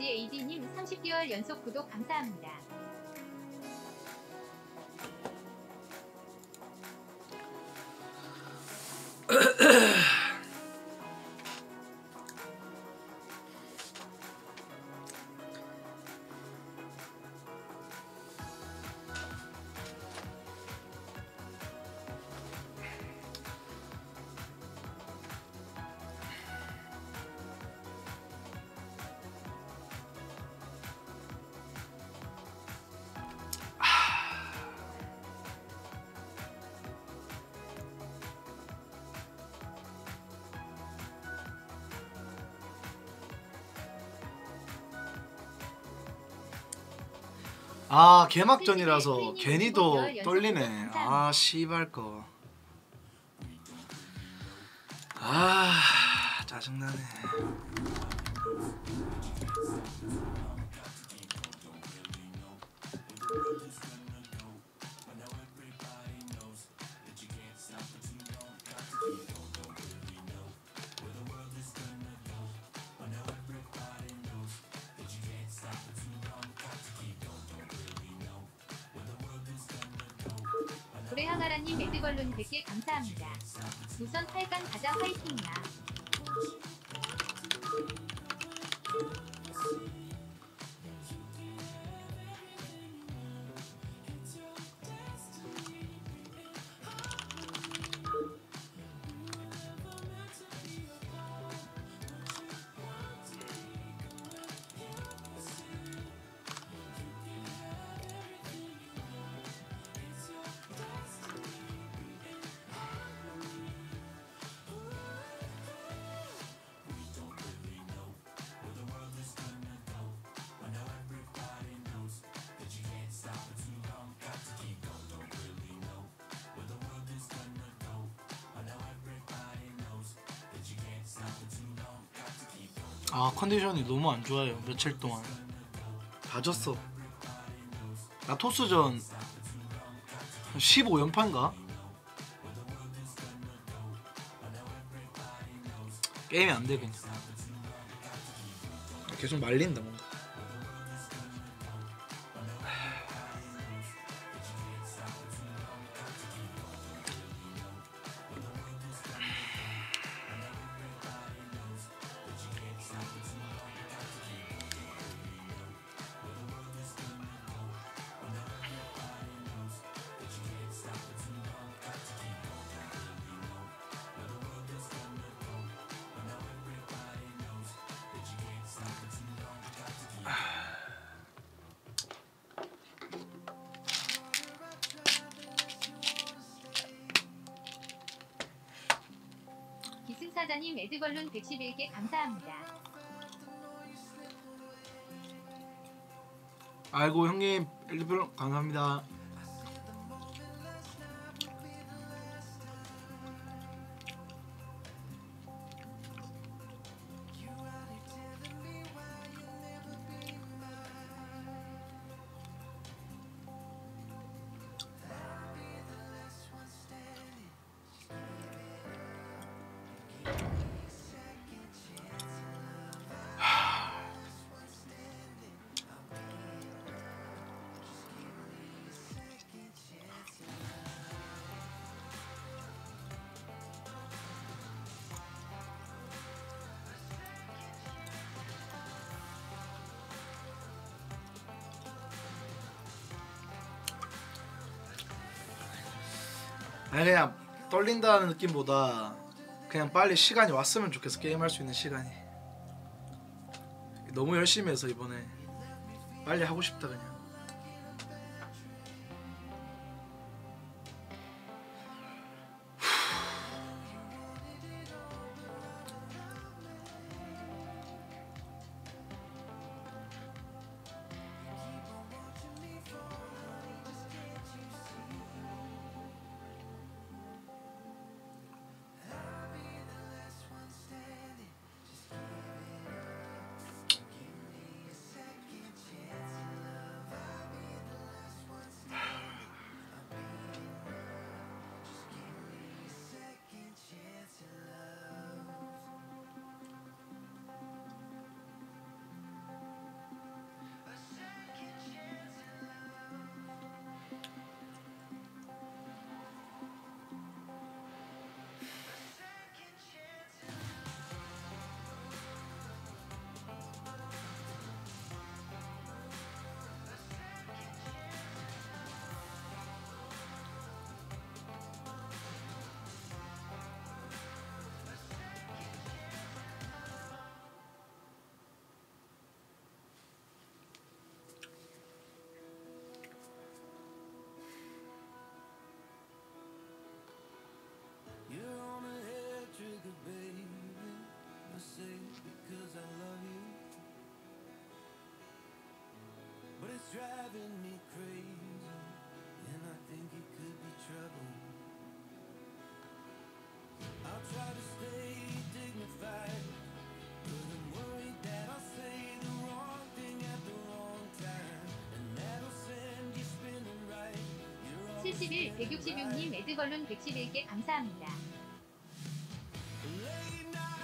GAD님 30개월 연속 구독 감사합니다. 개막전이라서 괜히 더 떨리네. 아 씨발 거. 컨디션이 너무 안 좋아요 며칠 동안. 다 졌어. 나 토스전 15연판가? 게임이 안 돼 그냥. 계속 말린다 뭔가 매드벌룬 111개 감사합니다. 아이고 형님 일부러 감사합니다 아니 그냥 떨린다는 느낌보다 그냥 빨리 시간이 왔으면 좋겠어 게임할 수 있는 시간이. 너무 열심히 해서 이번에 빨리 하고 싶다 그냥 71 166님 에드벌룬 111개 감사합니다.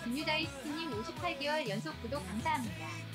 김유다이스님 58개월 연속 구독 감사합니다.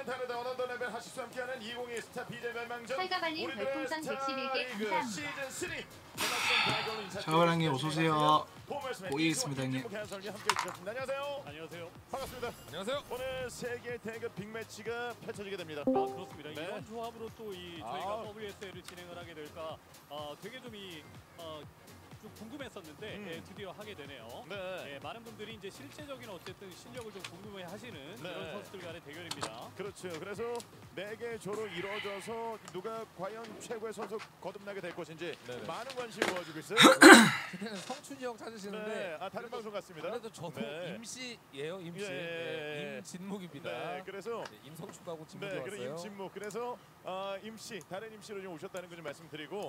레벨은 다르다. 어난더 레벨 하시수 함께하는 2022 스타 비제 멸망전. 살가발님 별풍선 스타 111개 리그 감사합니다. 시즌 3. 개막전 대결 인사 샤워랑님 드리겠습니다. 어서 오세요. 안녕하세요. 보이겠습니다, 형님. 안녕하세요. 안녕하세요. 반갑습니다. 안녕하세요. 오늘 세계 대결 빅매치가 펼쳐지게 됩니다. 아 그렇습니다. 네. 이런 조합으로 또이 저희가 아. WSL을 진행을 하게 될까 아, 되게 좀이 어, 좀 궁금했었는데 음. 예, 드디어 하게 되네요. 네. 예, 많은 분들이 이제 실제적인 어쨌든 실력을 좀 하시는 네. 그런 선수들 간의 대결입니다. 그렇죠. 그래서 네 개 조로 이루어져서 누가 과연 최고의 선수 거듭나게 될 것인지 네네. 많은 관심을 모아주고 있어요. 그때는 성춘이 형 찾으시는데 네, 아 다른 방송 같습니다. 그래도 저도 네. 임씨예요 임씨 예, 예, 예. 네, 임진묵입니다 네, 그래서 네, 임성춘하고 진묵이 네, 그래 왔어요 임진무. 그래서 어, 임씨 다른 임씨로 좀 오셨다는 거 좀 말씀드리고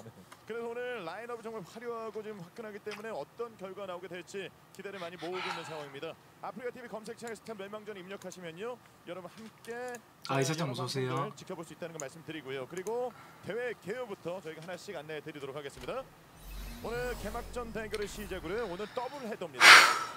그래서 오늘 라인업이 정말 화려하고 지금 화끈하기 때문에 어떤 결과 나오게 될지 기대를 많이 모으고 있는 상황입니다. 아프리카 TV 검색창에 스탄 멸망전 입력하시면요, 여러분 함께 아, 어, 이사장 여러 어서 오세요. 지켜볼 수 있다는 거 말씀드리고요. 그리고 대회 개요부터 저희가 하나씩 안내해 드리도록 하겠습니다. 오늘 개막전 대결을 시작으로. 오늘 더블 헤더입니다.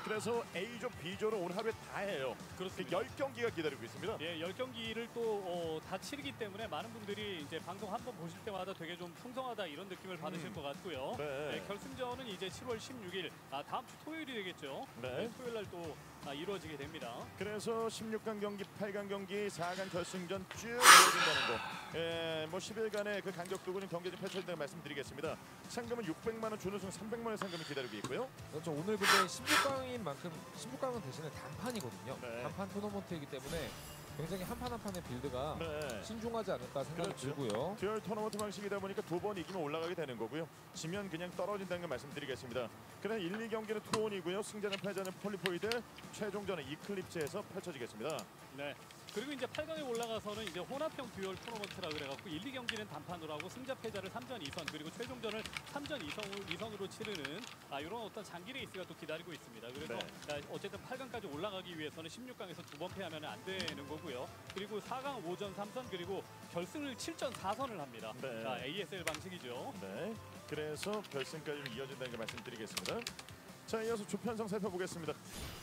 그래서 A조, B조를 오늘 하루에 다 해요. 그렇습니다. 10경기가 기다리고 있습니다. 예, 10경기를 또 어, 다 치르기 때문에 많은 분들이 이제 방송 한번 보실 때마다 되게 좀 풍성하다 이런 느낌을 받으실 음. 것 같고요. 네. 예, 결승전은 이제 7월 16일 아, 다음 주 토요일이 되겠죠. 네. 네, 토요일 날또 아, 이루어지게 됩니다. 그래서 16강 경기, 8강 경기, 4강 결승전 쭉 이어진다는 거. 예, 뭐 10일간의 그 간격 두고 좀 경기 좀 펼쳐진다는 말씀드리겠습니다. 상금은 600만 원, 준우승 300만 원 상금이 기다리고 있고요. 그렇죠 오늘 근데 16강 인 만큼 16강은 대신에 단판이거든요 네. 단판 토너먼트이기 때문에 굉장히 한 판 한 판의 build가 네. 신중하지 않을까 생각이 그렇죠. 들고요. dual 토너먼트 방식이다 보니까 두 번 이기면 올라가게 되는 거고요. 지면 그냥 떨어진다는 걸 말씀드리겠습니다. 그래 1, 2경기는 투혼이고요. 승자는 패자는 폴리포이드, 최종전은 이클립스에서 펼쳐지겠습니다. 네. 그리고 이제 8강에 올라가서는 이제 혼합형 듀얼 토너먼트라 그래갖고 1, 2경기는 단판으로 하고 승자 패자를 3전 2선승 그리고 최종전을 3전 2선, 2선으로 치르는 아, 이런 어떤 장기 레이스가 또 기다리고 있습니다. 그래서 네. 아, 어쨌든 8강까지 올라가기 위해서는 16강에서 두 번 패하면 안 되는 거고요. 그리고 4강 5전 3선 그리고 결승을 7전 4선을 합니다. 네. 자, ASL 방식이죠. 네. 그래서 결승까지 좀 이어진다는 걸 말씀드리겠습니다. 자, 이어서 조편성 살펴보겠습니다.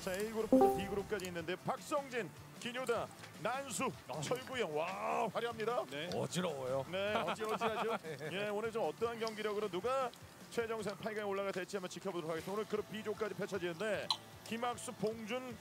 자, A그룹부터 D그룹까지 있는데 박성진, 기뉴다, 난수, 철구영. 와, 화려합니다. 네. 어지러워요. 네, 어지러지하죠. 예, 오늘 좀 어떠한 경기력으로 누가 최정상 8강에 올라가 될지 한번 지켜보도록 하겠습니다. 오늘 그룹 B조까지 펼쳐지는데 김학수, 봉준,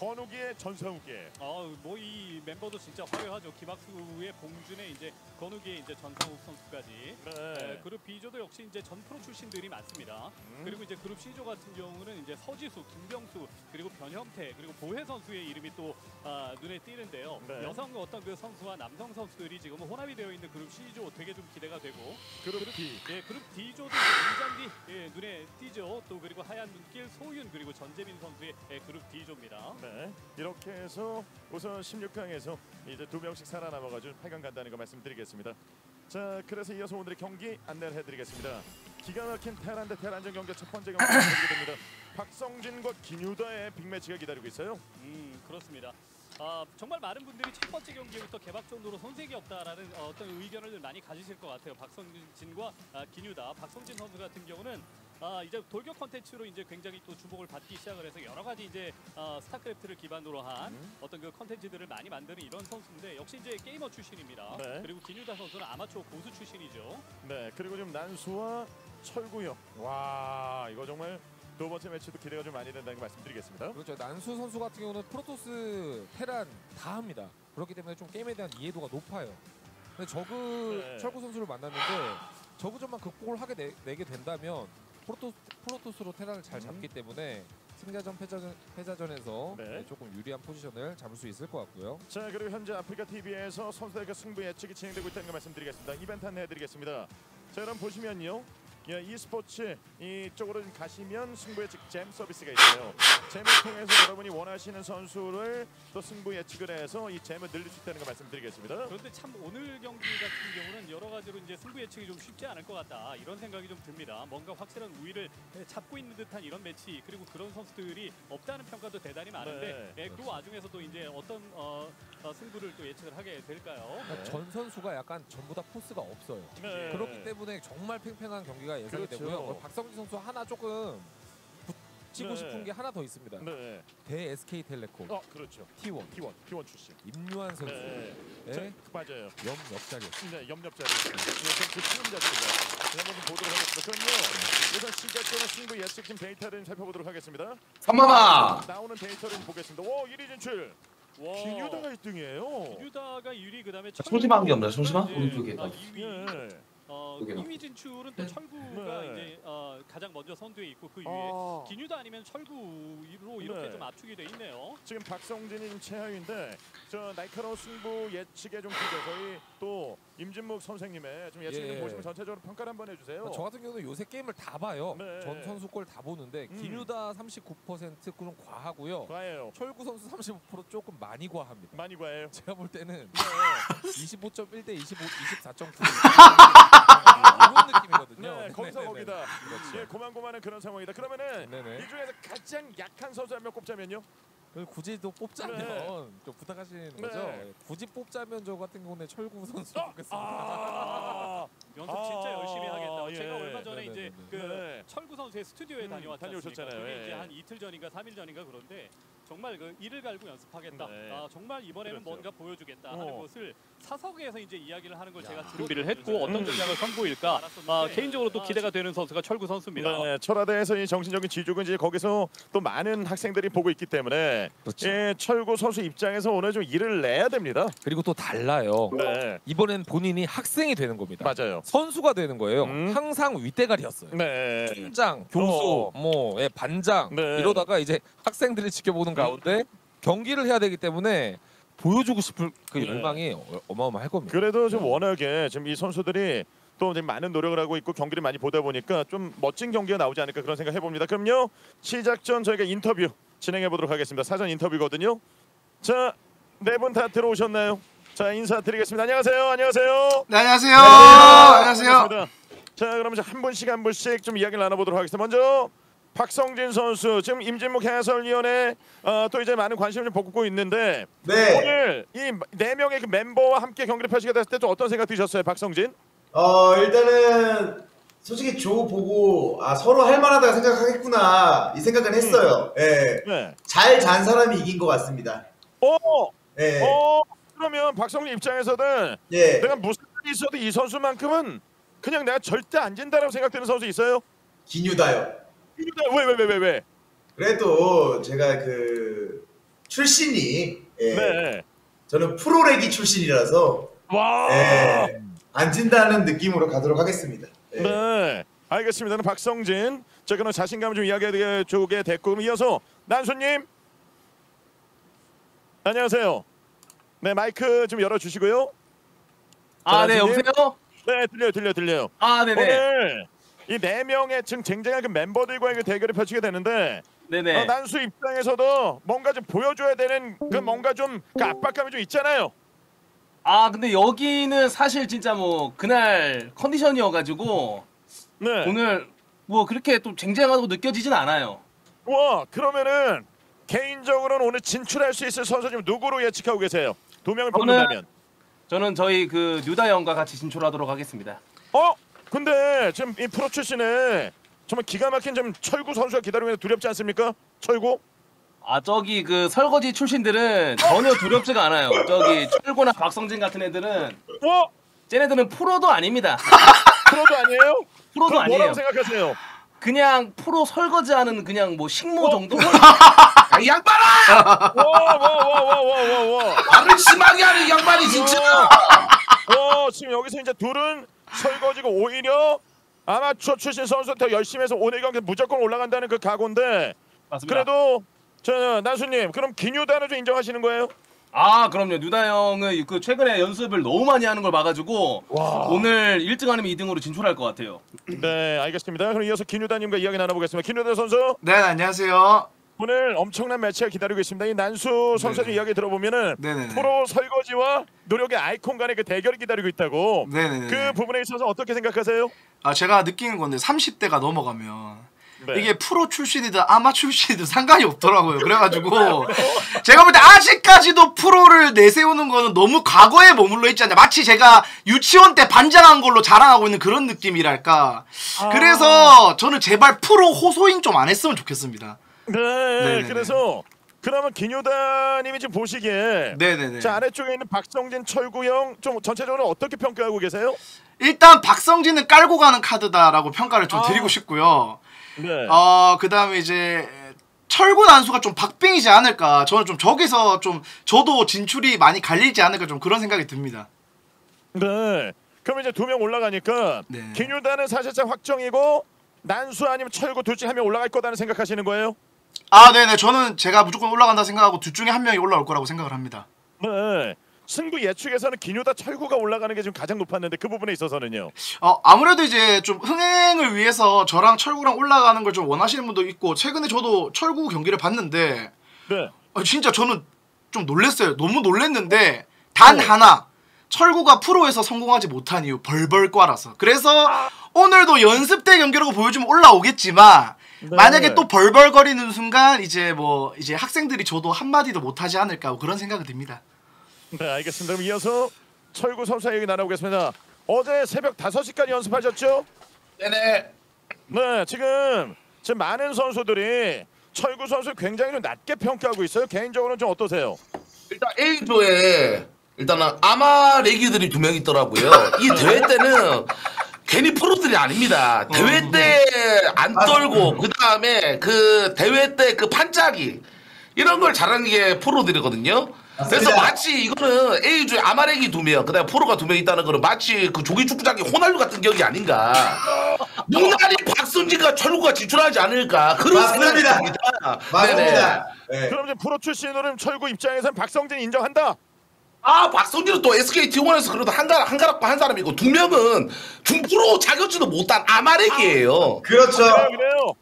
건욱이의 전상욱이에요. 아, 뭐이 멤버도 진짜 화려하죠. 김학수의 봉준의 이제 건욱의 이제 전상욱 선수까지. 네, 네. 그룹 B조도 역시 이제 전 프로 출신들이 많습니다. 음. 그리고 이제 그룹 C조 같은 경우는 이제 서지수, 김병수, 그리고 변형태, 그리고 보혜 선수의 이름이 또 아, 눈에 띄는데요. 네. 여성 어떤 그 선수와 남성 선수들이 지금 혼합이 되어 있는 그룹 C조 되게 좀 기대가 되고, 그룹 B. 예, 그룹 D조도 인잔디 예, 눈에 띄죠. 또 그리고 하얀 눈길 소윤 그리고 전재민 선수의 예, 그룹 D조입니다. 네. 이렇게 해서 우선 16강에서 이제 두 명씩 살아남아가지고 8강 간다는 거 말씀드리겠습니다. 자, 그래서 이어서 오늘의 경기 안내를 해드리겠습니다. 기가 막힌 테란 대 테란전 경기 첫 번째 경기 펼쳐지게 됩니다. 박성진과 김유다의 빅매치가 기다리고 있어요. 음 그렇습니다. 아, 정말 많은 분들이 첫 번째 경기부터 개박전으로 손색이 없다라는 어, 어떤 의견을 많이 가지실 것 같아요. 박성진과 아, 기뉴다. 박성진 선수 같은 경우는 아, 이제 돌격 컨텐츠로 이제 굉장히 또 주목을 받기 시작을 해서 여러 가지 이제 아, 스타크래프트를 기반으로 한 음. 어떤 그 컨텐츠들을 많이 만드는 이런 선수인데 역시 이제 게이머 출신입니다. 네. 그리고 기뉴다 선수는 아마추어 고수 출신이죠. 네, 그리고 지금 난수와 철구요. 와, 이거 정말 두 번째 매치도 기대가 좀 많이 된다는 거 말씀드리겠습니다. 그렇죠. 난수 선수 같은 경우는 프로토스, 테란 다 합니다. 그렇기 때문에 좀 게임에 대한 이해도가 높아요. 근데 저그 네. 철구 선수를 만났는데 저그전만 극복을 하게 내, 내게 된다면 프로토, 프로토스로 테란을 잘 잡기 때문에 승자전 패자전, 패자전에서 네. 네, 조금 유리한 포지션을 잡을 수 있을 것 같고요. 자, 그리고 현재 아프리카 TV에서 선수들과 승부 예측이 진행되고 있다는 거 말씀드리겠습니다. 이벤트 안내해드리겠습니다. 자, 여러분 보시면요. 예, e스포츠 이쪽으로 좀 가시면 승부 예측 잼 서비스가 있어요. 잼을 통해서 여러분이 원하시는 선수를 또 승부 예측을 해서 이 잼을 늘릴 수 있다는 거 말씀드리겠습니다. 그런데 참 오늘 경기 같은 경우는 여러 가지로 이제 승부 예측이 좀 쉽지 않을 것 같다 이런 생각이 좀 듭니다. 뭔가 확실한 우위를 잡고 있는 듯한 이런 매치 그리고 그런 선수들이 없다는 평가도 대단히 많은데 네. 예, 그 와중에서도 이제 어떤 어, 어, 승부를 또 예측을 하게 될까요? 그러니까 전 선수가 약간 전부 다 포스가 없어요. 네. 그렇기 때문에 정말 팽팽한 경기가 예상이 그렇죠. 되고요. 어, 박성진 선수 하나 조금 붙이고 네. 싶은 게 하나 더 있습니다. 네. 대 SK텔레콤 어, 그렇죠. T1 T1, T1 출신. 임유한 선수 네. 의 자, 맞아요. 염 옆자리. 네, 염렵자리. 이것은 그팀 자체가. 한번 좀 보도록 하겠습니다. 그럼요. 우선 시작전의 승부 예측 팀 데이터를 좀 살펴보도록 하겠습니다. 삼마마 나오는 데이터를 좀 보겠습니다. 오, 1위 진출. 와, 김유다가 1등이에요. 기뉴다가 1위 그다음에 소심한 게 없나, 소심한? 예, 오른쪽에다. 아, 2위 예. 어, 여기 2위 진출은 또 네. 철구가 네. 이제 어, 가장 먼저 선두에 있고 그 위에 아, 기뉴다 아니면 철구로 이렇게 네. 좀 압축이 돼 있네요. 지금 박성진이 최하위인데 저 날카로운 승부 예측에 좀 기대. 저희 또 임진묵 선생님의 좀 예측 좀 예. 보시면 전체적으로 평가를 한번 해주세요. 저 같은 경우는 요새 게임을 다 봐요. 네. 전 선수 걸 다 보는데 음. 기뉴다 39%좀 과하고요. 과예요. 철구 선수 35% 조금 많이 과합니다. 많이 과예요. 제가 볼 때는 네. 25.1 대 25, 24.9 이런 느낌이거든요. 네, 거기서. 거기다. 그렇죠. 예, 고만고만한 그런 상황이다. 그러면은 네네. 이 중에서 가장 약한 선수 한 명 꼽자면요. 굳이 또 뽑자면 네. 좀 부탁하시는 네. 거죠. 예, 굳이 뽑자면 저 같은 경우는 철구 선수 어? 아, 연습 아, 진짜 열심히 하겠다. 예. 제가 얼마 전에 네네네네. 이제 그 네. 철구 선수의 스튜디오에 음? 다녀오셨잖아요. 그게 이제 예. 한 이틀 전인가 3일 전인가 그런데 정말 그 이를 갈고 연습하겠다. 네. 아, 정말 이번에는 그렇죠. 뭔가 보여주겠다 하는 어. 것을 사석에서 이제 이야기를 하는 걸 야. 제가 음. 준비를 했고 어떤 전략을 선보일까 네. 아, 개인적으로 또 기대가 되는 선수가 철구 선수입니다. 네, 철화대에서 이 정신적인 지죽은 이제 거기서 또 많은 학생들이 보고 있기 때문에 그렇죠. 예, 철구 선수 입장에서 오늘 좀 일을 내야 됩니다. 그리고 또 달라요. 네, 이번엔 본인이 학생이 되는 겁니다. 맞아요. 선수가 되는 거예요. 음. 항상 윗대가리였어요. 네, 팀장, 교수, 어. 뭐 예, 반장 네. 이러다가 이제 학생들이 지켜보는 가운데 경기를 해야 되기 때문에 보여주고 싶을 그 네. 열망이 어- 어마어마할 겁니다. 그래도 좀 워낙에 지금 이 선수들이 또 지금 많은 노력을 하고 있고 경기를 많이 보다 보니까 좀 멋진 경기가 나오지 않을까 그런 생각 해봅니다. 그럼요 시작 전 저희가 인터뷰 진행해 보도록 하겠습니다. 사전 인터뷰거든요. 자 네 분 다 들어오셨나요? 자 인사드리겠습니다. 안녕하세요. 안녕하세요. 네 안녕하세요. 안녕하세요. 반갑습니다. 자 그러면 이제 한 분씩 한 분씩 좀 이야기를 나눠보도록 하겠습니다. 먼저 박성진 선수 지금 임진묵 해설위원회 어, 또 이제 많은 관심을 좀 보고 있는데 네. 오늘 이 네 명의 그 멤버와 함께 경기를 펼치게 됐을 때좀 어떤 생각 드셨어요, 박성진? 어 일단은 솔직히 조 보고 아 서로 할 만하다 생각하겠구나 이 생각은 했어요. 예. 네. 잘잔 사람이 이긴 것 같습니다. 어, 예. 어, 그러면 박성진 입장에서는 예. 내가 무슨 일이 있어도 이 선수만큼은 그냥 내가 절대 안 진다라고 생각되는 선수 있어요? 기뉴다요. 왜왜 왜 왜 왜? 그래도 제가 그 출신이 예. 네. 저는 프로레기 출신이라서 와. 예. 안 진다는 느낌으로 가도록 하겠습니다. 예. 네. 알겠습니다. 는 박성진. 자 그럼 자신감을 좀 이야기해 주게 됐고 이어서 난수님. 안녕하세요. 네 마이크 좀 열어주시고요. 아, 네? 여보세요? 네 들려요 들려요 들려요. 아, 네네. 오늘 이 네 명의 지금 쟁쟁한 그 멤버들과의 그 대결을 펼치게 되는데 네네. 어, 난수 입장에서도 뭔가 좀 보여줘야 되는 그 뭔가 좀 그 압박감이 좀 있잖아요. 아, 근데 여기는 사실 진짜 뭐, 그날 컨디션이어가지고, 네. 오늘 뭐 그렇게 또 쟁쟁하다고 느껴지진 않아요. 와 그러면은 개인적으로는 오늘 진출할 수 있을 선수 지금 누구로 예측하고 계세요? 두 명을 저는- 뽑는다면. 저는 저희 그 뉴다 형과 같이 진출하도록 하겠습니다. 어? 근데 지금 이 프로 출신에 정말 기가 막힌 좀 철구 선수가 기다리고 있는데 두렵지 않습니까? 철구? 아, 저기 그 설거지 출신들은 전혀 두렵지가 않아요. 저기 철구나 박성진 같은 애들은, 와 쟤네들은 프로도 아닙니다. 프로도 아니에요? 프로도 그럼 아니에요. 뭐라고 생각하세요? 그냥 프로 설거지하는 그냥 뭐 식모 어? 정도? 아, 이 양반아! 와와와와와와와 말을 심하게 하는 이 양반이 진짜! 와 지금 여기서 이제 둘은 설거지고 오히려 아마추어 출신 선수 더 열심히 해서 오늘 경기 무조건 올라간다는 그 각오인데 맞습니다. 그래도 저 난수님 그럼 기뉴단을 좀 인정하시는 거예요? 아 그럼요 뉴다 형은 그 최근에 연습을 너무 많이 하는 걸 봐가지고 와. 오늘 1등 아니면 2등으로 진출할 것 같아요 네 알겠습니다. 그럼 이어서 기뉴단님과 이야기 나눠보겠습니다. 기뉴단 선수 네 안녕하세요. 오늘 엄청난 매치가 기다리고 있습니다. 이 난수 선수의 네네. 이야기 들어보면은 네네네. 프로 설거지와 노력의 아이콘 간의 그 대결이 기다리고 있다고. 네네네. 그 부분에 있어서 어떻게 생각하세요? 아 제가 느끼는 건데 30대가 넘어가면 네. 이게 프로 출신이든 아마 출신이든 상관이 없더라고요. 그래가지고 제가 볼 때 아직까지도 프로를 내세우는 거는 너무 과거에 머물러 있지 않냐. 마치 제가 유치원 때 반장한 걸로 자랑하고 있는 그런 느낌이랄까. 그래서 저는 제발 프로 호소인 좀 안 했으면 좋겠습니다. 네. 네네네. 그래서 그러면 기뉴다님이 지금 보시기에 네네네. 자 아래쪽에 있는 박성진, 철구형 좀 전체적으로 어떻게 평가하고 계세요? 일단 박성진은 깔고 가는 카드다라고 평가를 좀 아. 드리고 싶고요. 네. 어, 그 다음에 이제, 철구 난수가 좀 박빙이지 않을까. 저는 좀 저기서 좀, 저도 진출이 많이 갈리지 않을까 좀 그런 생각이 듭니다. 네. 그럼 이제 두 명 올라가니까 네. 기뉴다는 사실상 확정이고 난수 아니면 철구 둘 중에 한명 올라갈 거다는 생각하시는 거예요? 아, 네네. 저는 제가 무조건 올라간다 생각하고 둘 중에 한 명이 올라올 거라고 생각을 합니다. 네. 승부 예측에서는 기뉴다 철구가 올라가는 게 지금 가장 높았는데 그 부분에 있어서는요. 어, 아무래도 이제 좀 흥행을 위해서 저랑 철구랑 올라가는 걸 좀 원하시는 분도 있고, 최근에 저도 철구 경기를 봤는데, 네. 어, 진짜 저는 좀 놀랬어요. 너무 놀랬는데 단 네. 하나 철구가 프로에서 성공하지 못한 이유 벌벌과라서. 그래서 오늘도 연습 때 경기라고 보여주면 올라오겠지만 네. 만약에 또 벌벌거리는 순간 이제 뭐 이제 학생들이 저도 한 마디도 못하지 않을까 하고 그런 생각이 듭니다. 네, 알겠습니다. 그럼 이어서 철구 선수 얘기 나눠보겠습니다. 어제 새벽 5시까지 연습하셨죠? 네네. 네, 지금 지금 많은 선수들이 철구 선수 굉장히 좀 낮게 평가하고 있어요. 개인적으로는 좀 어떠세요? 일단 A조에 일단은 아마 레기들이 두 명 있더라고요. 이 대회 때는 괜히 프로들이 아닙니다. 대회 때 안 떨고 그 다음에 그 대회 때 그 판짜기 이런 걸 잘하는 게 프로들이거든요. 그래서. 마치 이거는 A조에 아마렉이 두 명, 그다음에 프로가 두 명 있다는 거는 마치 그 조기 축구장의 호날두 같은 격이 아닌가. 누나리 박선진과 철구가 진출하지 않을까 그런 생각이 맞습니다. 듭니다. 네네. 맞습니다. 네. 그럼 이제 프로 출신으로는 철구 입장에서는 박성진 인정한다. 아 박성진은 또 SK T1에서 그래도 한가 한가락과 한 사람이고 두 명은 중프로 자격지도 못한 아마렉이에요. 그렇죠. 그래요, 그래요.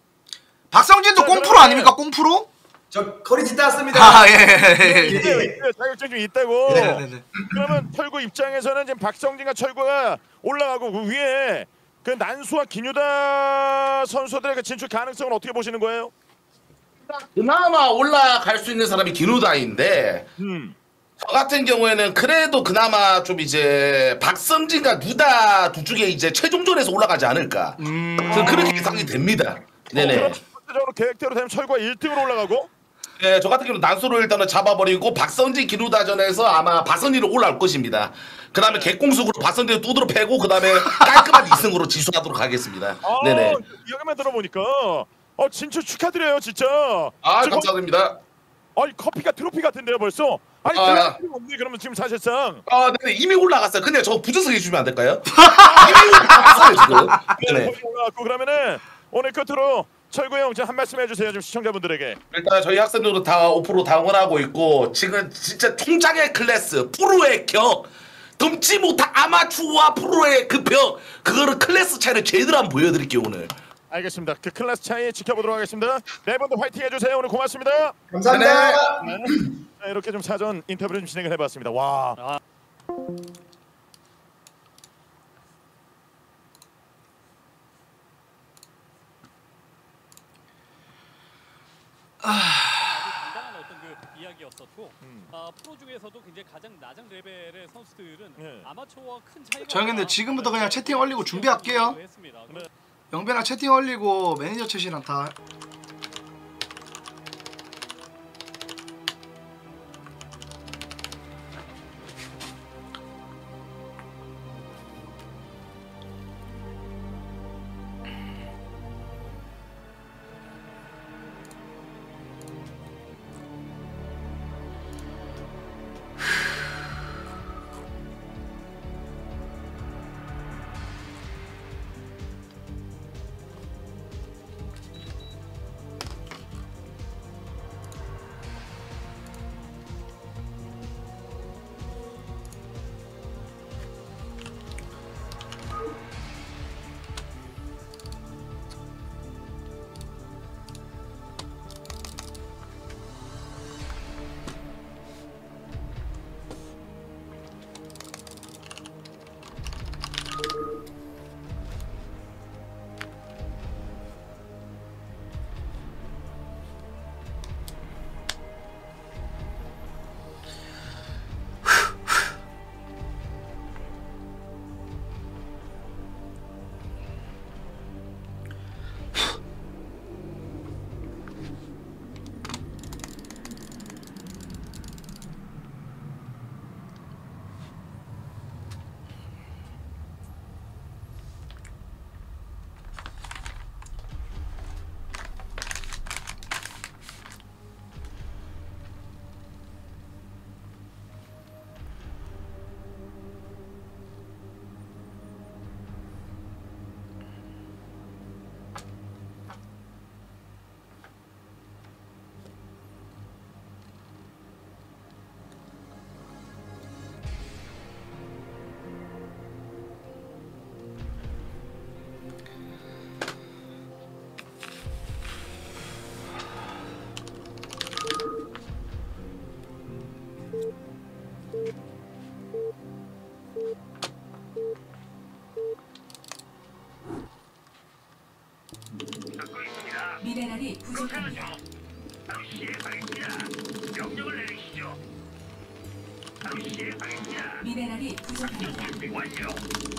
박성진도 자, 꽁프로 아닙니까 꽁프로? 저 커리지 따왔습니다. 아 예. 예, 예. 네, 자격증 좀 있다고. 네네네. 그러면 철구 입장에서는 지금 박성진과 철구가 올라가고 그 위에 그 난수와 기뉴다 선수들의 그 진출 가능성을 어떻게 보시는 거예요? 그나마 올라갈 수 있는 사람이 기누다인데 음. 저 같은 경우에는 그래도 그나마 좀 이제 박성진과 누다 두 쪽에 이제 최종전에서 올라가지 않을까. 음. 저는 그렇게 예상이 됩니다. 네네. 그럼 전체적으로 계획대로 되면 철구가 1등으로 올라가고 네, 저 같은 경우는 난수를 일단은 잡아버리고 박성진 기누다전에서 아마 박성진으로 올라올 것입니다. 그 다음에 개공숙으로 박성진을 두드러 패고 그 다음에 깔끔한 2승으로 지수하도록 하겠습니다. 아, 네네. 이야기만 들어보니까 어 진출 축하드려요 진짜. 아 지금 감사드립니다. 아니 커피가 트로피 같은데요 벌써. 아니 아. 필요가 없네 그러면 지금 사실상. 아, 네네 이미 올라갔어요. 근데 저 부정석 해주면 안 될까요? 이미 올라갔어요 지금. 네네. 네. 올라갔고 그러면은 오늘 끝으로 철구 형한 말씀 해주세요 좀 시청자분들에게. 일단 저희 학생들도 다 5% 당원하고 있고 지금 진짜 총장의 클래스 프로의 벽 넘지 못한 아마추어와 프로의 그벽 그거를 클래스 차이를 제대로 한번 보여드릴게요 오늘. 알겠습니다. 그 클래스 차이 지켜보도록 하겠습니다. 네 분도 화이팅 해주세요. 오늘 고맙습니다. 감사합니다. 네, 이렇게 좀 사전 인터뷰를 좀 진행을 해봤습니다. 와. 아. 아주 당당한 어떤 그 이야기였었고 음. 아, 프로 중에서도 굉장히 가장 낮은 레벨의 선수들은 네. 아마추어와 큰 차이가 저는 근데 없다. 지금부터 그냥 채팅 올리고 준비할게요. 네. 영배랑 채팅 올리고 매니저 채시랑 다 미네랄이 부족합니다. 미네랄이 부족합니다.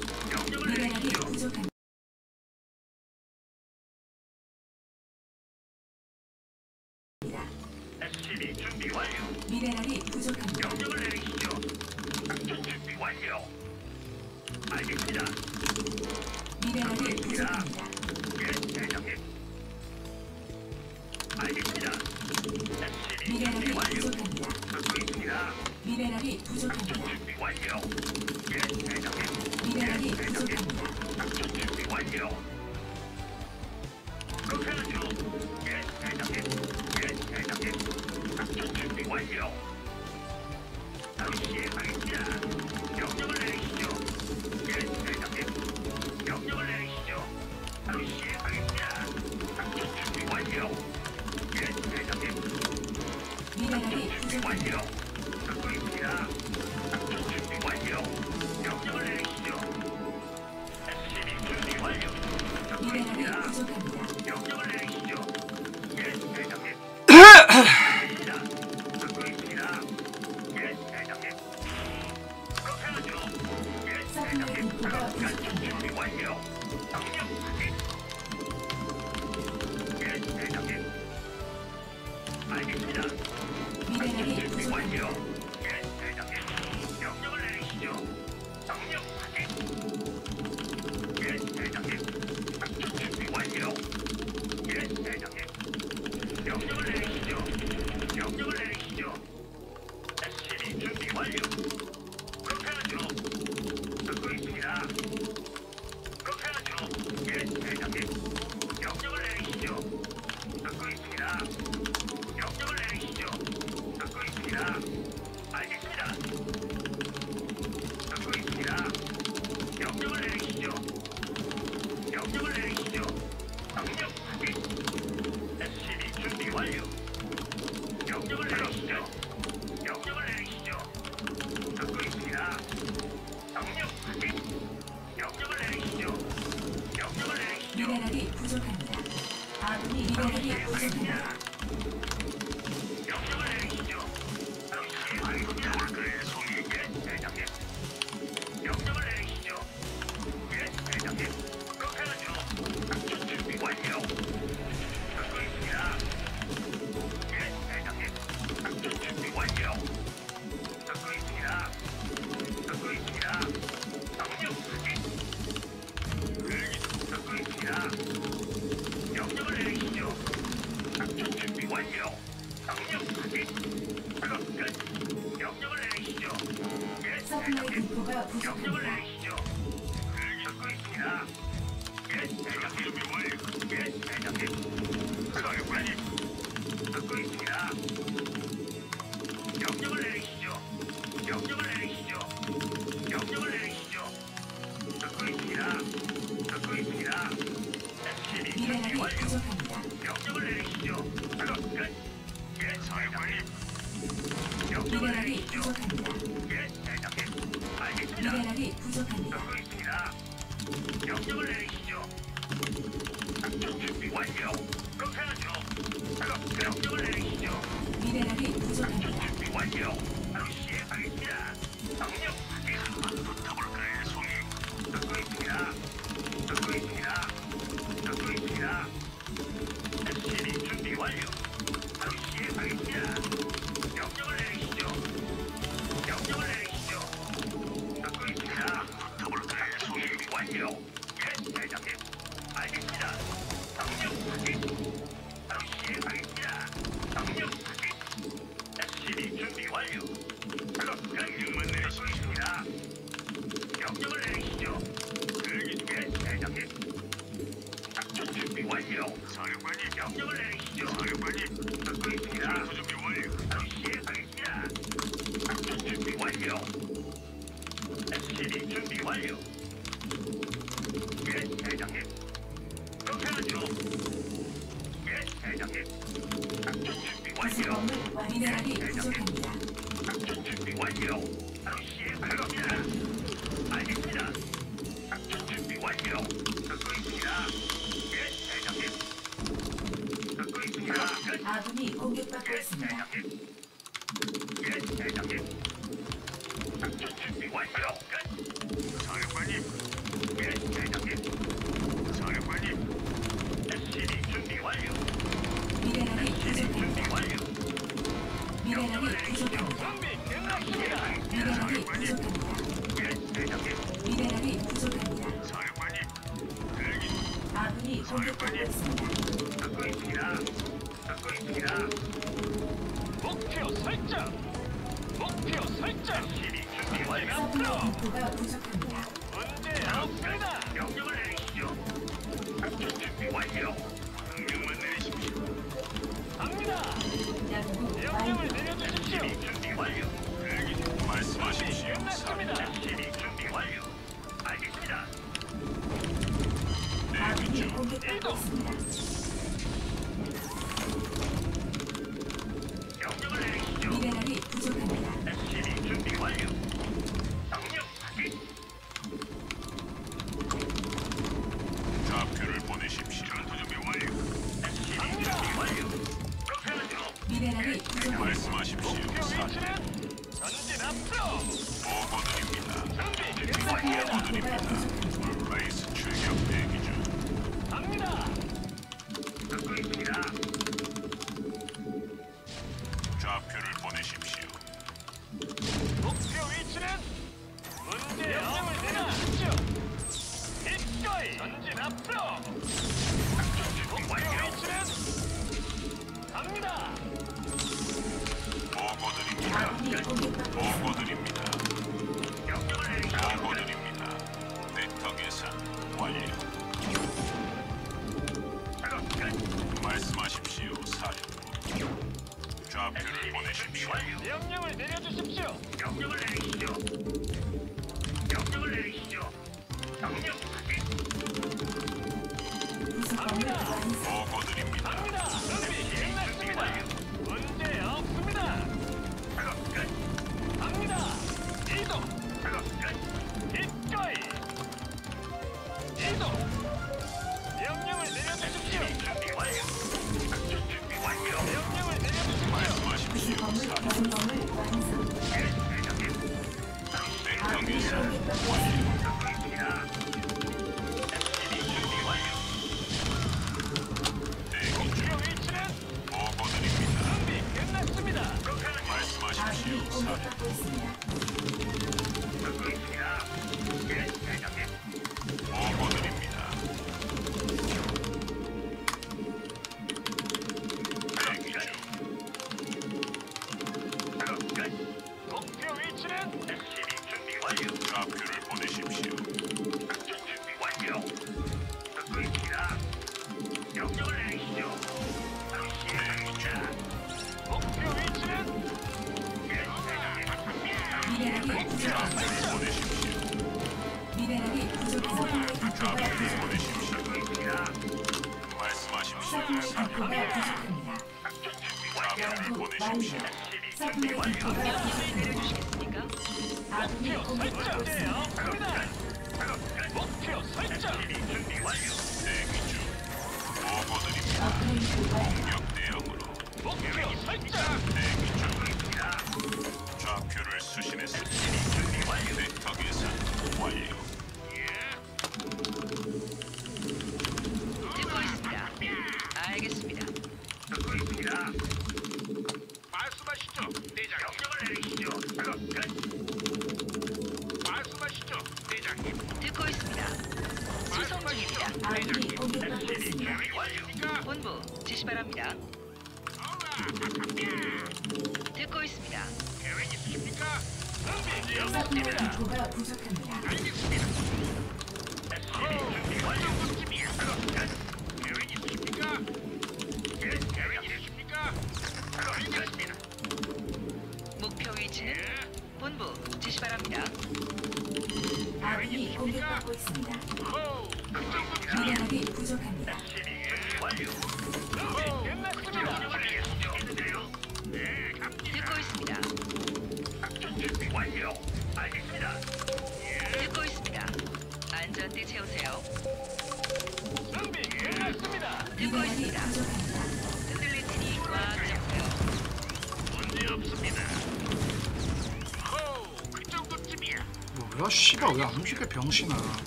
병신아.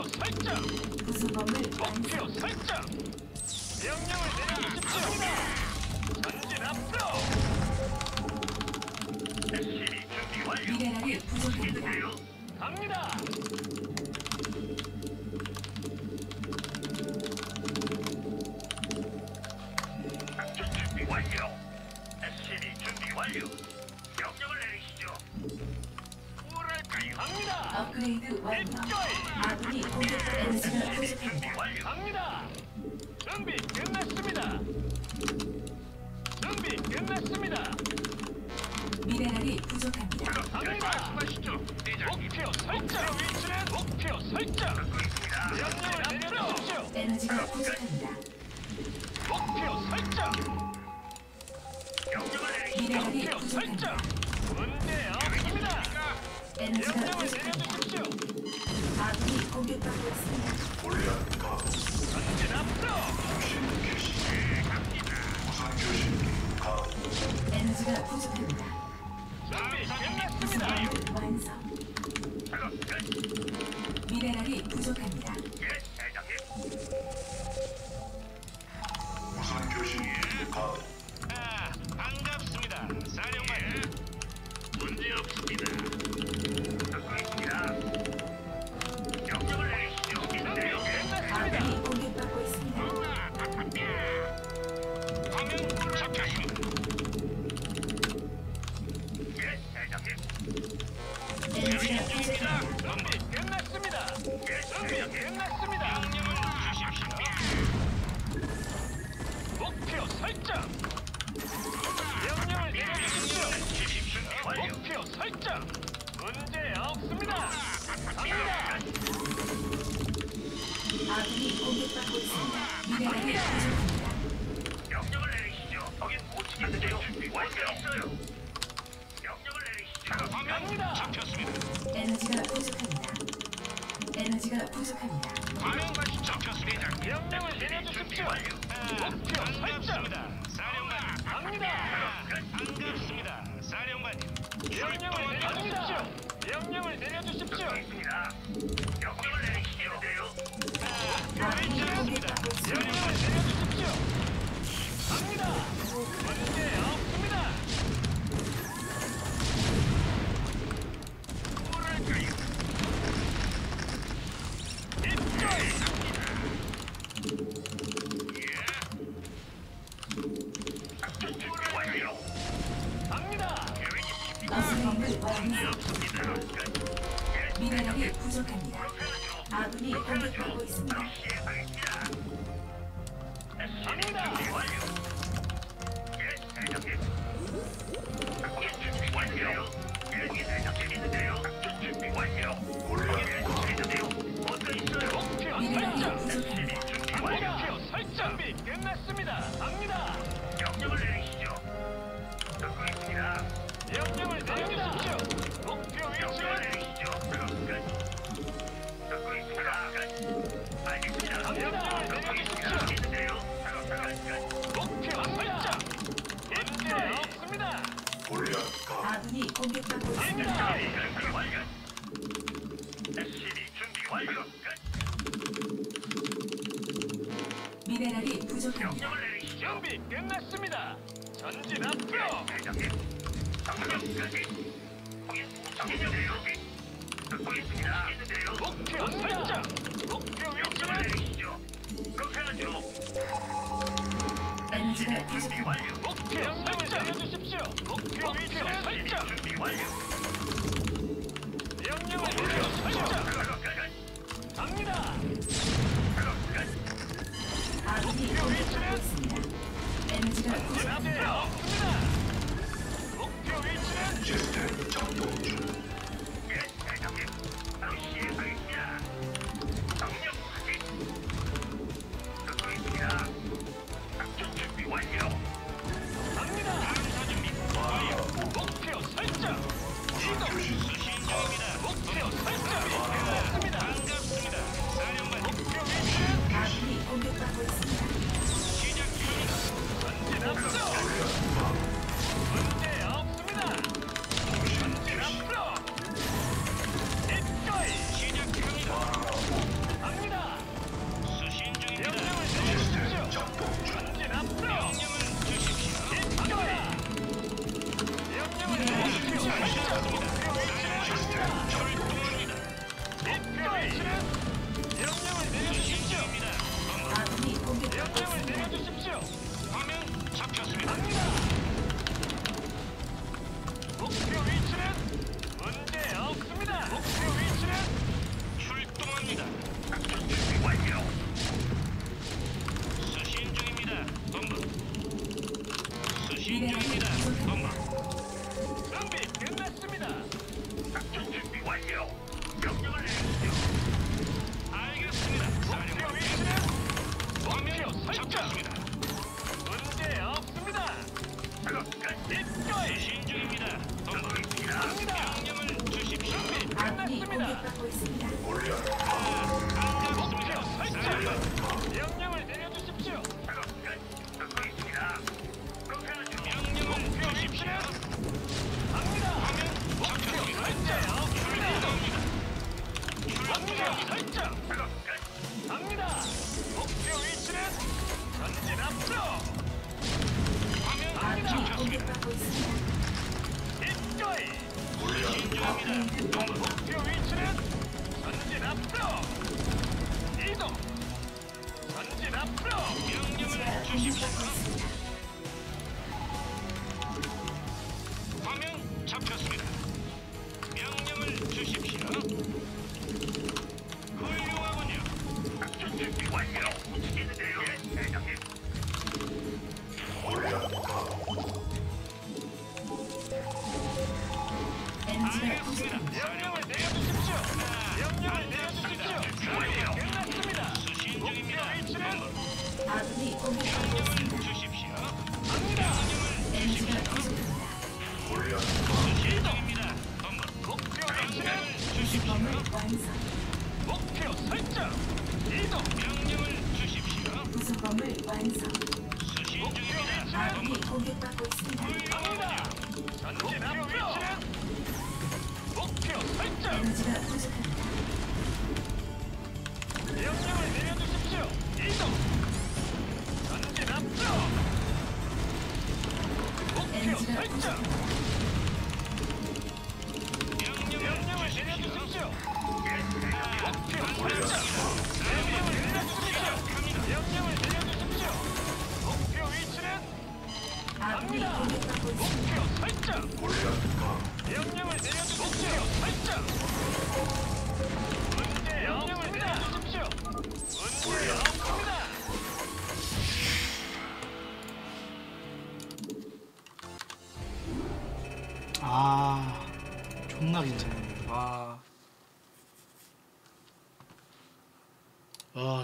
목표 설정. 무슨 건물? 목표 설정. 명령을 내려주십시오. 전진 앞으로. 미네랄이 부족합니다. 갑니다.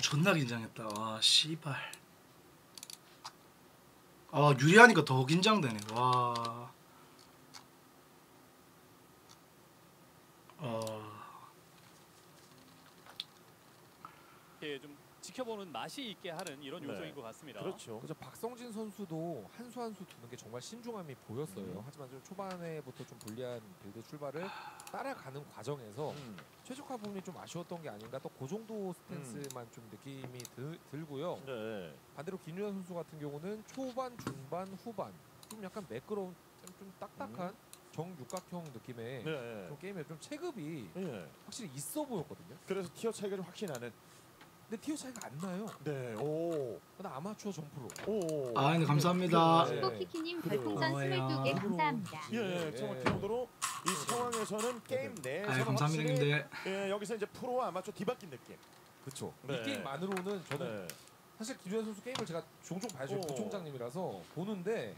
존나 긴장했다. 와 씨발. 아 유리하니까 더 긴장되네. 와. 어. 이렇게 좀 지켜보는 맛이 있게 하는 이런 네. 요소인 것 같습니다. 그렇죠. 그래서 박성진 선수도 한 수 한 수 두는 게 정말 신중함이 보였어요. 음. 하지만 좀 초반에부터 좀 불리한 빌드 출발을 따라가는 과정에서 음. 최적화 부분이 좀 아쉬웠던 게 아닌가 또 그 정도 스탠스만 좀 느낌이 들, 들고요. 네. 반대로 김유현 선수 같은 경우는 초반, 중반, 후반 좀 약간 매끄러운 좀, 좀 딱딱한 정육각형 느낌의 네. 좀 게임에 좀 체급이 예. 확실히 있어 보였거든요. 그래서 티어 차이가 좀 확실히 나는. 근데 티어 차이가 안 나요. 네. 오. 근데 아마추어 점프로. 오. 아 근데 감사합니다. 네. 스포키키님 그래요. 별풍선 고마워요. 22개 감사합니다. 예, 정말 기본으로 이 상황에서는 게임 내에서 아 감사합니다 형님들. 예, 여기서 이제 프로와 아마추어 뒤바뀐 느낌. 그렇죠. 네. 이 게임만으로는 저는 네. 사실 김주현 선수 게임을 제가 종종. 오. 부총장님이라서 보는데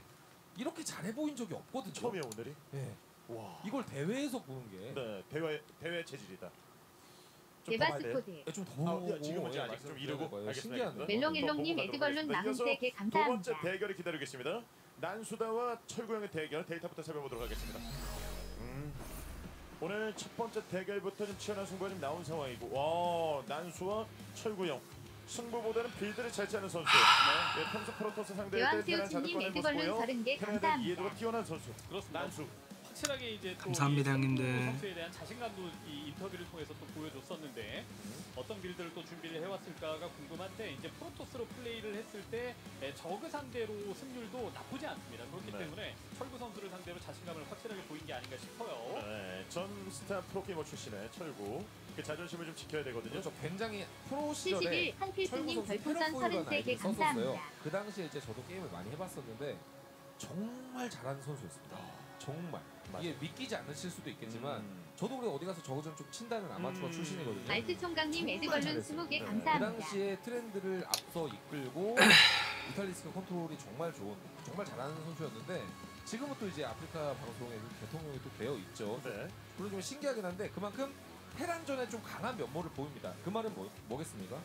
이렇게 잘해 보인 적이 없거든요. 처음이에요 오늘이. 예. 와. 이걸 대회에서 보는 게 네, 대회 대회 체질이다. 좀 예바 더 봐야 돼요? 스코드. 좀 아, 더 이제 예, 아직 좀 이르고. 알겠습니다. 멜롱일롱님 또 애드벌룬 가도록 43개 하겠습니다. 두 번째 감사합니다. 대결이 기다리겠습니다. 난수다와 철구형의 대결 데이터부터 살펴보도록 하겠습니다. 음. 오늘 첫 번째 대결부터 좀 치열한 승부가 좀 나온 상황이고 와 난수와 철구형 승부보다는 빌드를 잘 짜는 선수 네, 평소 프로토스 상대할 때 테란 자주 교환태우치님 꺼낸 모습 애드벌룬 보여 30개 테란에 대한 감사합니다. 이해도가 뛰어난 선수 그렇습니다. 난수 확실하게 이제 또 감사합니다, 이 형님들. 선수에 대한 자신감도 이 인터뷰를 통해서 또 보여줬었는데 어떤 빌드를 또 준비를 해왔을까가 궁금한데 이제 프로토스로 플레이를 했을 때 에, 저그 상대로 승률도 나쁘지 않습니다. 그렇기 네. 때문에 철구 선수를 상대로 자신감을 확실하게 보인 게 아닌가 싶어요. 네, 전 스타 프로게이머 출신의 철구 그 자존심을 좀 지켜야 되거든요. 그렇죠. 굉장히 프로 시절에 71 철구 한필스님 선수 별풍선 테라포이라는 33개 아이디를 썼었어요. 감사합니다. 그 당시에 이제 저도 게임을 많이 해봤었는데 정말 잘하는 선수였습니다. 정말 이게 믿기지 않으실 수도 있겠지만 음. 저도 그래 어디 가서 저거 좀 좀 친다는 아마추어 음. 출신이거든요. 알트 총각님 에드벌룬 잘했어요. 20개 네. 그 감사합니다. 당시에 트렌드를 앞서 이끌고 뮤탈리스크 컨트롤이 정말 좋은 정말 잘하는 선수였는데 지금은 또 이제 아프리카 방송에 그 대통령이 또 되어 있죠. 네. 물론 좀 신기하긴 한데 그만큼 테란전에 좀 강한 면모를 보입니다. 그 말은 뭐, 뭐겠습니까?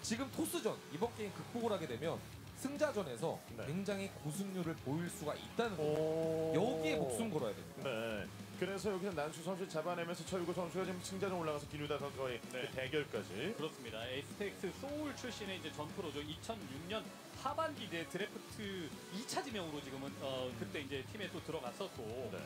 지금 토스전 이번 게임 극복을 하게 되면 승자전에서 네. 굉장히 고승률을 보일 수가 있다는 거. 오. 여기에 목숨 걸어야 됩니다. 네. 그래서 여기서 난수 선수 잡아내면서 철구 선수가 지금 승자전 올라가서 기누다 선수와의 네. 그 대결까지. 그렇습니다. STX 소울 출신의 이제 전프로죠. 2006년 하반기 이제 드래프트 2차 지명으로 지금은 어, 그때 이제 팀에 또 들어갔었고 네.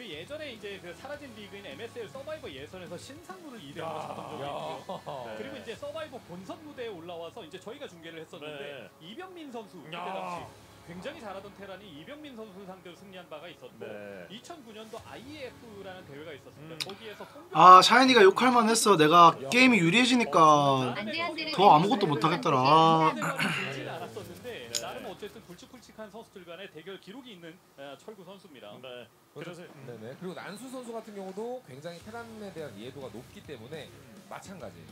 그 예전에 이제 그 사라진 리그인 MSL 서바이버 예선에서 신상무를 2대 0로 야, 잡은 적이 야. 있고요. 네. 그리고 이제 서바이버 본선 무대에 올라와서 이제 저희가 중계를 했었는데 이병민 선수 그때 야. 당시 굉장히 잘하던 테란이 이병민 선수 상대로 승리한 바가 있었고 네. 2009년도 IEF라는 대회가 있었습니다. 음. 거기에서 아 샤이니가 욕할 만했어. 내가 게임이 유리해지니까 더 아무것도 못 하겠더라. 아. 진 않았었는데 네. 나름 어쨌든 굵직굵직한 선수들 간의 대결 기록이 있는 어, 철구 선수입니다. 네. 그래서 네네. 그리고 난수 선수 같은 경우도 굉장히 테란에 대한 이해도가 높기 때문에 마찬가지예요.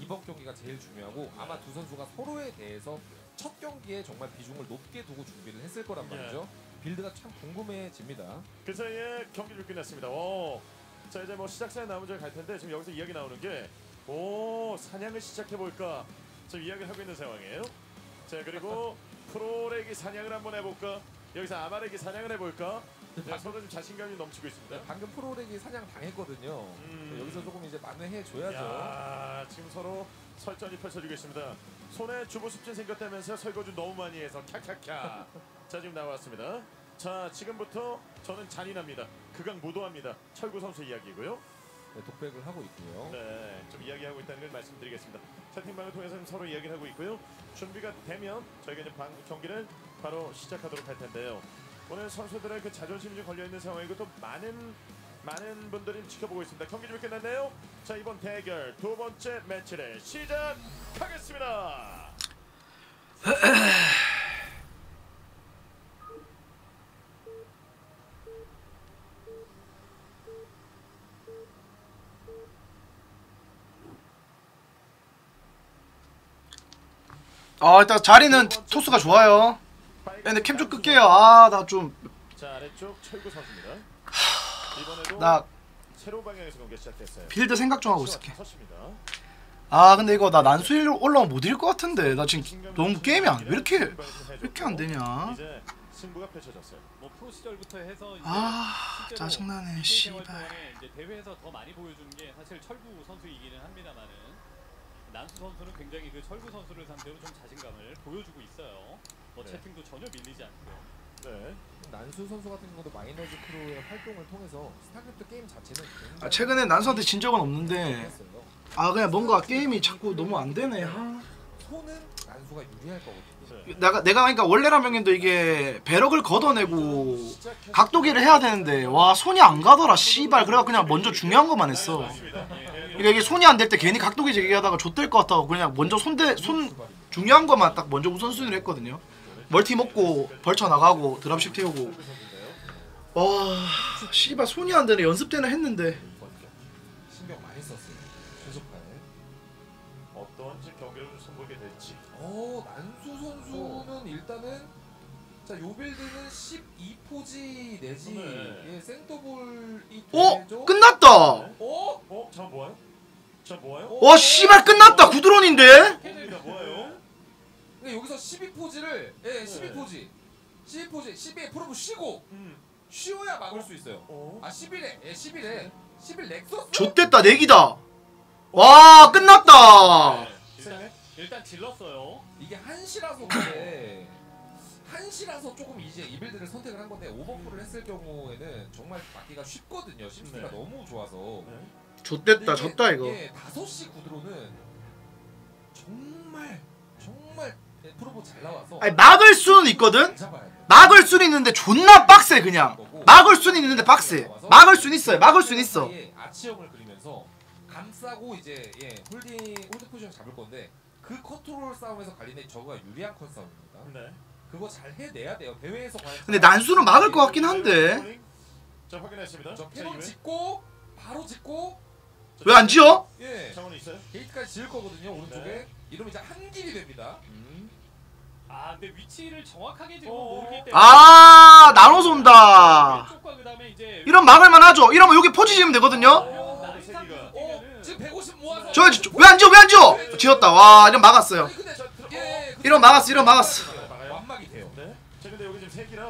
이번 경기가 제일 중요하고 아마 두 선수가 서로에 대해서 첫 경기에 정말 비중을 높게 두고 준비를 했을 거란 네. 말이죠. 빌드가 참 궁금해집니다. 그 사이에 경기를 끝냈습니다. 오. 자 이제 뭐 시작사에 남은 저갈 텐데 지금 여기서 이야기 나오는 게 오 사냥을 시작해 볼까 지금 이야기를 하고 있는 상황이에요. 자 그리고 프로레기 사냥을 한번 해볼까 여기서 아마레기 사냥을 해볼까 네, 서로 좀 자신감이 넘치고 있습니다. 방금 프로렉이 사냥 당했거든요. 음. 여기서 조금 이제 만회해 줘야죠. 야, 지금 서로 설전이 펼쳐지고 있습니다. 손에 주부 습진 생겼다면서 설거지 너무 많이 해서 캬캬캬. 자 지금 나왔습니다. 자 지금부터 저는 잔인합니다. 극강 무도합니다. 철구 선수 이야기고요. 네, 독백을 하고 있고요. 네, 좀 이야기하고 있다는 걸 말씀드리겠습니다. 채팅방을 통해서 서로 이야기를 하고 있고요. 준비가 되면 저희가 이제 방, 경기를 바로 시작하도록 할 텐데요. 오늘 선수들의 그 자존심이 좀 걸려 있는 상황이고 또 많은 많은 분들이 지켜보고 있습니다. 경기 좀 끝났네요. 자 이번 대결 두 번째 매치를 시작하겠습니다. 아 일단 자리는 토스가 좋아요. 야, 근데 캠 좀 끌게요. 아 나좀나자 아래쪽 철구 선수입니다. 시작됐어요. 빌드 생각 좀 하고 있을게. 아 근데 이거 나 난수일 올라오면 못 이길 것 같은데 나 지금 너무 게임이 안 왜 이렇게 왜 이렇게 안 되냐 승부가 펼쳐졌어요. 뭐 프로 시절부터 해서 아 짜증나네 씨발 이제 대회에서 더 많이 보여주는 게 사실 철구 선수이기는 합니다만은 난수 선수는 굉장히 그 철구 선수를 상대로 좀 자신감을 보여주고 있어요. 뭐 네. 채팅도 전혀 밀리지 않고요. 네. 난수 선수 같은 경우도 마이너즈 크루의 활동을 통해서 스타크래프트 게임 자체는 아 최근에 난수한테 진 적은 없는데. 아 그냥 뭔가 게임이 자꾸 너무 안 되네 아. 손은 난수가 유리할 거거든요. 네. 내가 내가 그러니까 원래라면도 이게 배럭을 걷어내고 각도기를 해야 되는데 와 손이 안 가더라 씨발 그래가 그냥 먼저 중요한 것만 했어 그러니까 이게 손이 안 될 때 괜히 각도기 재기하다가 좆될 것 같다고 그냥 먼저 손대 손 중요한 것만 딱 먼저 우선순위를 했거든요 멀티 먹고 벌쳐 나가고 드랍십 태우고 와 씨발 손이 안 되네 연습 때는 했는데 신경 많이 썼어요. 최소판에. 어떤 경기를 좀 선보이게 될지. 어 난수 선수는 일단은 자 요 빌드는 12포지 내지 네. 예, 생더볼이 어 되죠. 끝났다 어? 어? 저 뭐예요? 저 뭐예요? 와 씨발 끝났다 구드론인데? 근데 여기서 12포지를 예 12포지 12포지 12에 프로브 쉬고 음. 쉬어야 막을 수 있어요. 어? 아 11에 예 11에 11 넥서스 좆됐다 내기다 와 끝났다 일단, 일단 질렀어요. 이게 한시라서 근데 한시라서 조금 이제 이 빌드를 선택을 한 건데 오버풀을 했을 경우에는 정말 막기가 쉽거든요. 심스가 네. 너무 좋아서. 네. 좆됐다 졌다 이거 예, 5시 구드론은 정말 정말 아니 막을 수는 있거든. 막을 수는 있는데 존나 빡세 그냥 막을 수는 있는데 빡세 막을 수는 있어요 막을 수는 있어 사이에 아치형을 그리면서 감싸고 이제 예 홀딩 홀드 포지션 잡을 건데 그 컨트롤 싸움에서 갈리네 저그가 유리한 컨 싸움입니다. 네. 그거 잘 해내야 돼요. 대회에서 근데 난수는 막을 것 같긴 한데 자 확인했습니다. 저 이후에. 짓고 바로 짓고 왜 안 지어? 예 상원이 있어요? 게이트까지 지을 거거든요 오른쪽에 네. 이러면 이제 한 길이 됩니다. 아 근데 위치를 정확하게 지금 어. 모르기 때문에 아 나눠서 온다 왼쪽과 그다음에 이제 이런 막을만 하죠 이러면 여기 포지 지으면 되거든요 어, 세기가. 뛰면은 지금 150 모아서 저 왜안 지어 왜안 지어 지었다 와 이런 막았어요 아니 근데 저 예, 이런 막았어 이런 막았어 막아요? 완막이 돼요. 네. 자 근데 여기 지금 세 기라.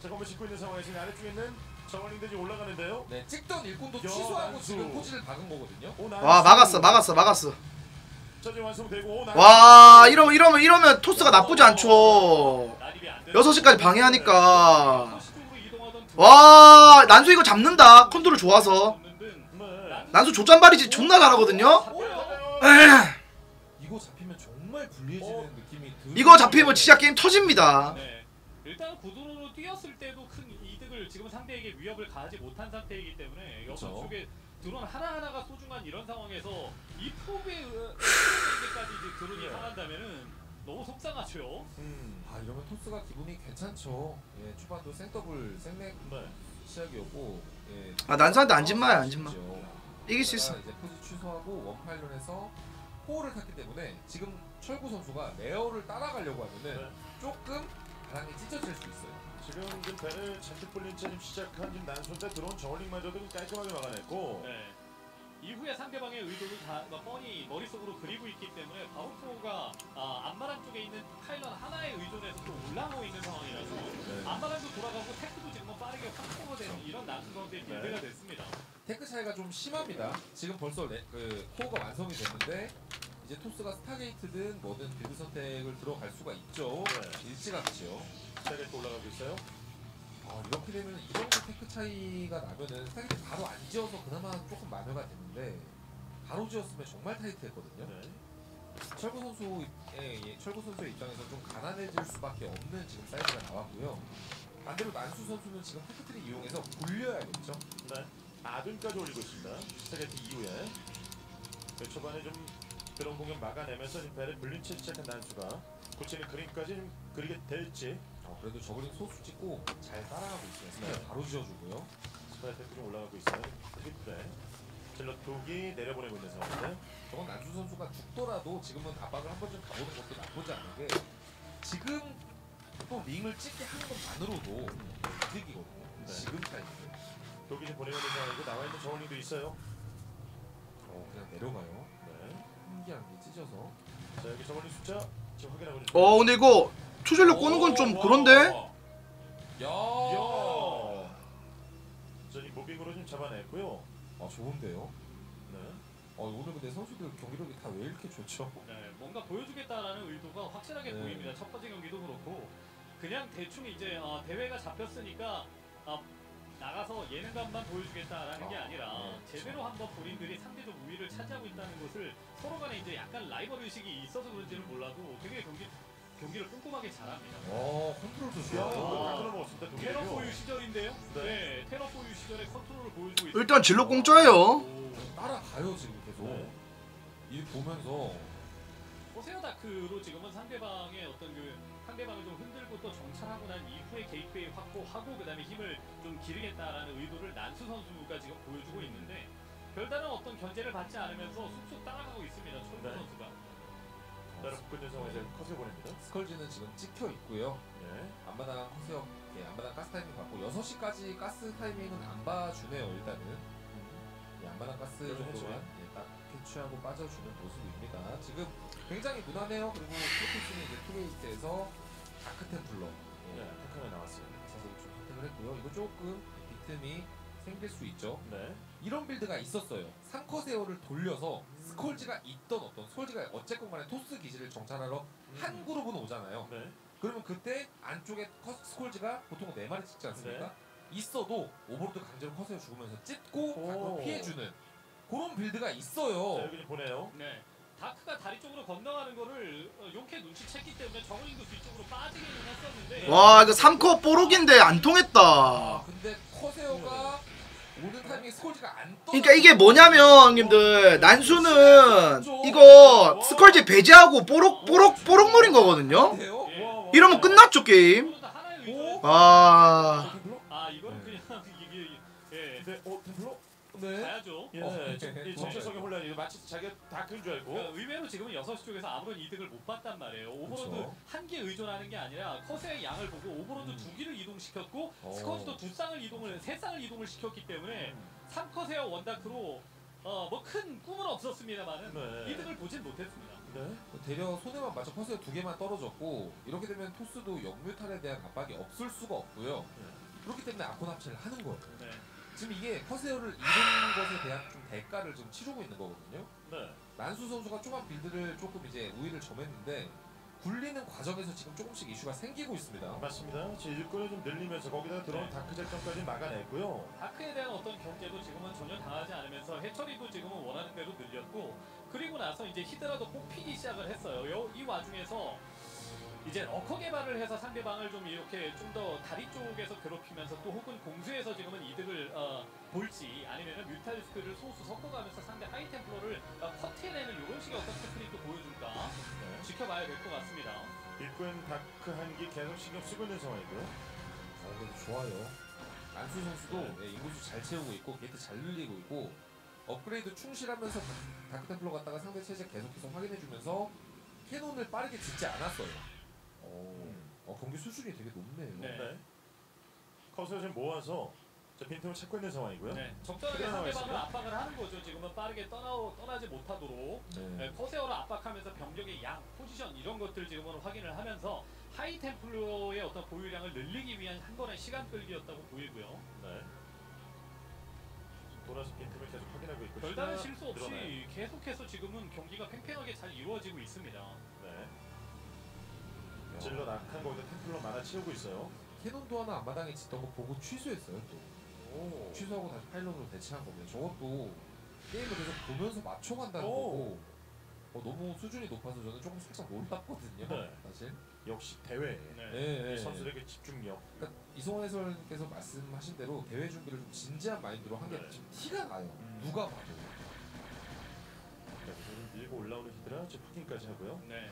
자 건물 짓고 있는 상황에서 지금 아래쪽에 있는 정원님들이 올라가는데요. 네 찍던 일꾼도 야, 취소하고. 지금 포지를 박은 거거든요. 오, 와. 막았어 막았어 막았어 와 이러면 이러면 이러면 토스가 나쁘지 않죠 난입이 안 되는 6시까지 방해하니까 와 난수 이거 잡는다 컨트롤 좋아서. 난수 조짠발이지 존나 잘하거든요 에휴, 이거 잡히면 정말 불리해지는 느낌이 들. 이거 잡히면 진짜 게임 터집니다 네. 일단 구두로로 뛰었을 때도 큰 이득을 지금 상대에게 위협을 가하지 못한 상태이기 때문에 여섯 그쵸. 쪽에 드론 하나하나가 소중한 이런 상황에서 이 프로브의 프로브에게까지 이제 드론이 네. 상한다면은 너무 속상하죠. 음. 아 이러면 토스가 기분이 괜찮죠. 예 초반도 생더블 생맥 네. 시작이었고 예. 아, 난수한테 안 진마야, 안 진마. 진짜. 이길 수 있어. 이제 포지 취소하고 원파일런에서 포를 탔기 때문에 지금 철구 선수가 레어를 따라가려고 하면은 네. 조금 가랑이 찢어질 수 있어요. 지금 좀 배를 잔뜩 불린 채 지금 시작한 지금 난수인데 들어온 저글링마저도 깔끔하게 막아냈고. 네. 이후에 상대방의 의도를 다뭐 뻔히 머릿속으로 그리고 있기 때문에 바로 프로가 아, 앞마당 쪽에 있는 파일런 하나에 의존해서 또 올라오고 있는 상황이라서 네. 앞마당도 돌아가고 테크도 지금 빠르게 확보가 되는 이런 난수 선수의 빌드가 됐습니다. tech 차이가 좀 심합니다. 지금 벌써 레, 그 코어가 완성이 됐는데 이제 토스가 Stargate든 뭐든 build 선택을 들어갈 수가 있죠. 네. 일찌감치요. 또 올라가고 있어요. 아, 이렇게 되면 이 정도 tech 차이가 나면은 Stargate 바로 안 지어서 그나마 조금 만회가 됐는데 바로 지었으면 정말 tight했거든요. 네. 철구 선수의 예, 철구 선수의 입장에서 좀 가난해질 수밖에 없는 지금 사이즈가 나왔고요. 반대로 난수 선수는 지금 tech tree 이용해서 굴려야겠죠. 네. 아둔까지 올리고 있습니다. 세게티 이후에. 그 초반에 좀 그런 공격 막아내면서 지금 배를 채 시작한 난수가 고치는 그림까지 좀 그리게 될지. 어, 그래도 Zergling 소수 찍고 잘 따라가고 있어요. Spire 네. 바로 지어주고요. Spire tech 좀 올라가고 있어요. triple에. Zealot 두기 내려보내고 있는 상황인데. 저건 난수 선수가 죽더라도 지금은 압박을 한 번쯤 가보는 것도 나쁘지 않은 게 지금 또 링을 찍게 하는 것만으로도 이득이거든요. 네. 지금 타이밍에. 독이 좀 보내는 상황이고 나와 있는 저울링도 있어요. 어 그냥 내려가요. 네. 신기한 게 찢어서. 자 여기 저울링 숫자 지금 확인하고 있습니다. 어 근데 이거 투전력 꼬는 건 좀 그런데? 야. 이야. 자, 이 무빙으로 좀 잡아냈고요. 아 좋은데요. 네. 어 오늘 근데 선수들 경기력이 다 왜 이렇게 좋죠? 네, 뭔가 보여주겠다라는 의도가 확실하게 네. 보입니다. 첫 번째 경기도 그렇고 그냥 대충 이제 어, 대회가 잡혔으니까 어, 나가서 예능감만 보여주겠다라는 게 아니라 네, 제대로 한번 본인들이 상대적 우위를 차지하고 있다는 것을 서로 간에 이제 약간 라이벌 의식이 있어서 그런지는 몰라도 되게 경기 경기를 꼼꼼하게 잘합니다. 어 컨트롤도 야, 좋아요. 다 끊어먹었습니다. 테러 독일이요. 4U 시절인데요. 네. 네, 테러 4U 시절에 컨트롤을 보여주고 있습니다. 일단 진로 공짜예요. 오. 따라가요 지금 계속. 네. 이 보면서 호세어 다크로 지금은 상대방의 어떤 그 상대방을 좀 흔들고 또 정찰하고 난 이후에 게이트웨이 확보하고 그다음에 힘을 좀 기르겠다라는 의도를 난수 선수가 지금 보여주고 있는데 별다른 어떤 견제를 받지 않으면서 쑥쑥 따라가고 있습니다. 철구 네. 선수가. 붙고 있는 상황에서 컷을 보냅니다. Scourge는 지금 찍혀 있고요. 네. 앞마당 Corsair, 예, 앞마당 가스 타이밍 받고 6시까지 가스 타이밍은 안 봐주네요 일단은. 예, 앞마당 가스 그래도 정도만. 예, 딱 캐치하고 빠져주는 모습입니다. 지금 굉장히 무난해요. 그리고 프로토스는 이제 two gate에서 Dark Templar 예, 네. tech가 나왔어요. 사실 좀 선택을 했고요. 이거 조금 빈틈이 생길 수 있죠. 네. 이런 build가 있었어요. 삼 Corsair를 돌려서 Scourge가 있던 어떤 Scourge가 어쨌건 간에 토스 기지를 정찰하러 한 그룹은 오잖아요. 네. 그러면 그때 안쪽에 커, Scourge가 보통 네 마리 찍지 않습니까? 네. 있어도 Overlord 강제로 Corsair 죽으면서 찢고 오. 피해주는 그런 build가 있어요. 자, 여기 좀 보내요. 네. Dark가 다리 쪽으로 건너가는 거를 어, 용케 눈치챘기 때문에 Zergling도 뒤쪽으로 빠지기는 했었는데 와 이거 3컷 뽀록인데 안 통했다. 아 근데 Corsair가 그러니까 이게 뭐냐면 형님들 난수는 이거 Scourge 배제하고 뽀록 뽀록 뽀록 노린 거거든요. 이러면 끝났죠 게임. 의도였 아 네. 가야죠. 예. 어. 지금 이 정체성의 혼란이 마치 자기가 Dark인 줄 알고. 그러니까 의외로 지금은 6시 쪽에서 아무런 이득을 못 봤단 말이에요. Overlord 그쵸. 한개 의존하는 게 아니라 Corsair 양을 보고 Overlord 두 개를 이동시켰고 어. Scourge도 두 쌍을 이동을 세 쌍을 이동을 시켰기 때문에 음. 3 Corsair one Dark로 어 뭐 큰 꿈은 없었습니다만은 네. 이득을 보진 못했습니다. 네. 되려 손해만 맞춰 Corsair 두 개만 떨어졌고 이렇게 되면 토스도 역Mutal에 대한 압박이 없을 수가 없고요. 그렇기 때문에 아콘 합체를 하는 거예요. 네. 지금 이게 Corsair를 잃은 것에 대한 좀 대가를 좀 치르고 있는 거거든요. 네. 난수 선수가 초반 build를 조금 이제 우위를 점했는데 굴리는 과정에서 지금 조금씩 이슈가 생기고 있습니다. 맞습니다. 지금 일꾼을 좀 늘리면서 거기다가 들어온 네. Dark 작전까지 막아냈고요. Dark에 대한 어떤 견제도 지금은 전혀 당하지 않으면서 Hatchery도 지금은 원하는 대로 늘렸고 그리고 나서 이제 Hydra도 뽑히기 시작을 했어요. 요- 이 와중에서 이제 Lurker 개발을 해서 상대방을 좀 이렇게 좀 더 다리 쪽에서 괴롭히면서 또 혹은 공수에서 지금은 이득을 어, 볼지 아니면은 Mutalisk를 소수 섞어가면서 상대 High Templar를 어, 커트해내는 이런 식의 어떤 테크닉도 보여줄까 네. 지켜봐야 될 것 같습니다. 일꾼 Dark 한기 계속 신경 쓰고 있는 상황이고요. 아, 그래도 좋아요. 난수 선수도 예, 인구수 잘 채우고 있고 게이트 잘 늘리고 있고 업그레이드 충실하면서 다- Dark Templar 갔다가 상대 체제 계속해서 확인해주면서 Cannon을 빠르게 짓지 않았어요. 어, 어, 경기 수준이 되게 높네요. 네. 네. 컷을 지금 모아서 자, 빈틈을 찾고 있는 상황이고요. 네, 적절하게 나와 상대방을 있습니다. 압박을 하는 거죠. 지금은 빠르게 떠나 떠나지 못하도록 네. 네, Corsair를 압박하면서 병력의 양, 포지션 이런 것들 지금은 확인을 하면서 High Templar의 어떤 보유량을 늘리기 위한 한 번의 시간 끌기였다고 보이고요. 네. 돌아서 빈틈을 계속 확인하고 있고 별다른 실수 없이 늘어나요. 계속해서 지금은 경기가 팽팽하게 잘 이루어지고 있습니다. 네. Zealot 낙한 거기다 Templar 많아 채우고 있어요. Cannon도 하나 앞마당에 짓던 거 보고 취소했어요 또. 오. 취소하고 다시 Pylon으로 대체한 거면 저것도 게임을 계속 보면서 맞춰간다는 오. 거고 어, 너무 수준이 높아서 저는 조금 살짝 놀랐거든요 네. 사실 역시 대회. 네. 네, 이 선수들의 그 집중력. 그러니까 이성원 해설님께서 말씀하신 대로 대회 준비를 좀 진지한 마인드로 한 게 네. 티가 나요 음. 누가 봐도 자, 지금 밀고 올라오는 히드라 지금 확인까지 하고요. 네.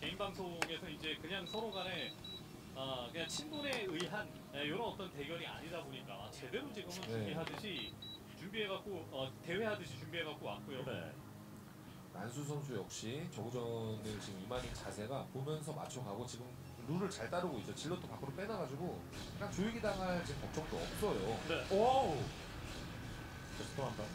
개인 방송에서 이제 그냥 서로 간에 아 그냥 친분에 의한 이런 어떤 대결이 아니다 보니까 제대로 지금은 네. 준비하듯이 준비해갖고 어, 대회하듯이 준비해갖고 왔고요. 네. 난수 선수 역시 저우전을 지금 임하는 자세가 보면서 맞춰가고 지금 룰을 잘 따르고 있죠 질럿도 밖으로 빼놔가지고 그냥 조용히 당할 지금 걱정도 없어요 네. 오. 자, 스톱 한 번.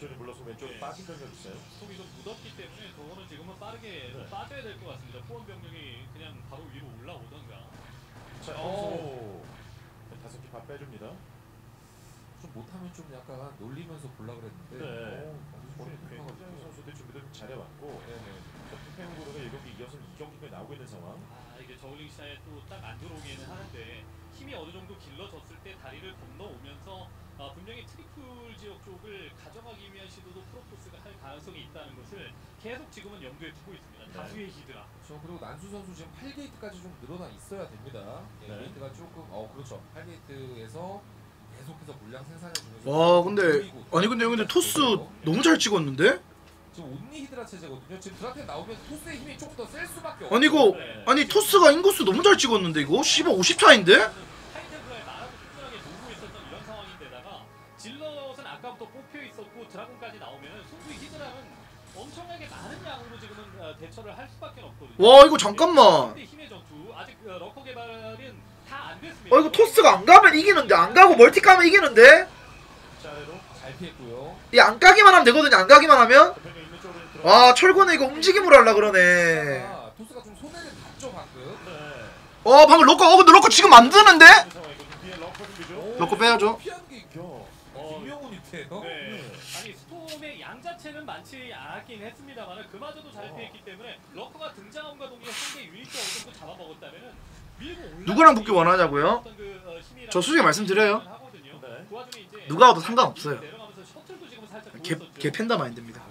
뒤쪽에 물러서 왼쪽으로 네. 빠진 적이 있어요. 스톰이 좀 묻었기 때문에 저거는 지금은 빠르게 네. 빠져야 될 것 같습니다. 포원 병력이 그냥 바로 위로 올라오던가. 자, 오. 오. 다섯 개밥 빼줍니다. 좀 못하면 좀 약간 놀리면서 볼라 그랬는데. 네. 어, 오늘 굉장히. 선수들 준비를 좀 잘해왔고 네네. 투팽구로가 1경기 이어서 2경기가 나오고 있는 상황. 아 이게 Zergling 시야에 또 딱 안 들어오기는 하는데 힘이 어느 정도 길러졌을 때 다리를 건너오면서 아, 분명히 triple 지역 쪽을 가져가기 위한 시도도 프로토스가 할 가능성이 있다는 것을 계속 지금은 염두에 두고 있습니다. 네. 다수의 히드라. 그렇죠. 그리고 난수 선수 지금 8 gate까지 좀 늘어나 있어야 됩니다. 네, 네. gate가 조금 어 그렇죠. 8 gate에서 계속해서 물량 생산해 주면서 와 근데 아니 근데 근데 토스 너무 잘 찍었는데? 지금 only hydra 체제거든요. 지금 드라테 나오면 토스의 힘이 조금 더 셀 수밖에 없어요. 아니 이거 아니 토스가 인구수 너무 잘 찍었는데 이거? 씨발 50차인데? 아까부터 뽑혀 있었고 dragoon까지 나오면 소수 hydra는 엄청나게 많은 양으로 지금은 어, 대처를 할 수밖에 없거든요. 와 이거 잠깐만 힘의 전투 아직 어, 러커 개발은 다 안 됐습니다. 어 이거 토스가 안 가면 이기는데 안 가고 multi 가면 이기는데? 잘 피했고요. 이안 가기만 하면 되거든요 안 가기만 하면? 와 철거는 이거 움직임으로 하려 그러네 아, 토스가 좀 손해를 봤죠 방금. 네. 어 방금 로커 어 근데 로커 지금 만드는데? 준비죠. 넣고 빼야죠. 어, 김명훈 이태요. 네. 아니 스톰의 양 자체는 많지 않았긴 했습니다만 그마저도 잘 피했기 때문에 러커가 등장함과 동시에 상대 유닛도 어느 정도 잡아먹었다면 누구랑 붙기 원하냐고요? 그, 어, 저 솔직히 말씀드려요. 네. 그 누가 와도 상관없어요. 개. 개 팬다 마인드입니다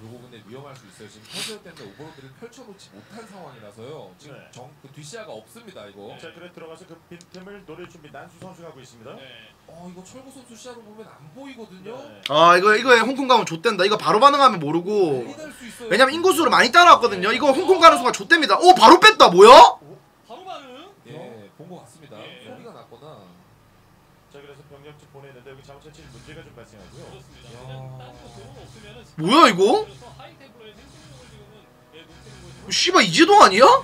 아, 있어요. 지금 터질 때문에 오버로드를 펼쳐놓지 못한 상황이라서요. 지금 네. 정, 그 뒷시야가 없습니다 이거. 자, 그래 들어가서 그 빈틈을 노릴 준비 난수 선수가 하고 있습니다. 네. 어 이거 철구 선수 시야로 보면 안 보이거든요. 네. 아 이거 이거에 홍콩 가면 좆된다 이거 바로 반응하면 모르고 리드할 수 있어요. 왜냐면 인구수를 많이 따라왔거든요 이거 홍콩 가는 순간 좆됩니다 오 바로 뺐다 뭐야? 바로 반응. 예, 본 것 같습니다. 예. 소리가 났거나. 자, 그래서 병력지 보내는데 여기 채취 문제가 좀 발생하고요. 그렇습니다. 야. 그냥 딴거 돈은 없으면은 뭐야, 이거? 그래서 하이템플러의 생존력을 지금은 예, 높이는 거죠. 씨발 이재동 아니야? 예.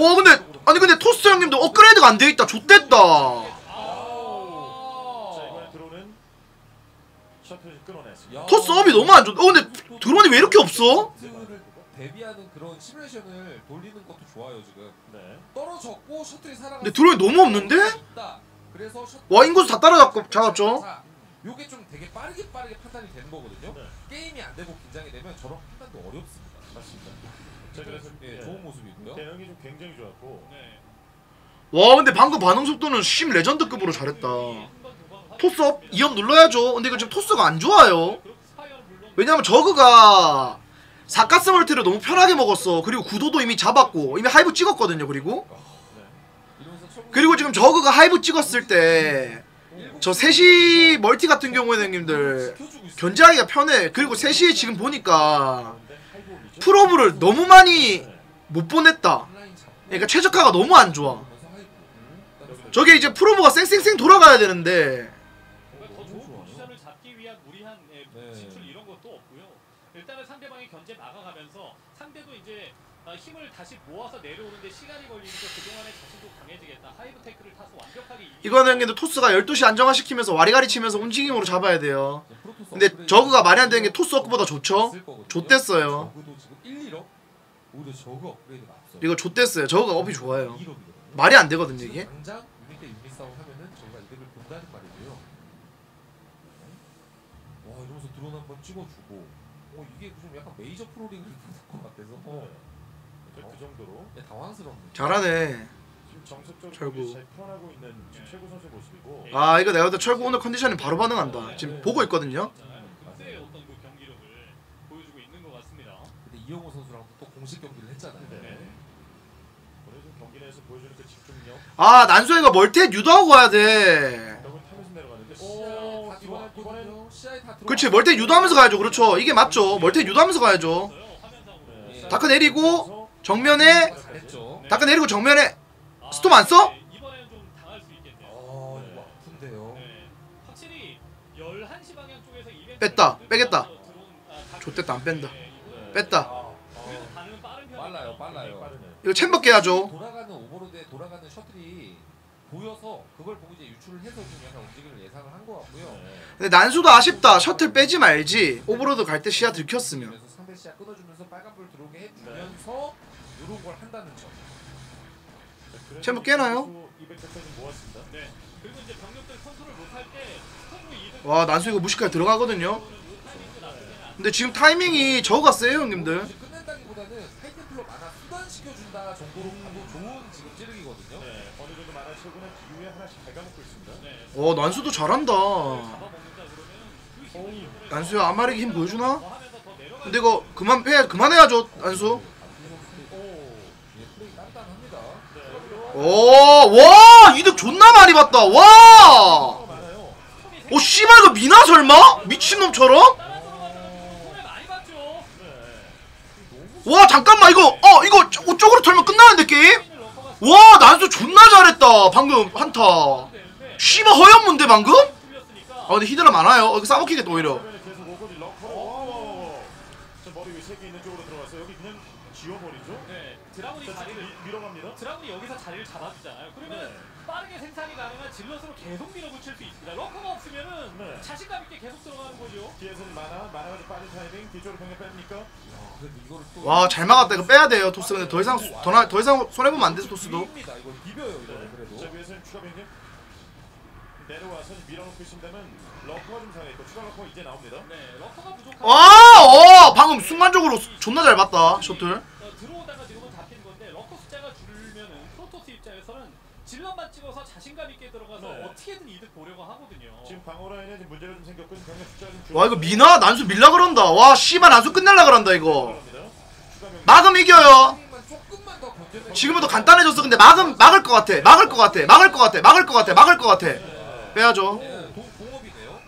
와 근데 아니 근데 토스 형님도 업그레이드가 안 돼있다 좆됐다 자, 이번에 들어오는 셔틀 끊어냈습니다. 토스 업이 너무 안 좋다 어 근데 드론이 왜 이렇게 없어? 를 대비하는 그런 시뮬레이션을 돌리는 것도 좋아요 지금. 네. 떨어졌고 셔틀이 살아가. 근데 드론이 너무 없는데? 와 인구수 다 따라잡고 잡았죠 자, 요게 좀 되게 빠르게 빠르게 판단이 되는 거거든요. 네. 게임이 안 되고 긴장이 되면 저런 판단도 어렵습니다. 맞습니다. 자, 그래서 예, 예, 좋은 모습이고요. 대응이 좀 굉장히 좋았고. 네. 와 근데 방금 반응 속도는 심 레전드급으로 잘했다 토스 up 2up 눌러야죠 근데 이거 지금 토스가 안 좋아요 왜냐면 저그가 4가스 multi를 너무 편하게 먹었어 그리고 구도도 이미 잡았고 이미 hive 찍었거든요 그리고 이러면서 철구 그리고 지금 저그가 hive 찍었을 때 저 3시 multi 같은 경우에는 형님들. 견제하기가 편해 그리고 3시에 지금 보니까. probe를 너무 많이 네. 못 보냈다 그러니까 최적화가 너무 안 좋아 저게 이제 probe가 쌩쌩쌩 돌아가야 되는데 힘을 다시 모아서 내려오는데 시간이 걸리니까 그동안의 자신도 강해지겠다. 하이브 테크를 타서 완벽하게 이거는 형님들 토스가 12시 안정화시키면서 와리가리 치면서 움직임으로 잡아야 돼요 근데 저그가 말이 안 되는 게 토스 up보다 좋죠? 있을 거거든요. 좆됐어요 저그도 지금 1, 2로 오히려 저그 업그레이드가 앞서. 이거 좆됐어요 저그가 업이 좋아요 2럽이거든요. 말이 안 되거든요 이게. 잘하네 철구. 경기 잘 풀어나고 있는 지금 최고 선수 모습이고. 아 이거 내가 볼때 철구 오늘 컨디션이 바로 반응한다 지금 보고 있거든요 그때의 어떤 그 경기력을 보여주고 있는 것 같습니다. 근데 이영호 선수랑 또 공식 경기를 했잖아요. 네. 오늘 좀 경기 내에서 보여주는 그 집중력. 아 난수 이거 multi에 유도하고 가야 돼. 오, 다 다. 그렇지 multi에 유도하면서 가야죠 그렇죠 이게 맞죠 multi에 유도하면서 가야죠. dark 내리고 정면에. dark 내리고 정면에 아, storm 안 써? 네, 이번에는 좀 당할 수 있겠네요. 어 네. 이거 아픈데요. 네. 확실히 11시 방향 쪽에서 이벤트 뺐다, 빼겠다. 아, 좆됐다, 안 뺀다. 네, 뺐다 아, 편이에요. 빨라요, 빨라요. 이거 chamber 깨야죠. 돌아가는 overlord에 돌아가는 셔틀이 보여서 그걸 보고 이제 유출을 해서 좀 약간 움직임을 예상을 한 것 같고요. 근데 난수도 아쉽다. 셔틀 빼지 말지. overlord 갈 때 시야 들켰으면. 그래서 상대 시야 끊어주면서 빨간불 들어오게 해주면서 이런 걸 한다는 점. 챔버 깨나요? 200까지 모았습니다. 네. 와 난수 이거 무식하게 들어가거든요. 근데 지금 타이밍이 저거가 세요 형님들. 정도로 가도 좋은 지금 찌르기거든요. 네, 어느 정도 만화 채우고는 이후에 하나씩 갉아먹고 있습니다. 네. 와 난수도 잘한다. 난수야 아마르기 힘 보여주나? 내려가 근데 이거 그만 빼 그만해야죠 난수. 예, 플레이 단단합니다. 오, 와 이득 존나 많이 봤다. 와. 많아요. 오 씨발 이거 미나 설마? 미친놈처럼? 와 잠깐만 이거 어 이거 저- 쪽으로 털면 끝나는데 게임? 와 난수 존나 잘했다 방금 한타. 씨발 허연문데 방금? 아 근데 히드라 많아요. 어, 이거 싸먹히겠다 오히려. 그러면 계속 오고 럭커로 와와와. 저 머리 위에 세개 있는 쪽으로 들어갔어요. 여기 그냥 지워버리죠. 네. 드라군이 자, 자리를 미, 밀어갑니다. 드라군이 여기서 자리를 잡아주잖아요. 그러면 네. 빠르게 생산이 가능한 질럿으로 계속 밀어붙일 수 있습니다. 러커가 없으면은 네. 자신감 있게 계속 들어가는 거죠. 뒤에서는 만화, 만화가 좀 빠진 타이밍. 뒤쪽으로 병력 뺍니까? 와 잘 막았다 이거 빼야 돼요 토스 근데 더 이상 더, 나, 더 이상 손해 보면 안돼 토스도. 비깁니다. 이거 비벼요 이거는 그래도. 자 위에서는 추가 병력 내려와서 밀어놓고 있습니다만 lurker가 좀 상해 있고 추가 lurker 이제 나옵니다. 네, lurker가 부족한. 와, 어 방금 순간적으로 존나 잘 봤다 셔틀. 어, 들어오다가 지금은 잡힌 건데 lurker 숫자가 줄면은 프로토스 입장에서는 zealot만 찍어서 자신감 있게 들어가서 네. 어떻게든 이득 보려고 하거든요. 지금 방어 라인에 지금 문제가 좀 생겼고 지금 병력 숫자가 좀와 이거 미나 난수 밀라 그런다. 와 씨발 난수 끝낼라 그런다 이거. 막음 이겨요. 더 간단해졌어. 근데 막음 막을 것 같아. 막을 것 같아. 막을 것 같아. 막을 것 같아. 막을 것 같아. 빼야죠. 네, 동, 공업이네요.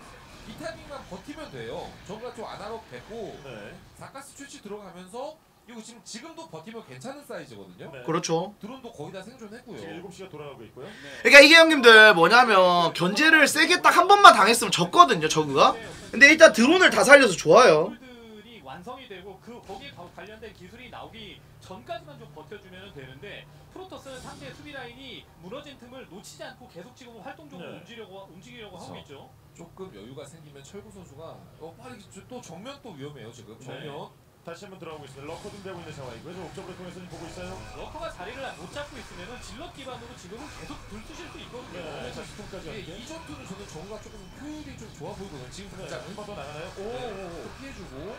이 타이밍만 버티면 돼요. 저가 좀 아날로그 됐고 네. 사카스 출시 들어가면서 이거 지금 지금도 버티면 괜찮은 사이즈거든요. 네. 그렇죠. 드론도 거의 다 생존했고요. 지금 7시가 돌아가고 있고요. 그러니까 이게 형님들 뭐냐면 견제를 세게 딱 한 번만 당했으면 졌거든요. 저그가. 근데 일단 드론을 다 살려서 좋아요. 홀들이 완성이 되고 그 거기에 가- 관련된 기술이 나오기 전까지만 좀 버텨주면 되는데 프로토스는 상대 수비 라인이 무너진 틈을 놓치지 않고 계속 지금 활동적으로 네. 움직이려고 움직이려고 하고 그렇죠. 있죠. 조금 여유가 생기면 철구 선수가 어 빨리 저- 또 정면 또 위험해요 지금 네. 정면. 다시 한번 들어가고 있습니다. 럭커 준비하고 있는 상황이고요. 저 옥저브를 통해서 보고 있어요. 러커가 자리를 못 잡고 있으면은 질럿 기반으로 지금은 계속 불쑤실 수 있거든요. 네. 자 스톤까지 예. 이 전투는 저는 정우가 조금 효율이 좀 좋아 보이거든요. 지금 네. 당장은 한번 더 나가나요? 오. 네, 오, 오. 또 피해주고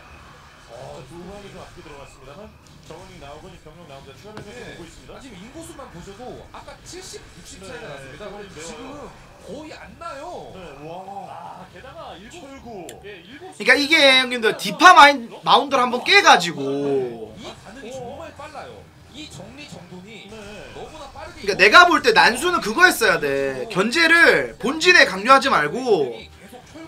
어, 두 방이 좀 앞뒤 들어갔습니다만 정원이 나오고 병력 나옵니다. 추가 병력 네. 보고 있습니다. 아, 지금 인구수만 보셔도 아까 70, 60 차이가 네, 났습니다. 지금. 거의 안 나요. 네. 와. 아 게다가 일곱 철구. 예 일곱. 그러니까 이게 형님들 디파 마인 마운드를 한번 깨가지고. 이 반응이 정말 빨라요. 이 정리 정돈이 네. 너무나 빠르게. 그러니까 내가 볼 때 난수는 그거 했어야 돼. 견제를 본진에 강요하지 말고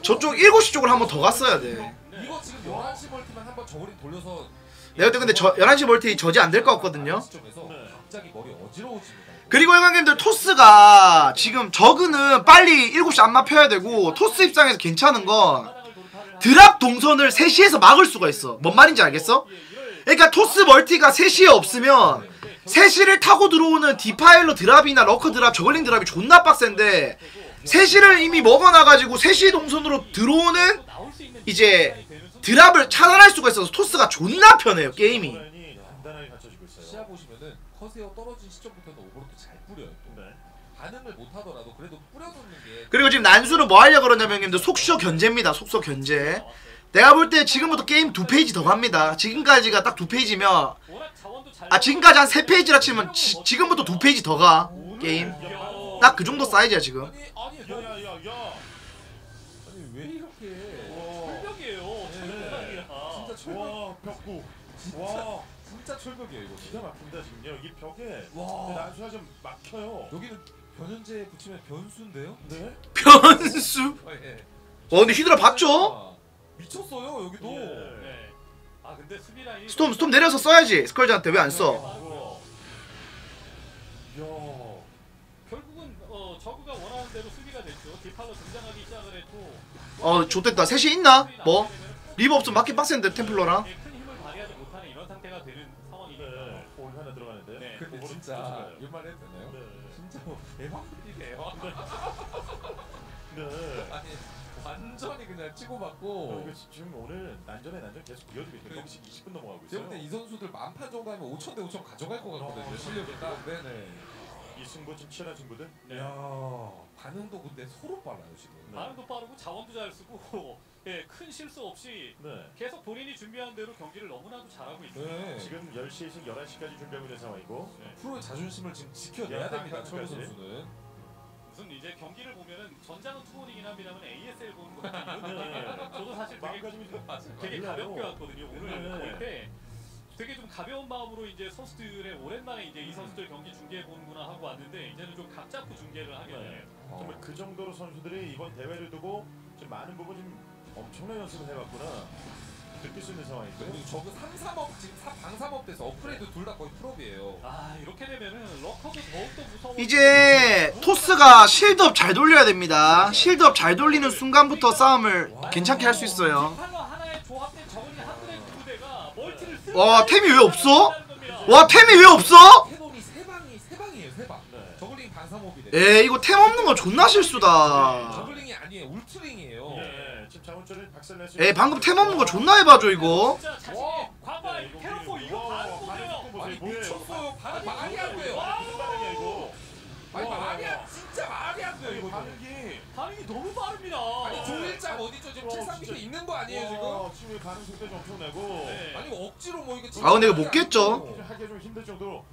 저쪽 7시 쪽으로 한번 더 갔어야 돼. 이거 지금 11시 multi만 한번 저울이 돌려서 내가 볼때 근데 저 11시 multi 저지 안 될 것 같거든요. 시점에서 네. 갑자기 머리 어지러워집니다. 그리고 형님들 토스가 지금 저그는 빨리 7시 앞마 펴야 되고 토스 입장에서 괜찮은 건 drop 동선을 3시에서 막을 수가 있어. 뭔 말인지 알겠어? 그러니까 토스 multi가 3시에 없으면 3시를 타고 들어오는 defiler drop이나 lurker drop, zergling drop이 존나 빡센데 3시를 이미 먹어놔가지고 3시 동선으로 들어오는 이제 drop을 차단할 수가 있어서 토스가 존나 편해요 게임이. 반응을 못 하더라도 그래도 뿌려놓는 게 그리고 지금 난수는 뭐 하려고 그러냐면 형님들 속셔 견제입니다 속셔 견제 내가 볼 때 지금부터 게임 두 페이지 더 갑니다 지금까지가 딱 두 페이지면 아 지금까지 한 세 페이지라 치면 지, 지금부터 두 페이지 더 가 게임 딱 그 정도 사이즈야 지금 아니 아니 너 야야야야. 아니 왜 이렇게 와. 철벽이에요. 철벽이야. 진짜 철벽 와 벽구. 와. 진짜 철벽이에요 이거. 기가 막힙니다 지금요. 이 벽에 와 난수가 좀 막혀요. 여기는 변현재 붙이면 변수인데요? 네. 변수 아, 예. 어 근데 히드라 봤죠? 아, 미쳤어요 여기도. 예. 네. 아 근데 수비 라인 storm storm 내려서 써야지 scourge한테 왜 안 써? 우와. 야. 결국은 어 저그가 원하는 대로 수비가 됐죠. 디팔로 등장하기 시작을 했고 어 좋됐다 셋이 있나? 뭐? 리버 없으면 맞기 빡센데 템플러랑 큰 힘을 발휘하지 못하는 이런 상태가 되는 상황이니까. 네. 올 하나 들어가는데. 네. 근데 진짜 말? 네. 뭐 대박이네요. 네. 아니 완전히 그냥 어, 치고받고 이거 지금 오늘 난전에 난전 계속 이어지고 있어요. 경식 20분 넘어가고 있어요. 제가 볼때이 선수들 만판 정도 하면 5천 대 5천 가져갈 것 같거든요. 실력이 딱. 네네. 이 승부 좀 치열한 승부들. 네. 이야 반응도 근데 서로 빨라요 지금. 반응도 빠르고 자원도 잘 쓰고 예, 큰 실수 없이 네. 계속 본인이 준비한 대로 경기를 너무나도 잘하고 있어요. 네. 지금 10시에서 11시까지 준비하고 있는 상황이고. 프로의 자존심을 지금 지켜내야 야, 됩니다. 딱 최우 끝까지. 선수는. 무슨 이제 경기를 보면은 전장은 투혼이긴 합니다만 ASL 보는 것 같은 이런 네. 느낌. 저도 사실 되게 되게. 가볍게 왔거든요. 오늘 네. 볼때 되게 좀 가벼운 마음으로 이제 선수들의 오랜만에 이제 이 선수들 경기 중계해 보는구나 하고 왔는데 이제는 좀 각 잡고 중계를 하게 네. 돼요. 정말 그 정도로 선수들이 이번 대회를 두고 좀 많은 부분 좀 엄청난 연습을 해왔구나 느낄 수 있는 상황이고. 그리고 저그 3, 3up 지금 3, 방 3up 돼서 업그레이드 둘 다 거의 풀업이에요. 아 이렇게 되면은 lurker도 더욱더 무서워. 이제 토스가 shield up 잘 돌려야 됩니다. shield up 잘 돌리는 순간부터 싸움을 괜찮게 할 수 있어요. 와 템이 왜 없어? 와 템이 왜 없어? 캐논이 세 방이 세 방이에요 세 방. 네. 저글링 방 3업이래. 에 이거 템 없는 거 존나 실수다. 에 방금 템 없는 거 존나 해봐줘 이거. 좀. 아니 말이 안 진짜 말이 안 돼요. 반응이 반응이 너무 빠릅니다. 아니 조일장 어디죠 지금 어, 책상 밑에. 있는 거 아니에요 지금? 와, 지금 반응 속도가 엄청나고 네. 아니 억지로 뭐 이거 아, 근데 이거 못 깼죠? 하기가 좀 힘들 정도로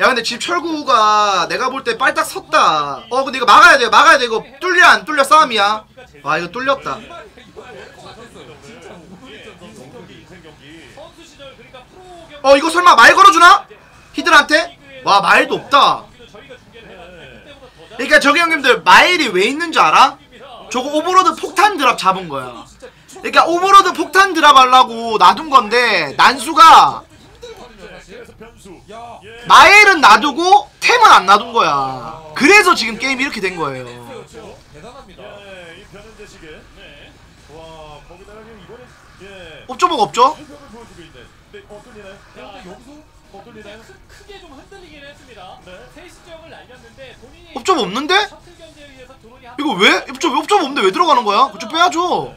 야 근데 집 철구가 내가 볼 때 빨딱 섰다. 어 근데 이거 막아야 돼 막아야 돼 이거 뚫려 안 뚫려 싸움이야. 와 이거 뚫렸다. 어 이거 설마 말 걸어주나? 히들한테? 와 말도 없다. 그러니까 저기 형님들 마일이 왜 있는 줄 알아? 저거 overlord 폭탄 drop 잡은 거야. 그러니까 overlord 폭탄 drop 하려고 놔둔 건데 난수가 야. 예. 마일은 놔두고 템은 안 놔둔 거야. 그래서 지금 게임이 이렇게 된 거예요. 그렇죠. 대단합니다. 예, 이 시계 네. 와 거기다가 지금 이번에 예 observer가 없죠? 실력을 보여주고 있네 근데 어 뚫리나요? 근데 여기서 어 뚫리나요? 크, 크게 좀 흔들리긴 했습니다. 네. 세이스 지역을 날렸는데 본인이 옵저버 없는데? 셔틀 견제에 의해서 드론이 한 이거 왜? 옵저버 옵저버 없는데 왜 들어가는 거야? 그쪽 빼야죠.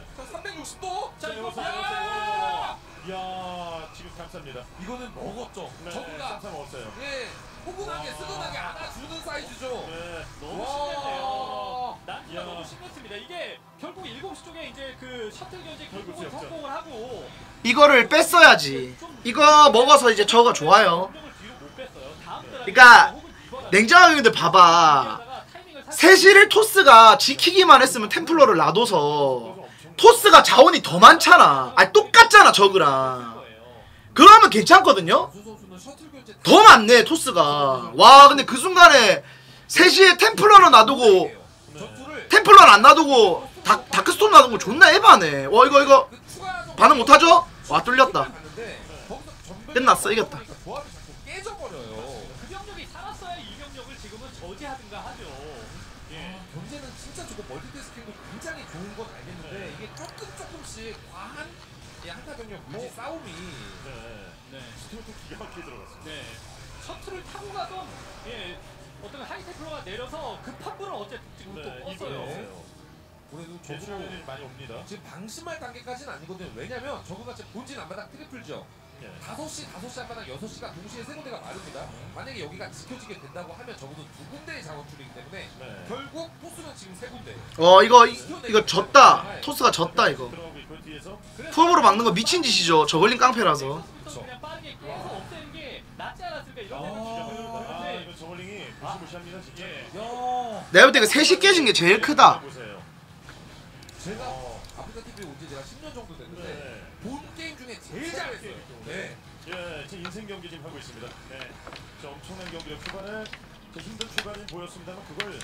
그. 성공을 하고 이거를 뺐어야지. 이거 먹어서 이제 저거 좋아요. 그러니까 냉정하게 근데 봐봐. 세시를 토스가 지키기만 했으면 템플러를 놔둬서 토스가 자원이 더 많잖아. 아니 똑같잖아 저그랑. 그러면 괜찮거든요. 더 많네 토스가. 와 근데 그 순간에 세시에 템플러를 놔두고 템플러를 안 놔두고 다, 다크스톤 놔둔 거 존나 에바네. 와 이거 이거 그 반응 못하죠? 와 뚫렸다. 끝났어, 이겼다. 그. 예. 무지 싸움이 네 네. 스토어도 기가 막히게 들어갔어요 네. 셔틀을 타고 가던 예. 어떤 하이테크로가 내려서 그래도 저거 많이 옵니다 지금 방심할 단계까지는 아니거든요. 왜냐면 저거가 지금 본진 앞마당 트리플죠. 예. 5시, 5시 앞마당 6시가 동시에 세 군데가 마릅니다. 만약에 여기가 지켜지게 된다고 하면 적어도 두 군데의 자원줄이기 때문에 네 결국 포스는 지금 세 군데. 어 이거 이- 이거 졌다. 토스가 졌다 이거. 푸업으로 막는 거 미친 짓이죠. 저걸린 깡패라서. 않았을까 이런 아. 진짜 예. 야, 내가 볼때 그 셋이 깨진 게 제일 크다. 제가 어. 아프리카 TV 온지 제가 10년 정도 됐는데 네. 본 게임 중에 제일 잘했어요. 네. 예, 제 인생 경기 지금 하고 있습니다. 네. 저 엄청난 경기력 초반에 저 힘든 초반이 보였습니다만 그걸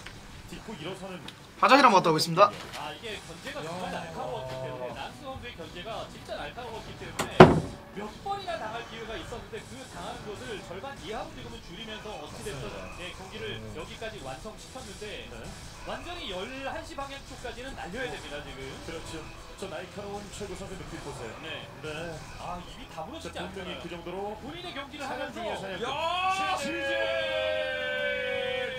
딛고 일어서는 화장실 한번 갔다 오겠습니다. 아 이게 견제가 정말 야. 날카로웠기 때문에 난수 선수의 견제가 진짜 날카로웠기 때문에 몇 번이나 당할 기회가 있었는데 그 당하는 것을 절반 이하로 지금은 줄이면서 어찌됐든 네, 경기를 여기까지 완성시켰는데 네. 완전히 11시 방향 쪽까지는 날려야 됩니다 지금 그렇죠. 저 날카로운 최고 선수 느낄 곳에. 네. 네. 아 입이 다물어지지 자, 분명히 않잖아요. 그 정도로 본인의 경기를 사냥 하면서 사냥. 야 치즈!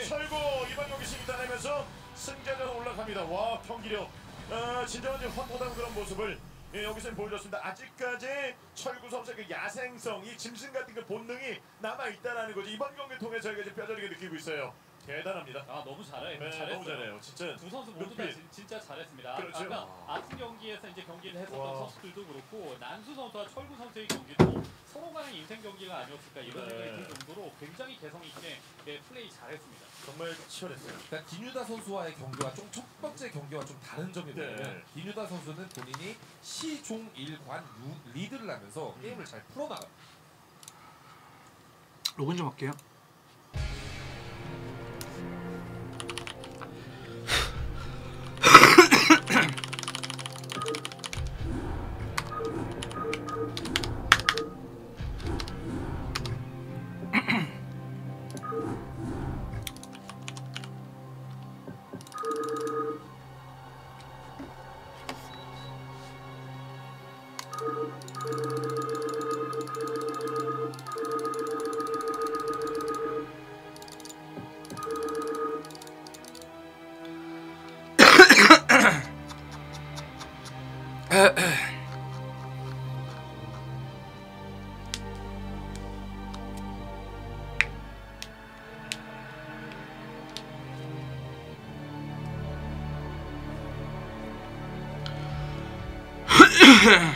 철고 이번 경기 승리 따내면서 승자전 올라갑니다. 와 경기력. 아, 진정한 이제 확고한 그런 모습을 예, 여기서 보여줬습니다. 아직까지 철구 선수의 그 야생성, 이 짐승 같은 그 본능이 남아 있다라는 거지. 이번 경기 통해 저희가 이제 뼈저리게 느끼고 있어요. 대단합니다. 아 너무 잘해. 네, 잘했어요. 너무 잘해요. 진짜 두 선수 모두 다. 진- 진짜 잘했습니다. 그렇죠. 아까 아픈 경기에서 이제 경기를 했었던 와. 선수들도 그렇고 난수 선수와 철구 선수의 경기도 서로 간의 인생 경기가 아니었을까 이런 네. 생각이 들 정도로 굉장히 개성 있게 네, 플레이 잘했습니다. 정말 치열했어요. 그러니까 기뉴다 선수와의 경기와 좀 첫 번째 경기와 좀 다른 점이 네. 뭐냐면 기뉴다 선수는 본인이 시종일관 루- 리드를 하면서 게임을 잘 풀어나가요. 로그인 좀 할게요. Yeah.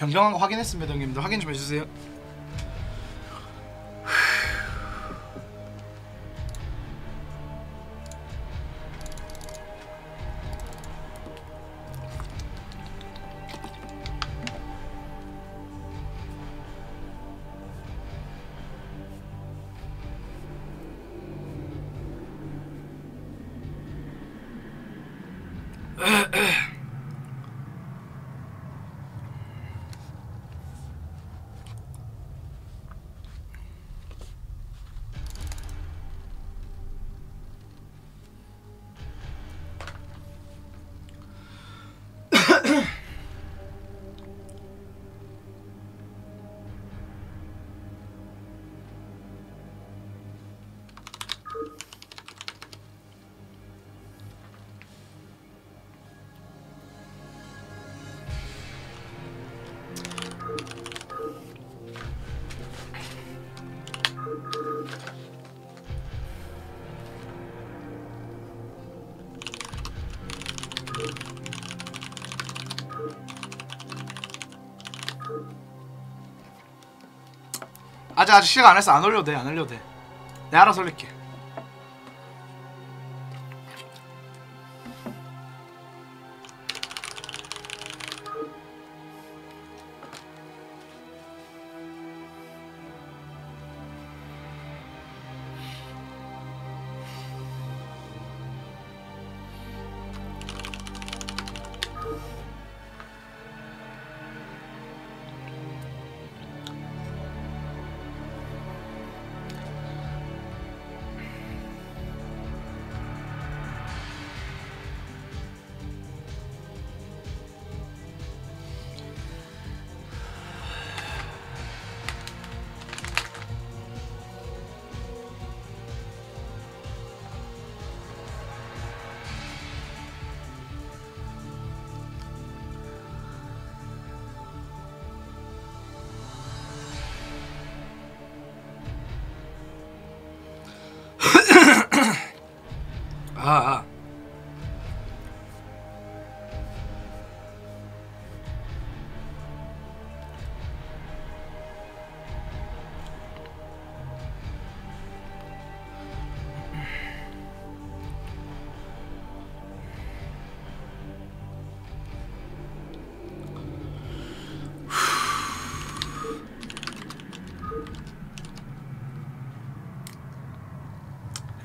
변경한 거 확인했습니다, 형님들. 확인 좀 해주세요. 아직 아직 시작 안 했어. 안 올려도 돼. 안 올려도 돼. 내가 알아서 올릴게.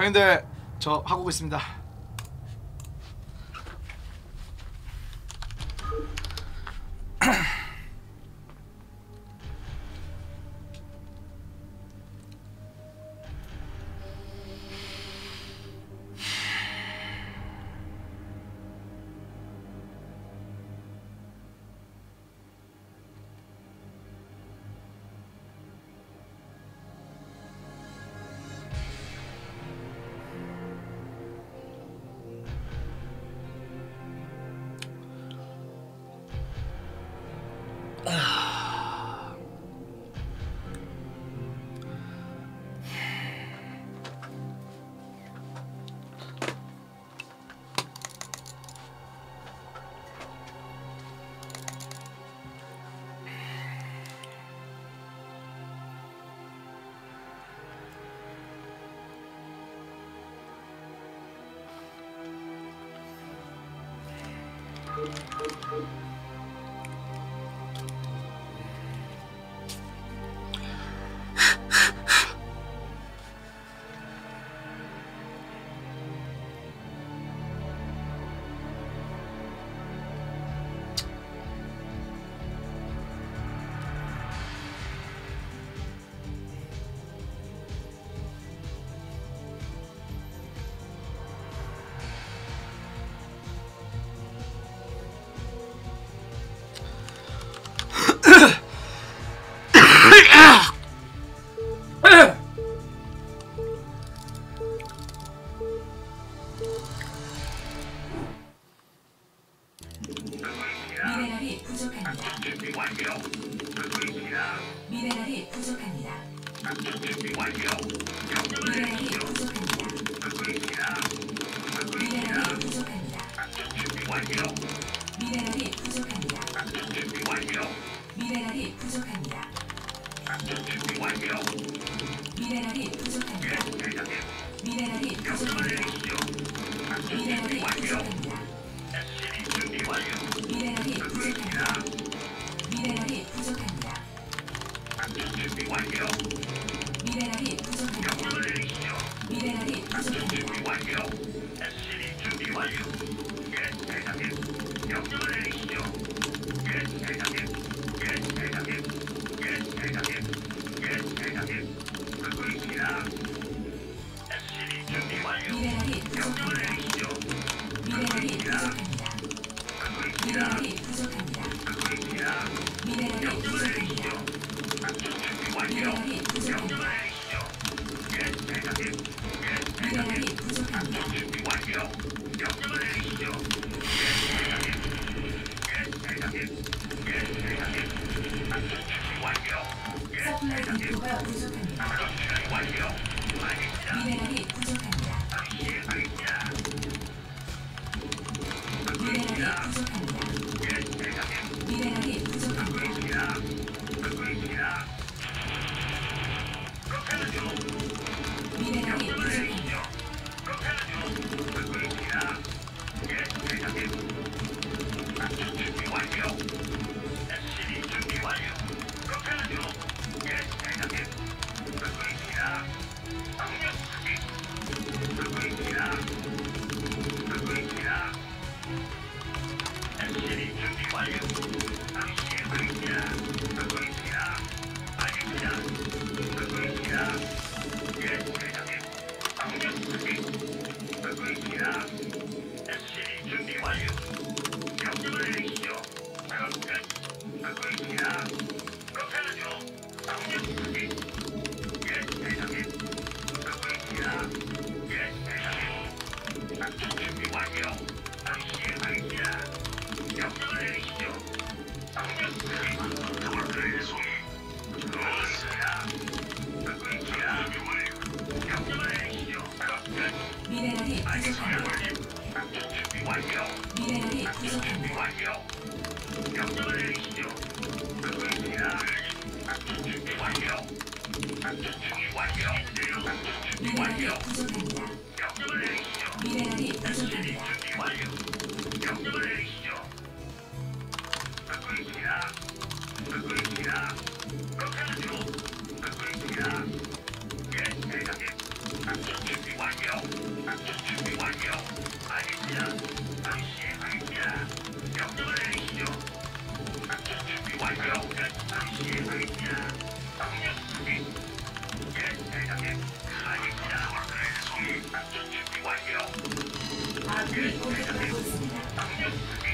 형님들 저 하고 있습니다. 습니다.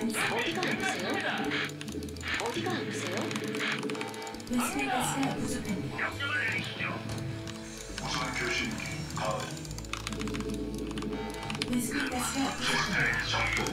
times 40 grams, yo. 40 grams, yo. Mesleğe mesleğe uzun 우선 교신기 가 을. 메스메 메스 메.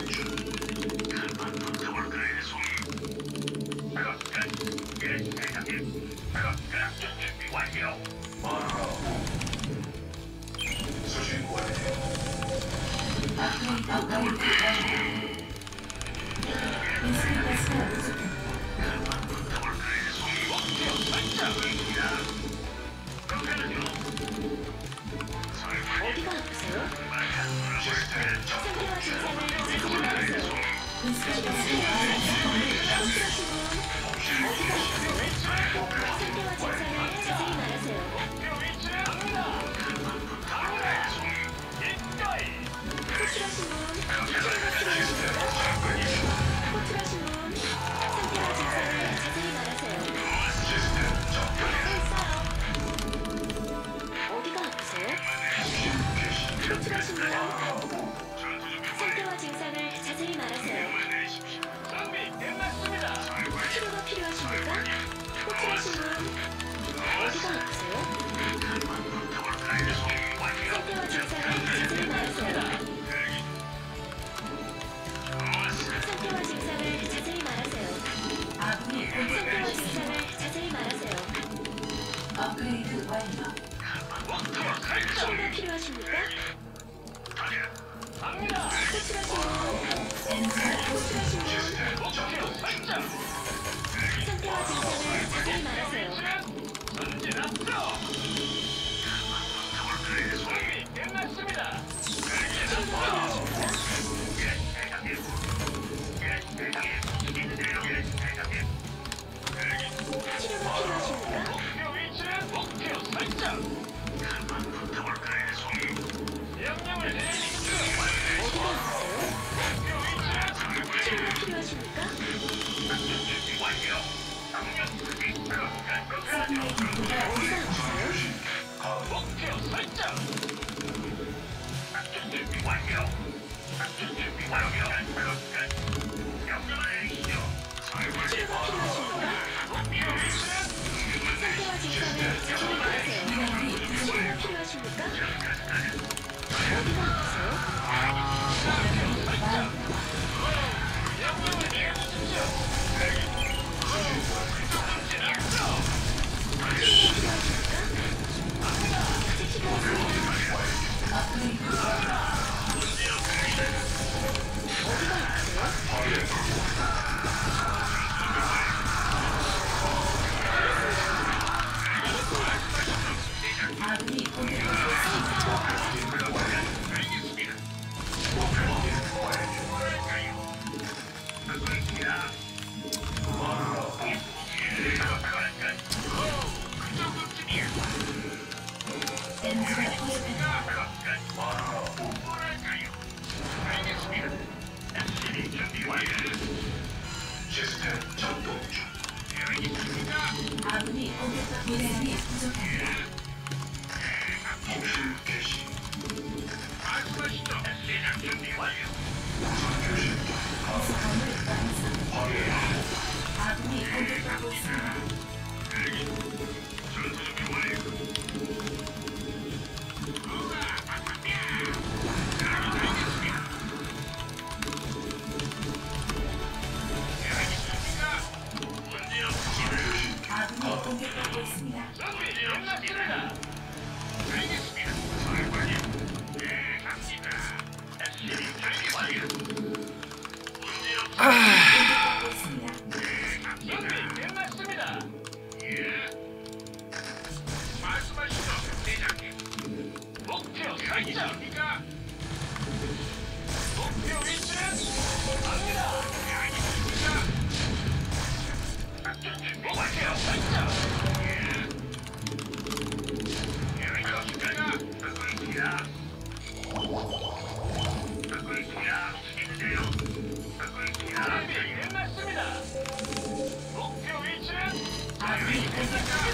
Yeah.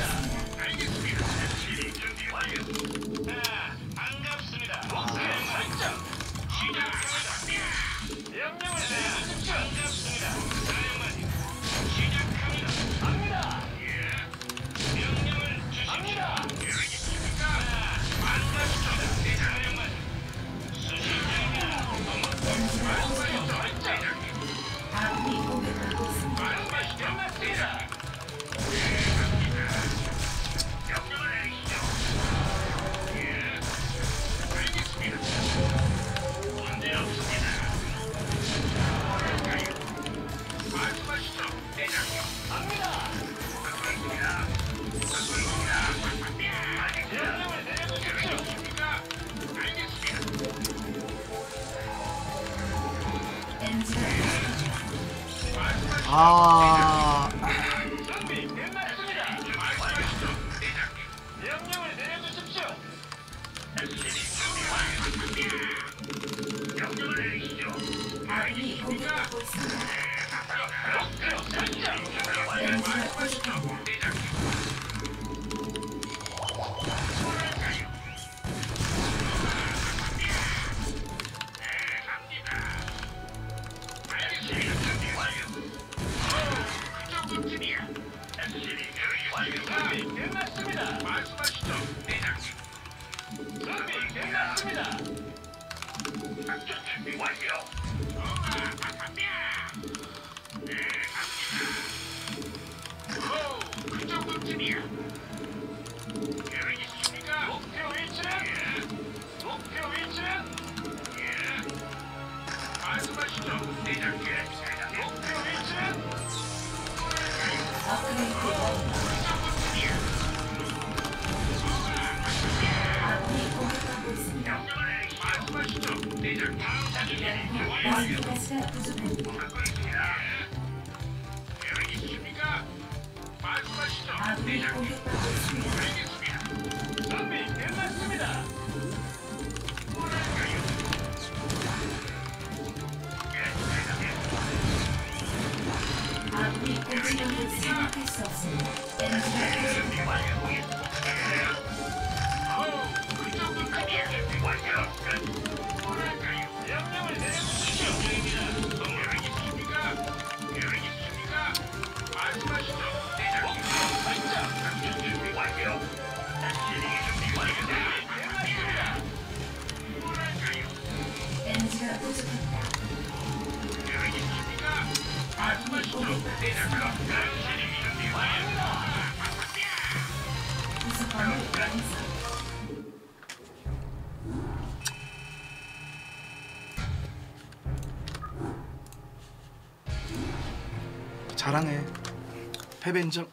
배변정.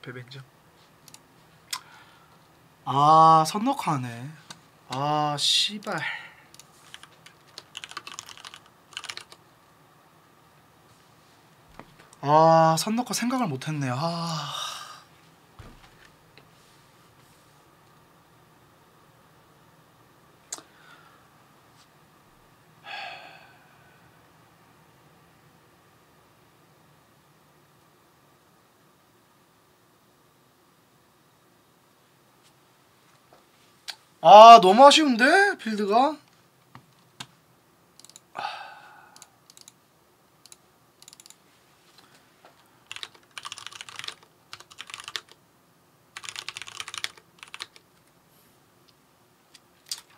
배변정. 아 선덕하네. 아 씨발. 아 선덕화 생각을 못했네요 아. 너무 아쉬운데? 빌드가?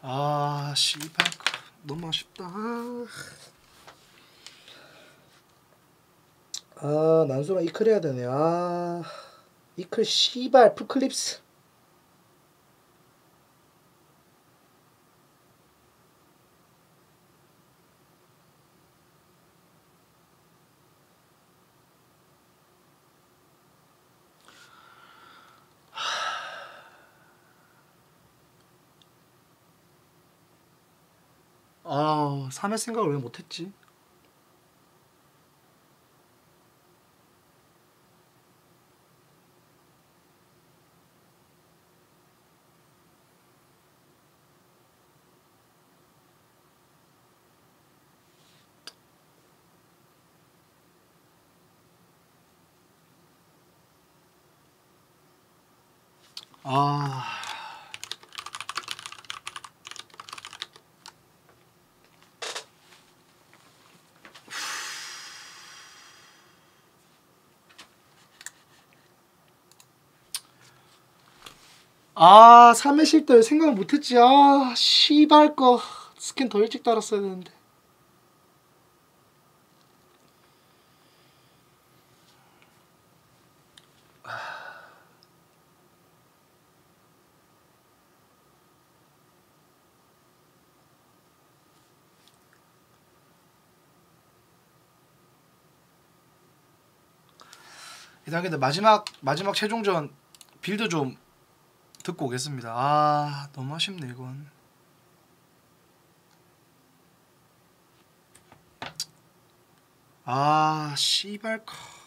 아, 씨발. 너무 아쉽다. 아, 난소랑 이클 해야 되네. 아. 이클 씨발 풀클립스. 하는 생각을 왜 못했지? 아... 아 3회실 때 생각을 못했지. 아 씨발 거. 스킨 더 일찍 달았어야 되는데. 일단 근데 마지막 마지막 최종전 빌드 좀 듣고 오겠습니다. 아 너무 아쉽네 이건. 아 씨발 커.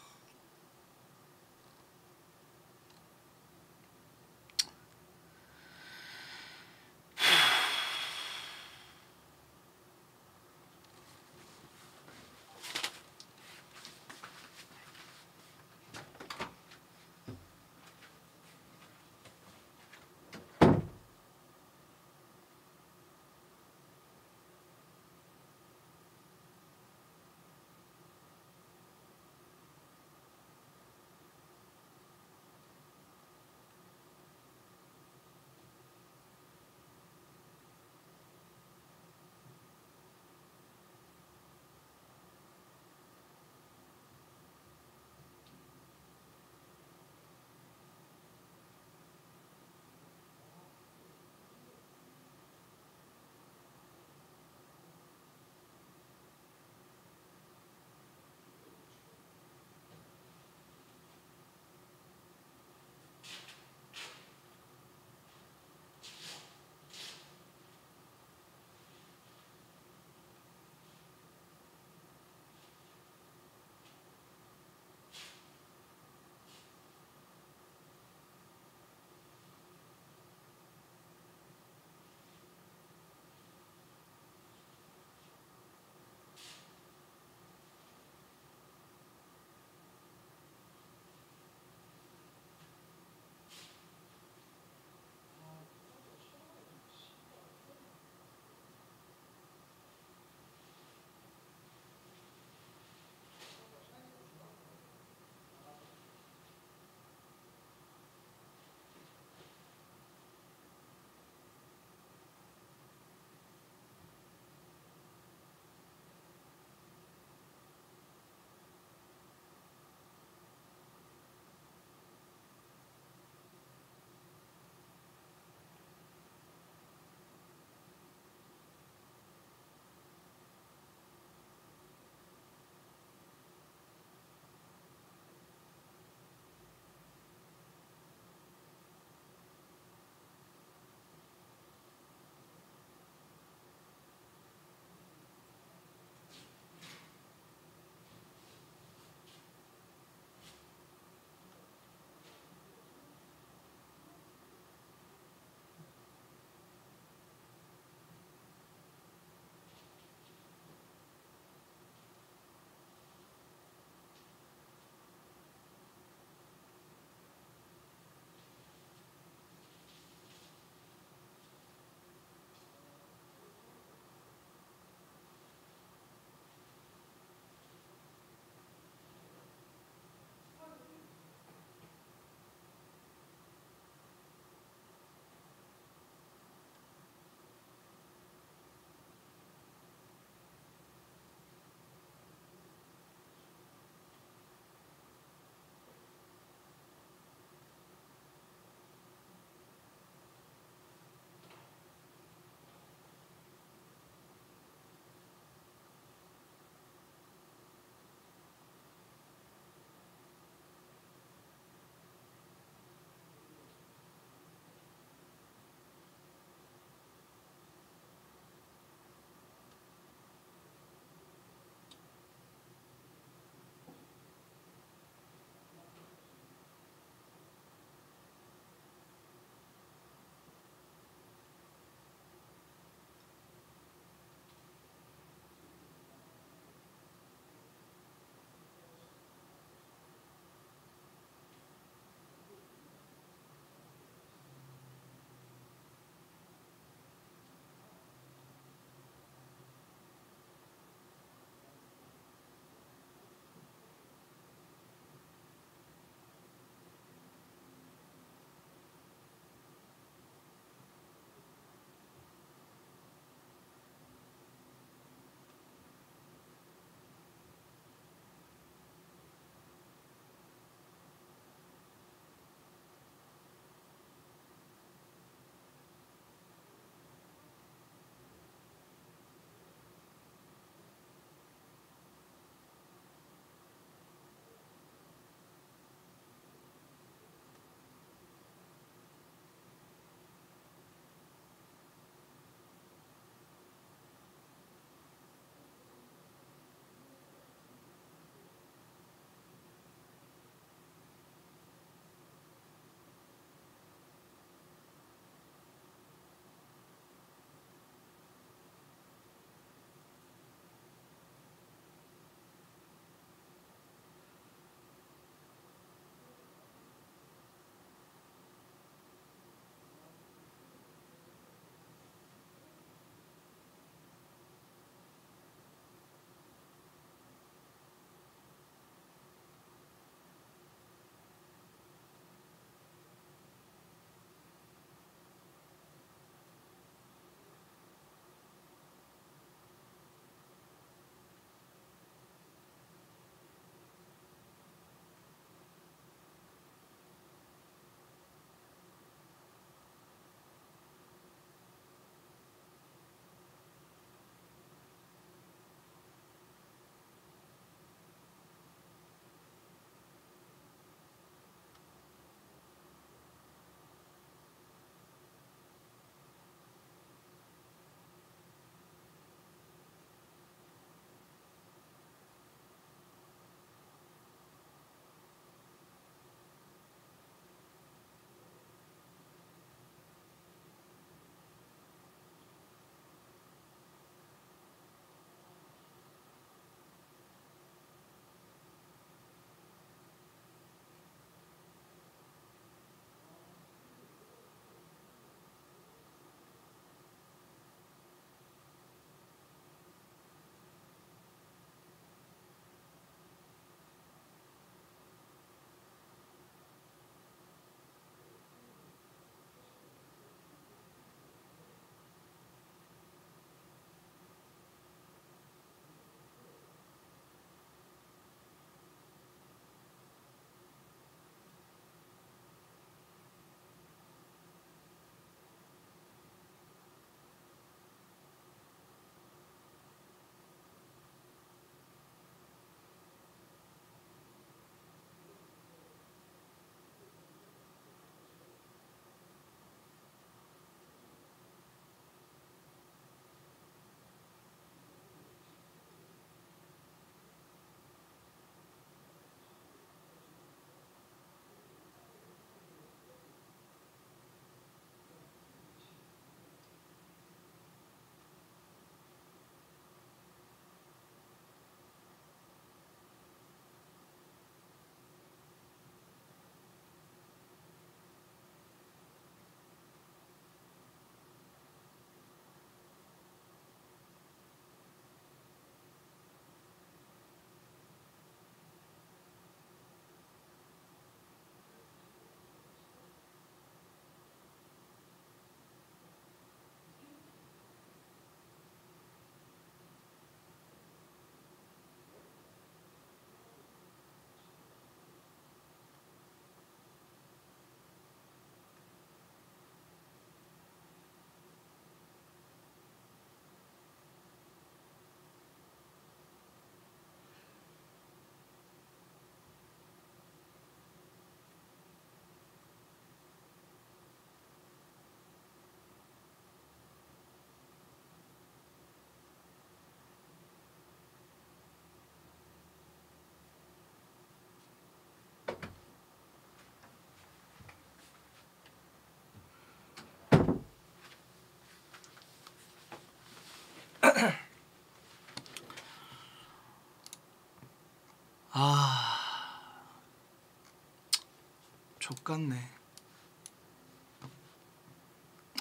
족같네.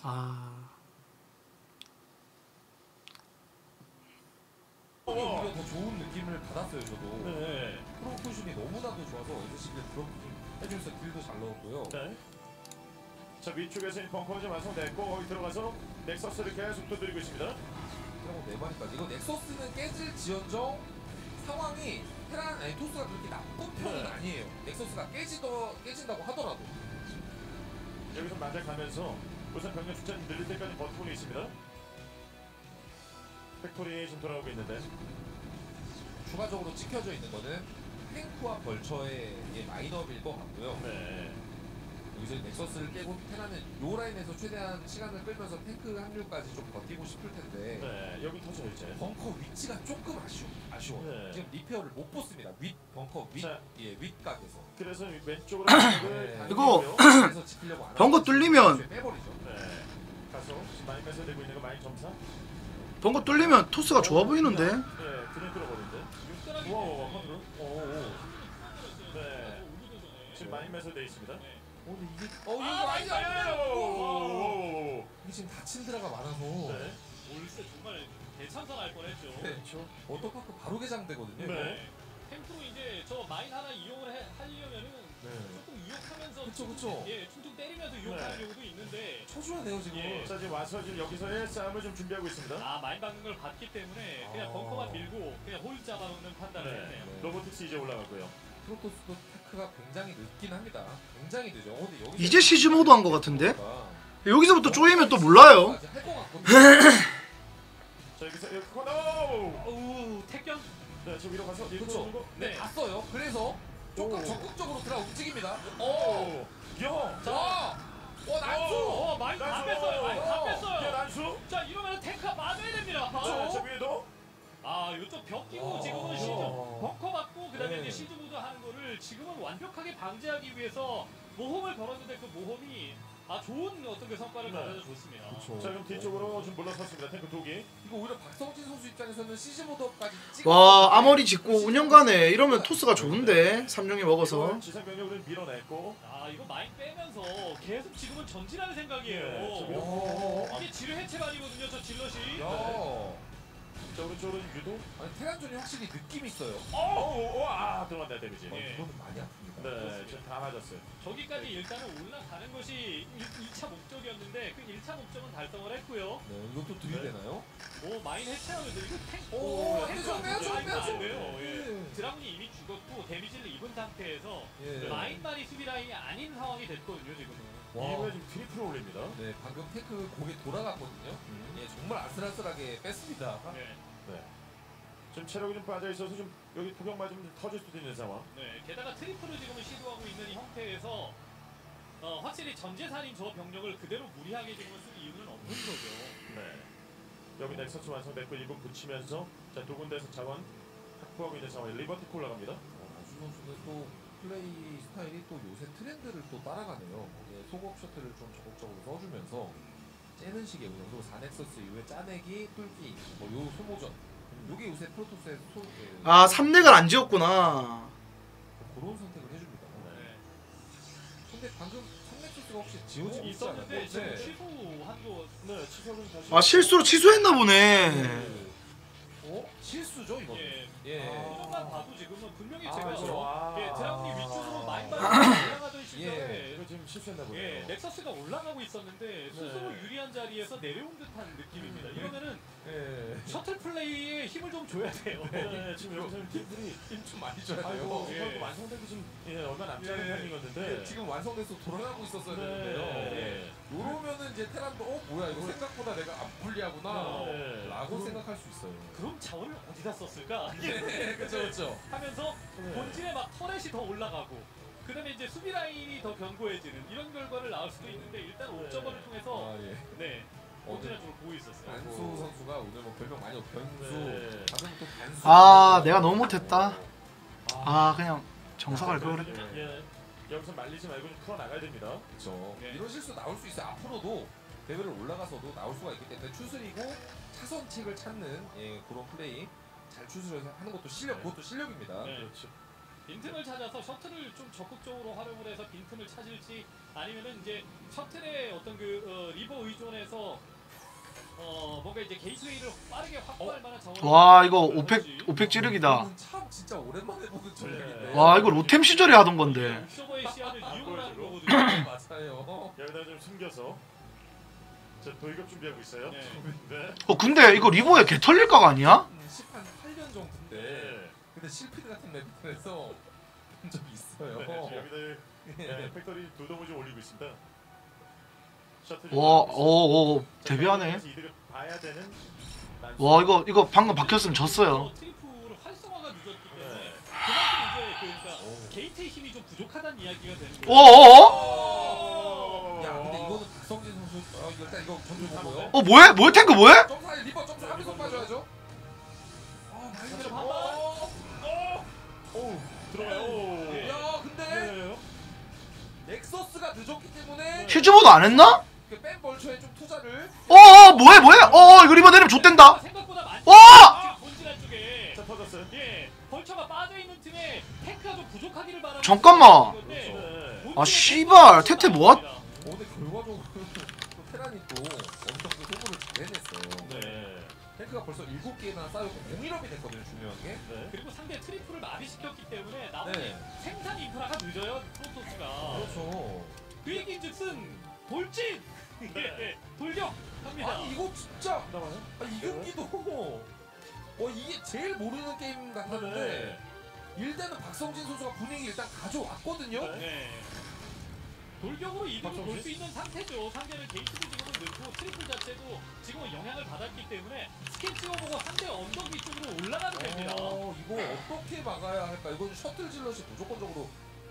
아, 오히려 더 좋은 느낌을 받았어요 저도. 네. 프로 포션이 너무나도 좋아서 SC를 드롭 해주면서 딜도 잘 넣었고요. 네. 자 위쪽에서 이 벙커가 좀 완성됐고 거기 들어가서 넥서스를 계속 두드리고 있습니다. 그리고 네 마리까지. 이거 넥서스는 깨질 지연정 상황이 테란 아니 토스가 그렇게 나쁜 편은 네. 아니에요. 넥서스가 깨지더 깨진다고 하더라도. 여기서 맞아가면서 우선 병력 숫자 좀 늘릴 때까지 버티고 있습니다. 팩토리 지금 돌아오고 있는데 추가적으로 찍혀져 있는 거는 탱크와 벌처의 예, mine 업일 것 같고요. 네. 여기서 넥서스를 깨고 테란은 요 라인에서 최대한 시간을 끌면서 탱크 합류까지 좀 버티고 싶을 텐데 네. 여기 터져 이제. 벙커 위치가 조금 아쉬워. 아쉬워. 네. 지금 repair를 못 뽑습니다. 윗 벙커 윗 자. 예, 윗각에서. 그래서 왼쪽으로 네. 이거 그래서 지키려고 안 벙커 하고 뚫리면 빼버리죠. 네. 가서 많이 뺏어내고 있는 거 많이 점사. 벙커 뚫리면 토스가 좋아 보이는데. 네. 그냥 끌어버리는데. 우와 우와 컨트롤. 오 오. 네. 지금 많이 매설돼 있습니다. 어, 근데 이게 어 이거 아, 많이 아니 오. 이게 지금 다친 드라가 많아서 네. 올세 정말 대참사할 뻔했죠. 네. 그렇죠. 어떡하고 바로 개장되거든요. 네. 탱크로 이제 저 mine 하나 이용을 해, 하려면은 네. 조금 유혹하면서 그쵸, 그쵸. 예, 퉁퉁 때리면서 유혹하는 경우도 있는데 쳐줘야 돼요 지금. 예. 자 지금 와서 지금 여기서의 싸움을 좀 준비하고 있습니다. 아 mine 박는 걸 봤기 때문에 그냥 아. 벙커만 밀고 그냥 홀 잡아놓는 판단을 네. 했네요. 로보틱스 이제 올라가고요. 프로토스도 tech가 굉장히 늦긴 합니다. 굉장히 늦어. 어, 근데 여기서 이제 siege mode 한것 같은데? 아, 여기서부터 쪼이면 또 몰라요. 자 여기서 여기 코너. 어우 택견 네, 저 위로 가서 일부 그렇죠. 오는 거. 네, 갔어요. 그래서 조금 오. 적극적으로 들어 움직입니다. 오, 오. 야. 자, 어 난수. 어 마인 다. 뺐어요. 마인 다야 뺐어요. 난수. 자 이러면 탱크가 맞아야 됩니다. 자, 저 위에도. 아 이쪽 벽 끼고 아. 지금은 시즈 벙커 맞고 그 다음에 네. 이제 시즈 모드 하는 거를 지금은 완벽하게 방지하기 위해서 모험을 걸었는데 그 모험이 아 좋은 어떤 그 성과를 네. 줬습니다. 그렇죠. 자 그럼 뒤쪽으로 좀 물러섰습니다. 탱크 두 개. 이거 오히려 박성진 선수 입장에서는 siege mode까지 찍어. 와 아머리 짓고 운영 가네. 이러면 토스가 좋은데 삼룡이 먹어서. 지상 병력을 밀어냈고. 아 이거 mine 빼면서 계속 지금은 전진하는 네, 생각이에요. 저 오. 이게 지뢰 해체반이거든요, 저 질럿이. 야. 자 오른쪽으로 유도. 아니 테란전이 확실히 느낌이 있어요. 오오아 들어간다 데미지. 어, 예. 이거는 많이 아픕니다. 네, 지금 다 맞았어요. 저기까지 일단은 올라가는 것이 1, 차 목적이었는데 그 1차 목적은 달성을 했고요. 네, 이것도 들이대나요? 오 mine 해체하면서 이거 탱. 오, 돼요. 예. 네. 드라군이 이미 죽었고 데미지를 입은 상태에서 예. mine만이 수비 라인이 아닌 상황이 됐거든요 지금은. 와. 이번에 지금 triple 올립니다. 네, 방금 tech 고개 돌아갔거든요. 예, 정말 아슬아슬하게 뺐습니다. 네. 네. 지금 체력이 좀 빠져 있어서 좀 여기 포격 맞으면 터질 수도 있는 상황. 네. 게다가 triple을 지금은 시도하고 있는 이 형태에서 어, 확실히 전재산인 저 병력을 그대로 무리하게 지금은 쓸 이유는 없는 거죠. 네. 여기 넥서스 완성됐고 일부 붙이면서 자 두 군데에서 자원 확보하고 있는 상황에 리버 tech 올라갑니다. 어, 아주 선수는 또 플레이 스타일이 또 요새 트렌드를 또 따라가네요. 예, 속업 셔틀을 좀 적극적으로 써주면서 째는 식의 운영, 그리고 4넥서스 이후에 짜내기, 뚫기, 뭐 요 소모전. 요게 요새 프로토스의 소, 예, 아 삼렉을 안 지었구나. 그런 선택을 해줍니다. 네. 근데 방금 3넥서스가 혹시 지워지고 있었는데? 지금 네. 취소한 거 네, 취소는 다시. 아 실수로 취소했나 보네. 어? 실수죠 이거? 예. 예. 이것만 봐도 지금은 분명히 아, 제가 그렇죠. 아. 예, 드라군이 위쪽으로 마인바이 올라가던 시절에 이거 지금 실수했나 보네요. 예, 넥서스가 올라가고 있었는데 스스로 유리한 자리에서 내려온 듯한 느낌입니다. 이러면은 예. 셔틀 플레이에 힘을 좀 줘야 돼요. 네, 지금 여기서는 팀들이 힘 좀 많이 줘야 돼요. 아이고 예. 예. 완성되기 좀 예, 얼마 남지 않은 예. 타이밍이었는데 예, 지금 완성돼서 돌아가고 있었어야 네. 되는데요. 네. 요러면은 이제 테란도 어 뭐야 이거 생각보다 내가 안 불리하구나 네. 라고 그럼- 생각할 수 있어요. 그럼 자원을 어디다 썼을까? 예, 그렇죠 그렇죠. 하면서 네. 본진에 막 터렛이 더 올라가고 그다음에 이제 수비 라인이 더 견고해지는 이런 결과를 낳을 수도 있는데 일단 네. 옵저버를 통해서 아 예. 네 본진을 어제 좀 보고 있었어요. 안수 선수가 오늘 뭐 별명 많이 없고 변수, 네. 아, 내가 너무 못했다. 아 그냥 정석을 그거를. 예. 여기서 말리지 말고 좀 풀어 나가야 됩니다. 그렇죠. 네. 이런 실수 나올 수 있어요. 앞으로도 대회를 올라가서도 나올 수가 있기 때문에 추스리고 차선책을 찾는 예, 그런 플레이 잘 추스려서 하는 것도 실력, 네. 그것도 실력입니다. 네. 그렇죠. 빈틈을 찾아서 셔틀을 좀 적극적으로 활용을 해서 빈틈을 찾을지 아니면은 이제 셔틀의 어떤 그 어, 리버 의존에서 어 뭔가 이제 게이트웨이를 빠르게 확보할 만한 자원을 와 이거 5팩. 5팩 찌르기다. 이거는 참 진짜 오랜만에 보는 전략인데. 와 이거 로템 시절에 하던 건데. 옵저버의 시야를 이용을 하는 보여주고. 거거든요. 맞아요. 여기다 좀 숨겨서 자 돌격 준비하고 있어요. 네. 네. 어 근데 이거 리버에 개 털릴 각 아니야? 10한 8년 정도인데. 네. 근데 실피드 같은 맵에서 본 적이 있어요. 네, 지금 여기다 네, 팩토리 두좀 올리고 있습니다. 셔틀 좀 와, 올리고 있어요. 오, 오, 자, 대비하네. 와 이거 이거 방금 박혔으면 졌어요. triple을 활성화가 늦었기 때문에 네. 그만큼 이제 그 그러니까 gate의 힘이 좀 부족하다는 이야기가 되는 오, 거예요. 오, 오. 야 근데 이거는 박성진 선수 어, 이거 일단 이거 전투 보고요. 어 뭐해? 뭐해 탱크 뭐해? 어, 퓨즈보드 안 했나? 투자를. 어, 어 뭐해 뭐해? 어 이거 리버 내리면 좆된다. 어! 잠깐만. 아 씨발 태태 뭐야? 어, 근데 결과적으로 또 테란이 또 어느 정도 소모를 잘해냈어요. 네. 탱크 가 벌써 7개나 쌓였고 공일업이 됐거든요 중요한 게. 네. 그리고 상대 triple을 마비시켰기 때문에 나머지 네. 생산 인프라가 늦어요 프로토스가 그렇죠. 그 얘기인즉슨 돌진 네. 예, 돌격 합니다 아니 이거 진짜 나와요? 아, 이 경기도 어 이게 제일 모르는 게임 같았는데 일단은 박성진 선수가 분위기 일단 가져왔거든요. 네. 네. 돌격으로 이득을? 볼 수 있는 상태죠. 상대는 gate도 지금은 늦고 triple 자체도 지금은 영향을 받았기 때문에 스캔 찍어보고 상대 언덕 위쪽으로 올라가도 됩니다. 어, 이거 어떻게 막아야 할까? 이건 셔틀 질럿이 무조건적으로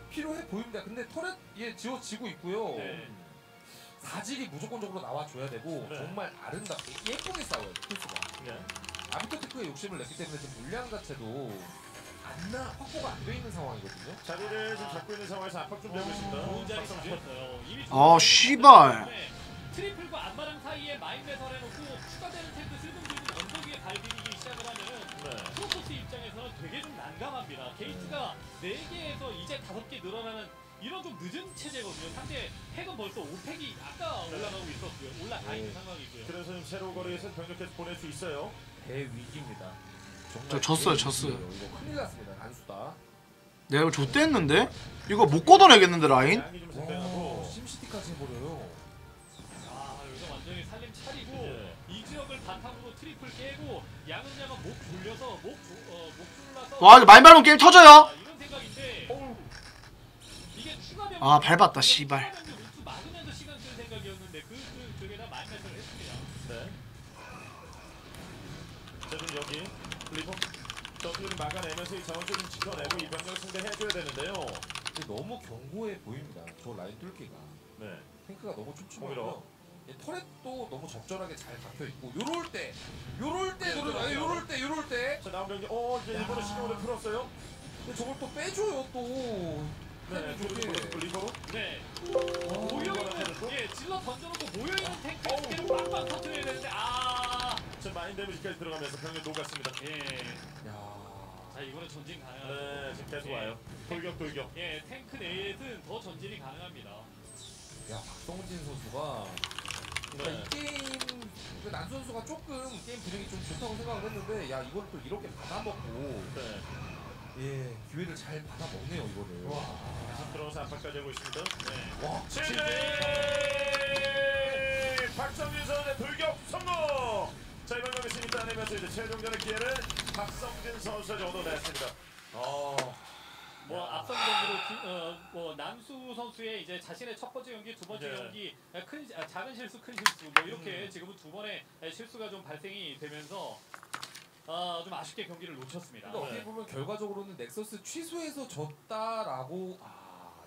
필요해 보입니다. 근데 터렛 예 지워지고 있고요. 네. 사질이 무조건적으로 나와줘야 되고 네. 정말 아름답게 예쁘게 싸워요 토스가. 네. 아비터 tech에 욕심을 냈기 때문에 지금 물량 자체도 안 나 확보가 안 돼 있는 상황이거든요. 자리를 지금 잡고 있는 상황에서 압박 준비하고 있습니다. 좋은 자리 박성진. 잡았어요. 이미 아, 씨발. 때문에 triple과 앞마당 사이에 mine 매설 해놓고 추가되는 탱크 슬금슬금 언덕 위에 달리기 시작을 하면은 네. 프로토스 입장에서는 되게 좀 난감합니다. gate가 4개에서 이제 5개 늘어나는 이런 좀 늦은 체제거든요. 상대 팩은 벌써 5팩이 아까 올라가고 있었고요. 올라가 있는 상황이고요. 그래서 지금 세로 거리에서 병력까지 보낼 수 있어요. 대위기입니다. 저 졌어요. 졌어요. 내가 이거 좆됐는데? 이거 못 걷어내겠는데 라인? SimCity까지 해버려요. 아, 여기서 완전히 살림 차리고 예. 이 지역을 바탕으로 triple 깨고 야금야금 목 졸려서 목, 조, 어, 목 졸라서 와 이거 말 밟으면 게임 터져요. 아, 아, 밟았다, 씨발. 추가 병력 루트 막으면서 시간 쓸 생각이었는데 그, 그 쪽에다 마이너스를 했습니다. 네. 자 지금 여기 리버 저기를 막아내면서 이 자원 좀 지켜내고 이 병력 상대해줘야 되는데요. 근데 너무 견고해 보입니다. 저 라인 뚫기가. 네. 탱크가 너무 오히려. 촘촘하고요. 예, 터렛도 너무 적절하게 잘 박혀 있고 요럴 때 요럴 때 네, 노래 들어가요. 요럴 때 요럴 때 자 나온 병력. 어 이제 일본의 신경을 풀었어요. 근데 저걸 또 빼줘요 또 네. 리버 리버로. 네. 어, 모여있는, 예, 질럿 던져놓고 모여있는 탱크 스킬을 빵빵 터트려야 되는데, 아. 자 마인 데미지까지 들어가면서 병력 녹았습니다. 예. 야 자, 이거는 전진 가능하죠. 네 지금 계속 와요. 돌격 돌격. 예, 탱크 내에는 더 전진이 가능합니다. 야 박성진 선수가 그러니까 네. 이 게임 그 난수 선수가 조금 게임 분위기 좀 좋다고 생각을 했는데 야 이걸 또 이렇게 받아먹고 네. 예 기회를 잘 받아먹네요 이거를 와. 계속 들어가서 압박까지 하고 있습니다. 네. 와 최대 박성진 선수의 돌격 성공. 자 이번 경기 승리 따내면서 이제 최종전의 기회를 박성진 선수가 얻어냈습니다. 어. 뭐 앞선 경기로 기- 어, 뭐 남수 선수의 이제 자신의 첫 번째 경기, 두 번째 네. 경기 아, 큰 아, 작은 실수, 큰 실수 뭐 이렇게 음. 지금은 두 번의 실수가 좀 발생이 되면서 아, 좀 아쉽게 경기를 놓쳤습니다. 그러니까 어떻게 네. 보면 결과적으로는 넥서스 취소해서 졌다라고 아 예.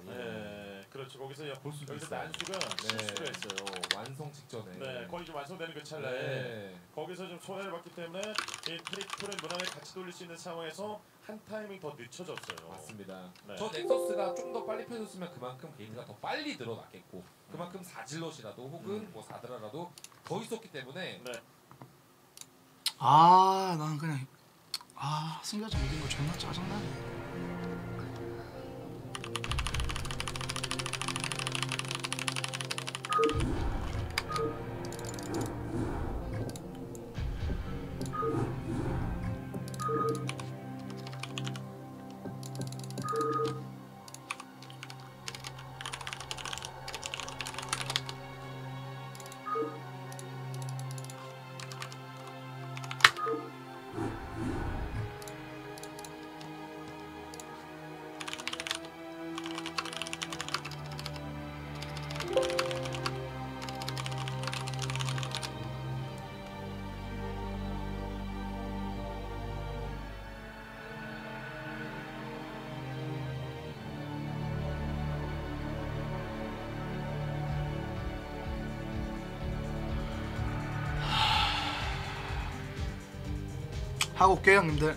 네, 그렇죠. 거기서 여- 볼 수도 여기서 있어요. 난수가 네. 실수가 했어요. 완성 직전에 네, 거의 좀 완성되는 그 찰나에 네. 거기서 좀 손해를 봤기 때문에 이 트리플을 무난하게 같이 돌릴 수 있는 상황에서 한 타이밍 더 늦춰졌어요. 맞습니다. 네. 저 넥서스가 좀 더 빨리 펴졌으면 그만큼 게이트가 더 빨리 늘어났겠고 그만큼 사질럿이라도 혹은 음. 뭐 사드라라도 더 있었기 때문에 네. 아, 난 그냥 아 승자전 이긴 거 존나 짜증나네. 하고 올게요 형님들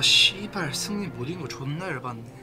씨발 승리 못 이긴 거 존나 열받네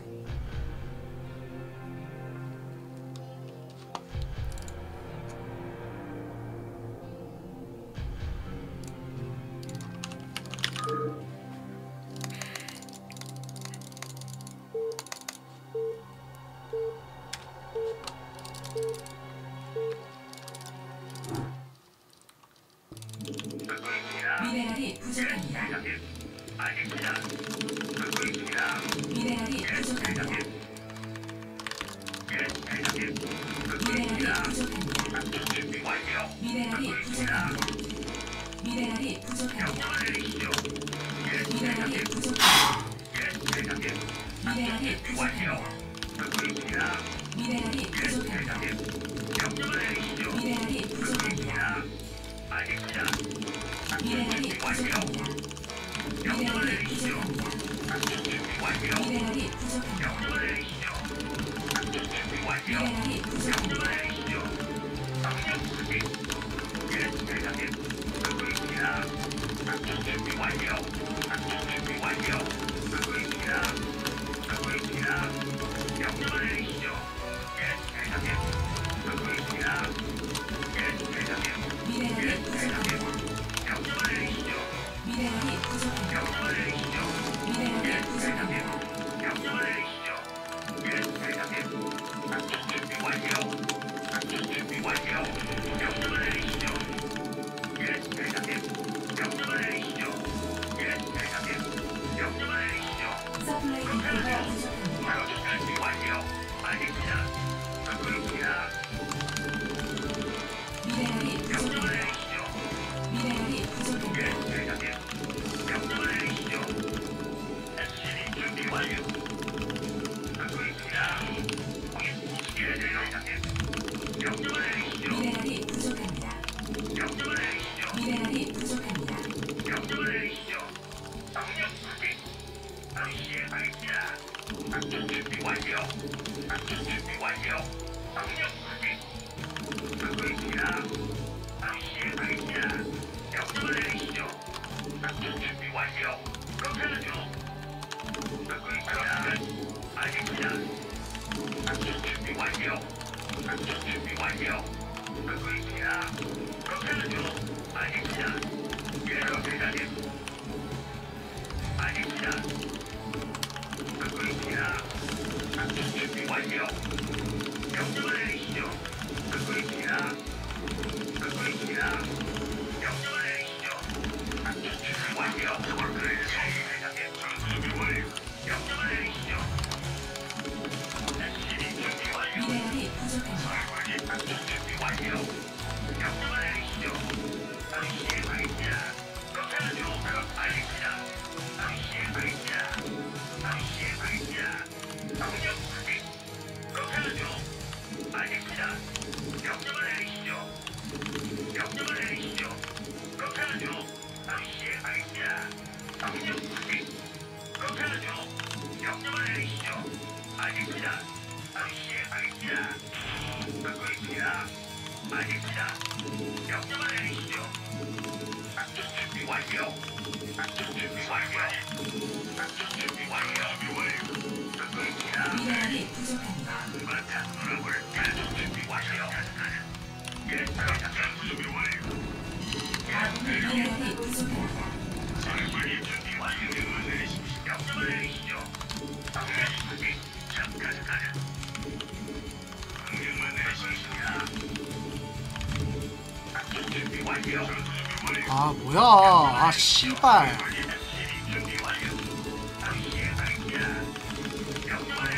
아 씨발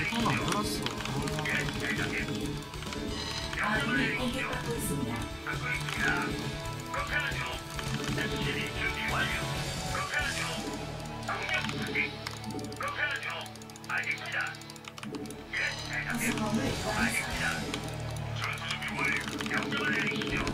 이건 안 들었어 알겠습니다. 준비 완료. 영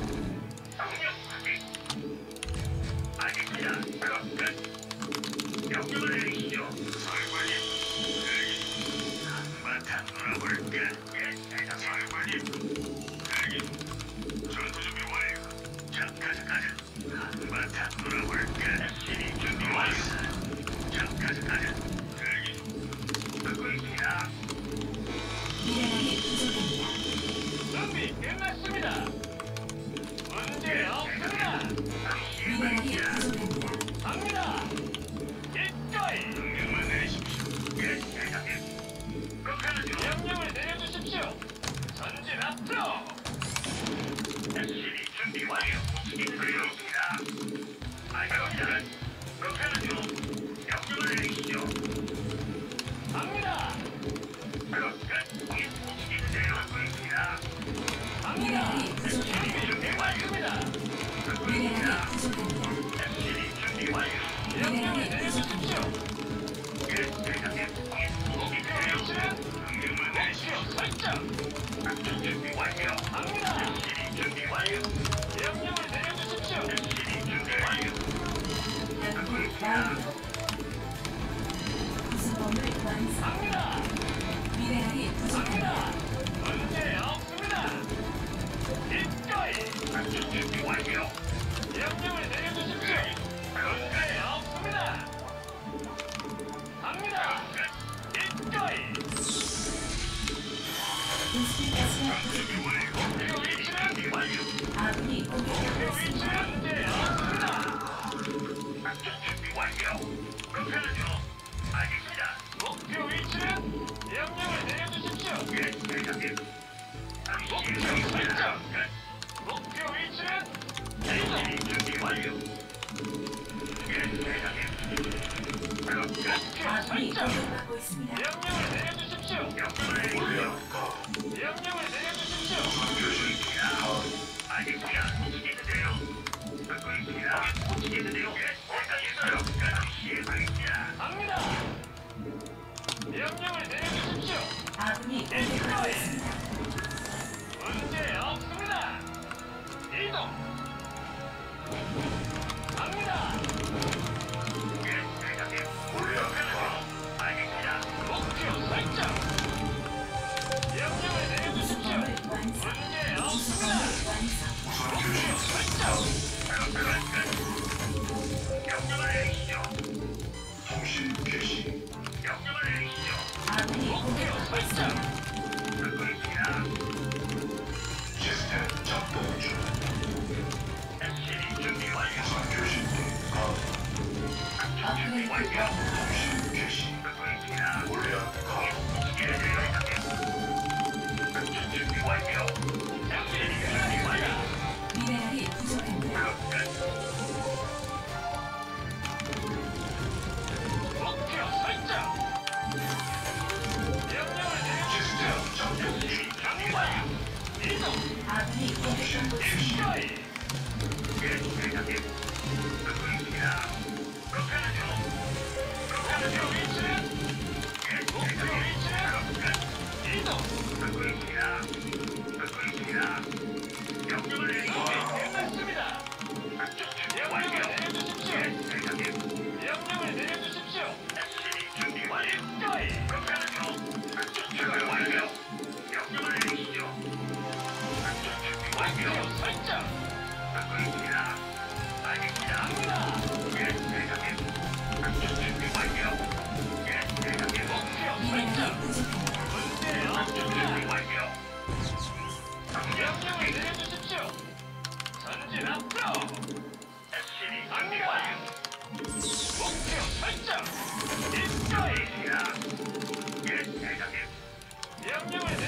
명령을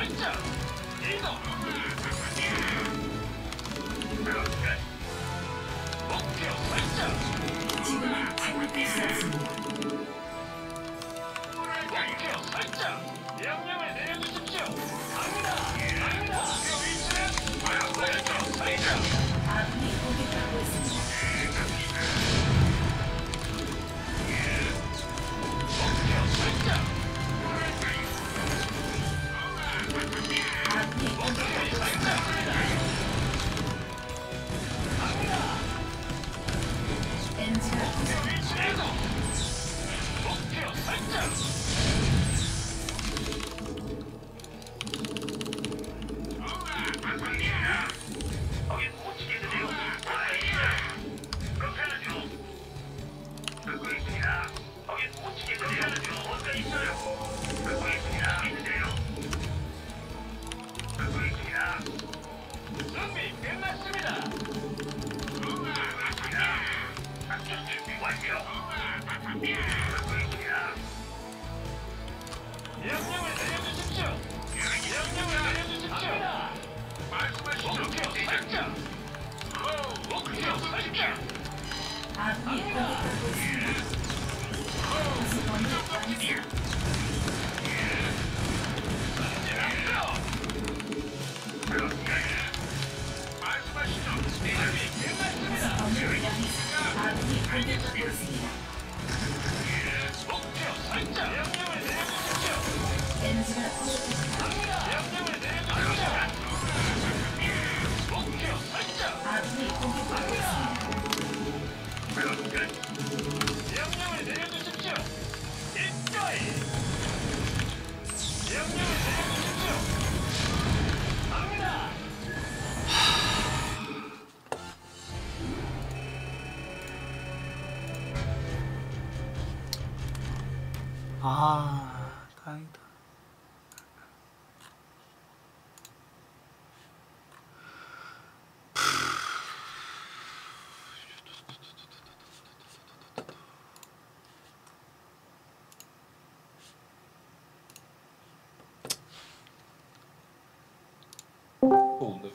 목표 설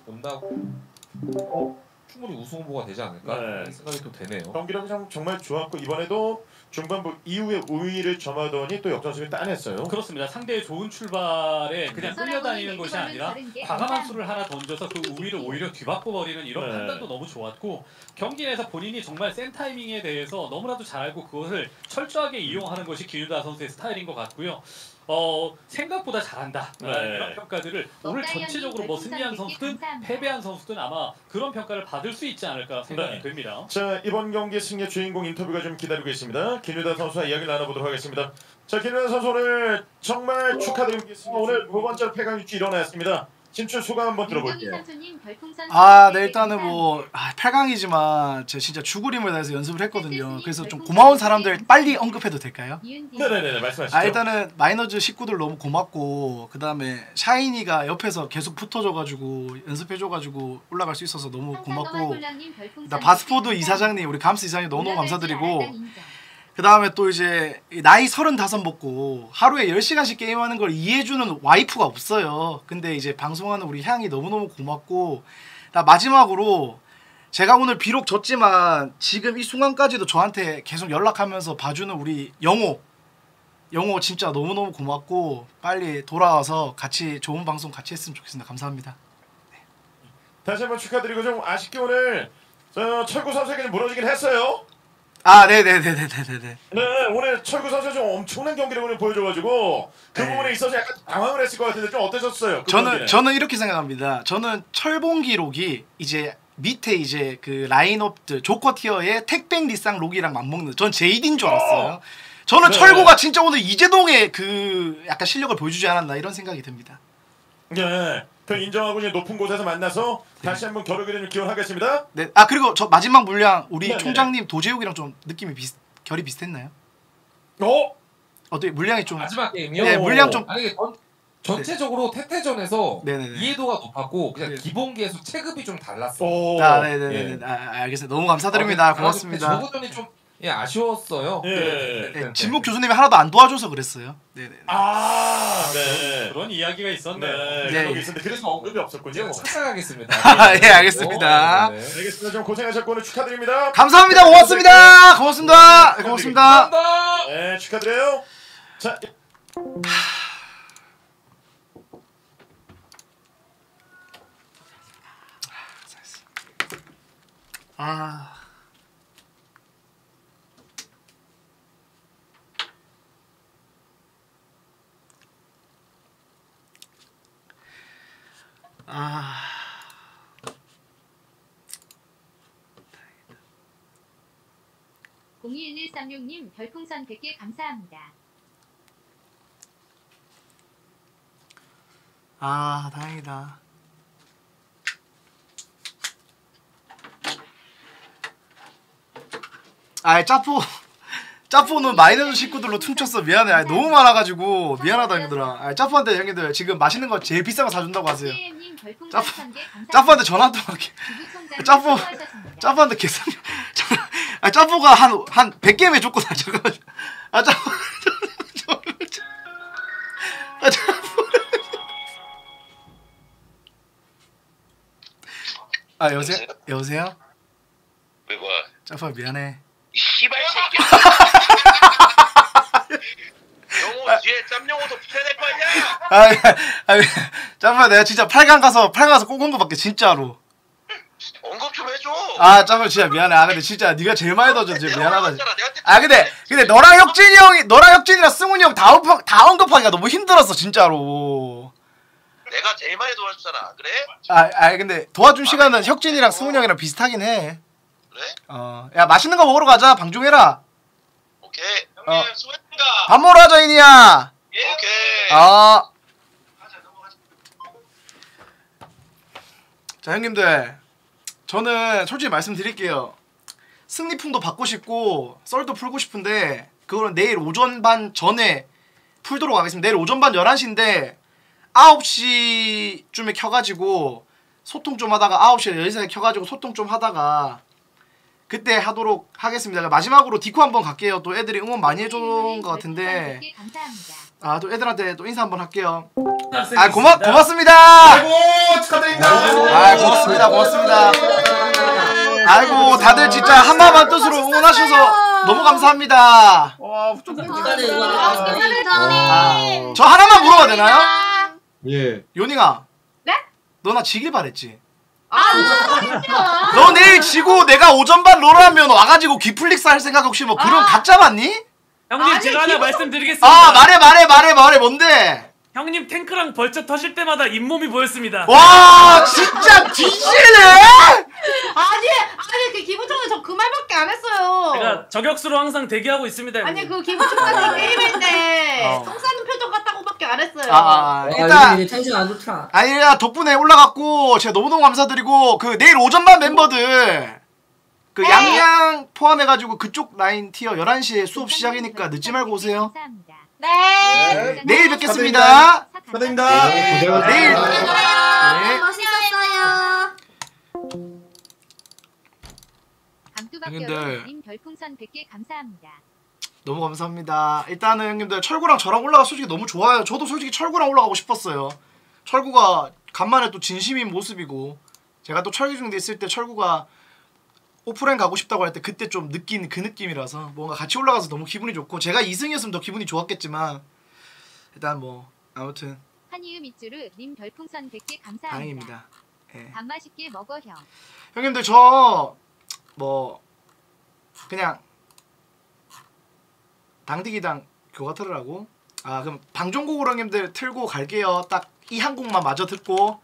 온다, 온다고 어, 충분히 우승 후보가 되지 않을까 네. 생각이 또 되네요. 경기력이 참 정말 좋았고 이번에도 중반부 이후에 우위를 점하더니 또 역전승을 따냈어요. 그렇습니다. 상대의 좋은 출발에 그냥 끌려다니는 것이 아니라 과감한 수를 하나 던져서 그 우위를 오히려 뒤바꿔 버리는 이런 네. 판단도 너무 좋았고 경기 내에서 본인이 정말 센 타이밍에 대해서 너무나도 잘 알고 그것을 철저하게 이용하는 것이 기유다 선수의 스타일인 것 같고요. 어 생각보다 잘한다 네. 이런 평가들을 오늘 전체적으로 뭐 승리한 선수든 패배한 선수든 아마 그런 평가를 받을 수 있지 않을까 생각이 네. 됩니다. 자 이번 경기 승리의 주인공 인터뷰가 좀 기다리고 있습니다. 김유다 선수와 이야기를 나눠보도록 하겠습니다. 자 김유다 선수 오늘 정말 축하드리겠습니다. 오늘 두 번째 8강 유치 일어났습니다. 진출 소감 한번 들어볼게요. 아, 300개 네 일단은. 뭐 아, 8강이지만 제가 진짜 죽으림을 다해서 연습을 했거든요. 그래서 좀 고마운 사람들 빨리 언급해도 될까요? 네네네 말씀하시죠. 아 일단은 마이너즈 식구들 너무 고맙고 그 다음에 샤이니가 옆에서 계속 붙어줘가지고 연습해줘가지고 올라갈 수 있어서 너무 고맙고 일단 바스포드 100개 이사장님 우리 감스 이사장님 너무너무 감사드리고. 그 다음에 또 이제 나이 35 먹고 하루에 10시간씩 게임하는 걸 이해해주는 와이프가 없어요. 근데 이제 방송하는 우리 향이 너무너무 고맙고 나 마지막으로 제가 오늘 비록 졌지만 지금 이 순간까지도 저한테 계속 연락하면서 봐주는 우리 영호 영호 진짜 너무너무 고맙고 빨리 돌아와서 같이 좋은 방송 같이 했으면 좋겠습니다. 감사합니다. 다시 한번 축하드리고 좀 아쉽게 오늘 저 철구 선수에게 좀 무너지긴 했어요. 아 네네네네네네. 네 오늘 철구 선수 좀 엄청난 경기를 오늘 보여줘가지고 그 네. 부분에 있어서 약간 당황을 했을 것 같은데 좀 어떠셨어요? 그 저는 경기는? 저는 이렇게 생각합니다. 저는 철봉 기록이 이제 밑에 이제 그 라인업들 조커 티어의 택백 리쌍 록이랑 맞먹는 전 제이딘 줄 알았어요. 저는 네. 철구가 진짜 오늘 이재동의 그 약간 실력을 보여주지 않았나 이런 생각이 듭니다. 네, 그 인정하고 이제 높은 곳에서 만나서 다시 한번 겨루게 되는 기원 하겠습니다. 네. 아 그리고 저 마지막 물량 우리 네네네. 총장님 도재욱이랑 좀 느낌이 비슷 결이 비슷했나요? 어? 어떻게 물량이 좀 마지막 게임이요? 네, 물량 좀 아니 전, 전체적으로 태태전에서 네네네. 이해도가 높았고 그냥 네. 기본기에서 체급이 좀 달랐어. 오. 아 네네네. 예. 아, 알겠습니다. 너무 감사드립니다. 아, 고맙습니다. 저거전이 좀 예, 아쉬웠어요. 예. 네, 진목 교수님이 하나도 안 도와줘서 그랬어요. 네네. 아, 네. 그런 이야기가 있었네요. 네, 네. 있었는데 그래서 언급이 없었군요. 찾아가겠습니다. 예, 알겠습니다. 어, 네네. 알겠습니다. 좀 고생하셨고 오늘 축하드립니다. 감사합니다. 고맙습니다. 고맙습니다. 네, 고맙습니다. 감사합니다. 네, 축하드려요. 자, 아. 아. 공2 1 1 3 6님 별풍선 100개 감사합니다. 아, 다행이다. 아, 짜포. 짜포는 마이너스 식구들로 퉁쳤어. 미안해. 아, 너무 많아가지고 미안하다 형들아. 아, 짜포한테 형님들 지금 맛있는 거 제일 비싼 거 사준다고 하세요. CM님 별풍선 짜포- 1000개 감사합니다. 짜포한테 전화 한통 할게. 수고하셨습니다. 짜포한테 계산. 아, 짜포가 한한 100개 해줬구나. 잠깐만. 아, 짜포. 아, 짜포. 아, 여보세요? 여보세요? 왜 뭐? 짜포 미안해. 이 씨발 새끼야. 영호 뒤에 짬영호도 붙여야 될 거 아니야? 아, 아, 짜파 내가 진짜 8강 가서 8강 가서 꼭 온 거밖에 진짜로. 언급 좀 해줘. 아, 짜파 진짜 미안해. 아, 근데 진짜 네가 제일 많이 넣어줘. 진짜 미안하다. 아, 근데 근데 너랑 혁진이 형이 너랑 혁진이랑 승훈이 형다 언급 다 언급하기가 너무 힘들었어, 진짜로. 내가 제일 많이 도와줬잖아. 그래? 아, 아 근데 도와준 시간은 혁진이랑 승훈이 형이랑 비슷하긴 해. 그래? 어, 야 맛있는 거 먹으러 가자. 방종해라. 오케이. 어. 수고했습니다. 밥 먹으러 가자, 이니야. 예. 오케이. 아. 자 형님들 저는 솔직히 말씀드릴게요 승리품도 받고 싶고 썰도 풀고 싶은데 그거는 내일 오전 반 전에 풀도록 하겠습니다. 내일 오전 반 11시인데 9시쯤에 켜가지고 소통 좀 하다가 9시에 10시에 켜가지고 소통 좀 하다가 그때 하도록 하겠습니다. 마지막으로 디코 한번 갈게요. 또 애들이 응원 많이 해준 것 같은데 감사합니다. 아또 애들한테 또 인사 한번 할게요. 아 고마 고맙습니다. 아이고 축하드립니다. 아 고맙습니다 고맙습니다. 아이고 다들 진짜 한마음 뜻으로 응원하셔서 너무 감사합니다. 아, 저 하나만 물어봐도 되나요? 예. 요닝아. 네? 너나 지길 바랬지? 아, 진짜? 너 내일 지고 내가 오전반 롤하면 와가지고 귀플릭스 할 생각 혹시 뭐 그런 가짜 맞니? 형님 아니, 제가 하나 기분- 말씀드리겠습니다. 아 말해 말해 말해 말해 뭔데? 형님 탱크랑 벌쩍 터실 때마다 잇몸이 보였습니다. 와 진짜 뒤지네? 아니 아니 그 기분 좋은 저그 말밖에 안 했어요. 제가 저격수로 항상 대기하고 있습니다. 형님. 아니 그 기분 좋은 게임일 때 어. 표정 같다고밖에 안 했어요. 아, 아, 일단 텐션 안 좋더라. 아니 야 덕분에 올라갔고 제가 너무너무 감사드리고 그 내일 오전반 멤버들 그 네. 양양 포함해가지고 그쪽 라인 티어 11시에 수업 시작이니까 늦지 말고 오세요. 감사합니다. 네. 내일 뵙겠습니다. 축하드립니다. 내일 네. 멋있었어요. 형님들. 별풍선 100개 감사합니다. 너무 감사합니다. 일단은 형님들 철구랑 저랑 올라가 솔직히 너무 좋아요. 저도 솔직히 철구랑 올라가고 싶었어요. 철구가 간만에 또 진심인 모습이고 제가 또 철기 중대 있을 때 철구가 오프라인 가고 싶다고 할 때 그때 좀 느낀 그 느낌이라서 뭔가 같이 올라가서 너무 기분이 좋고 제가 2승이었으면 더 기분이 좋았겠지만 일단 뭐 아무튼 한이유 밑주르님 별풍선 100개 감사합니다. 다행입니다. 예. 밥 맛있게 먹어 형. 형님들 저 뭐 그냥 당디기당 교가 틀으라고 아 그럼 방종곡으로 형님들 틀고 갈게요 딱 이 한 곡만 마저 듣고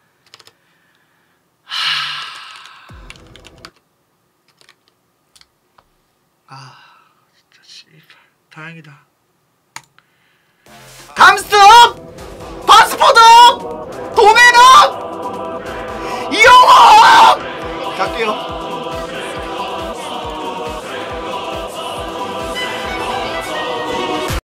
아 진짜 씨발 다행이다 감스업! 파스포드업! 도메업 이용업! 갈게요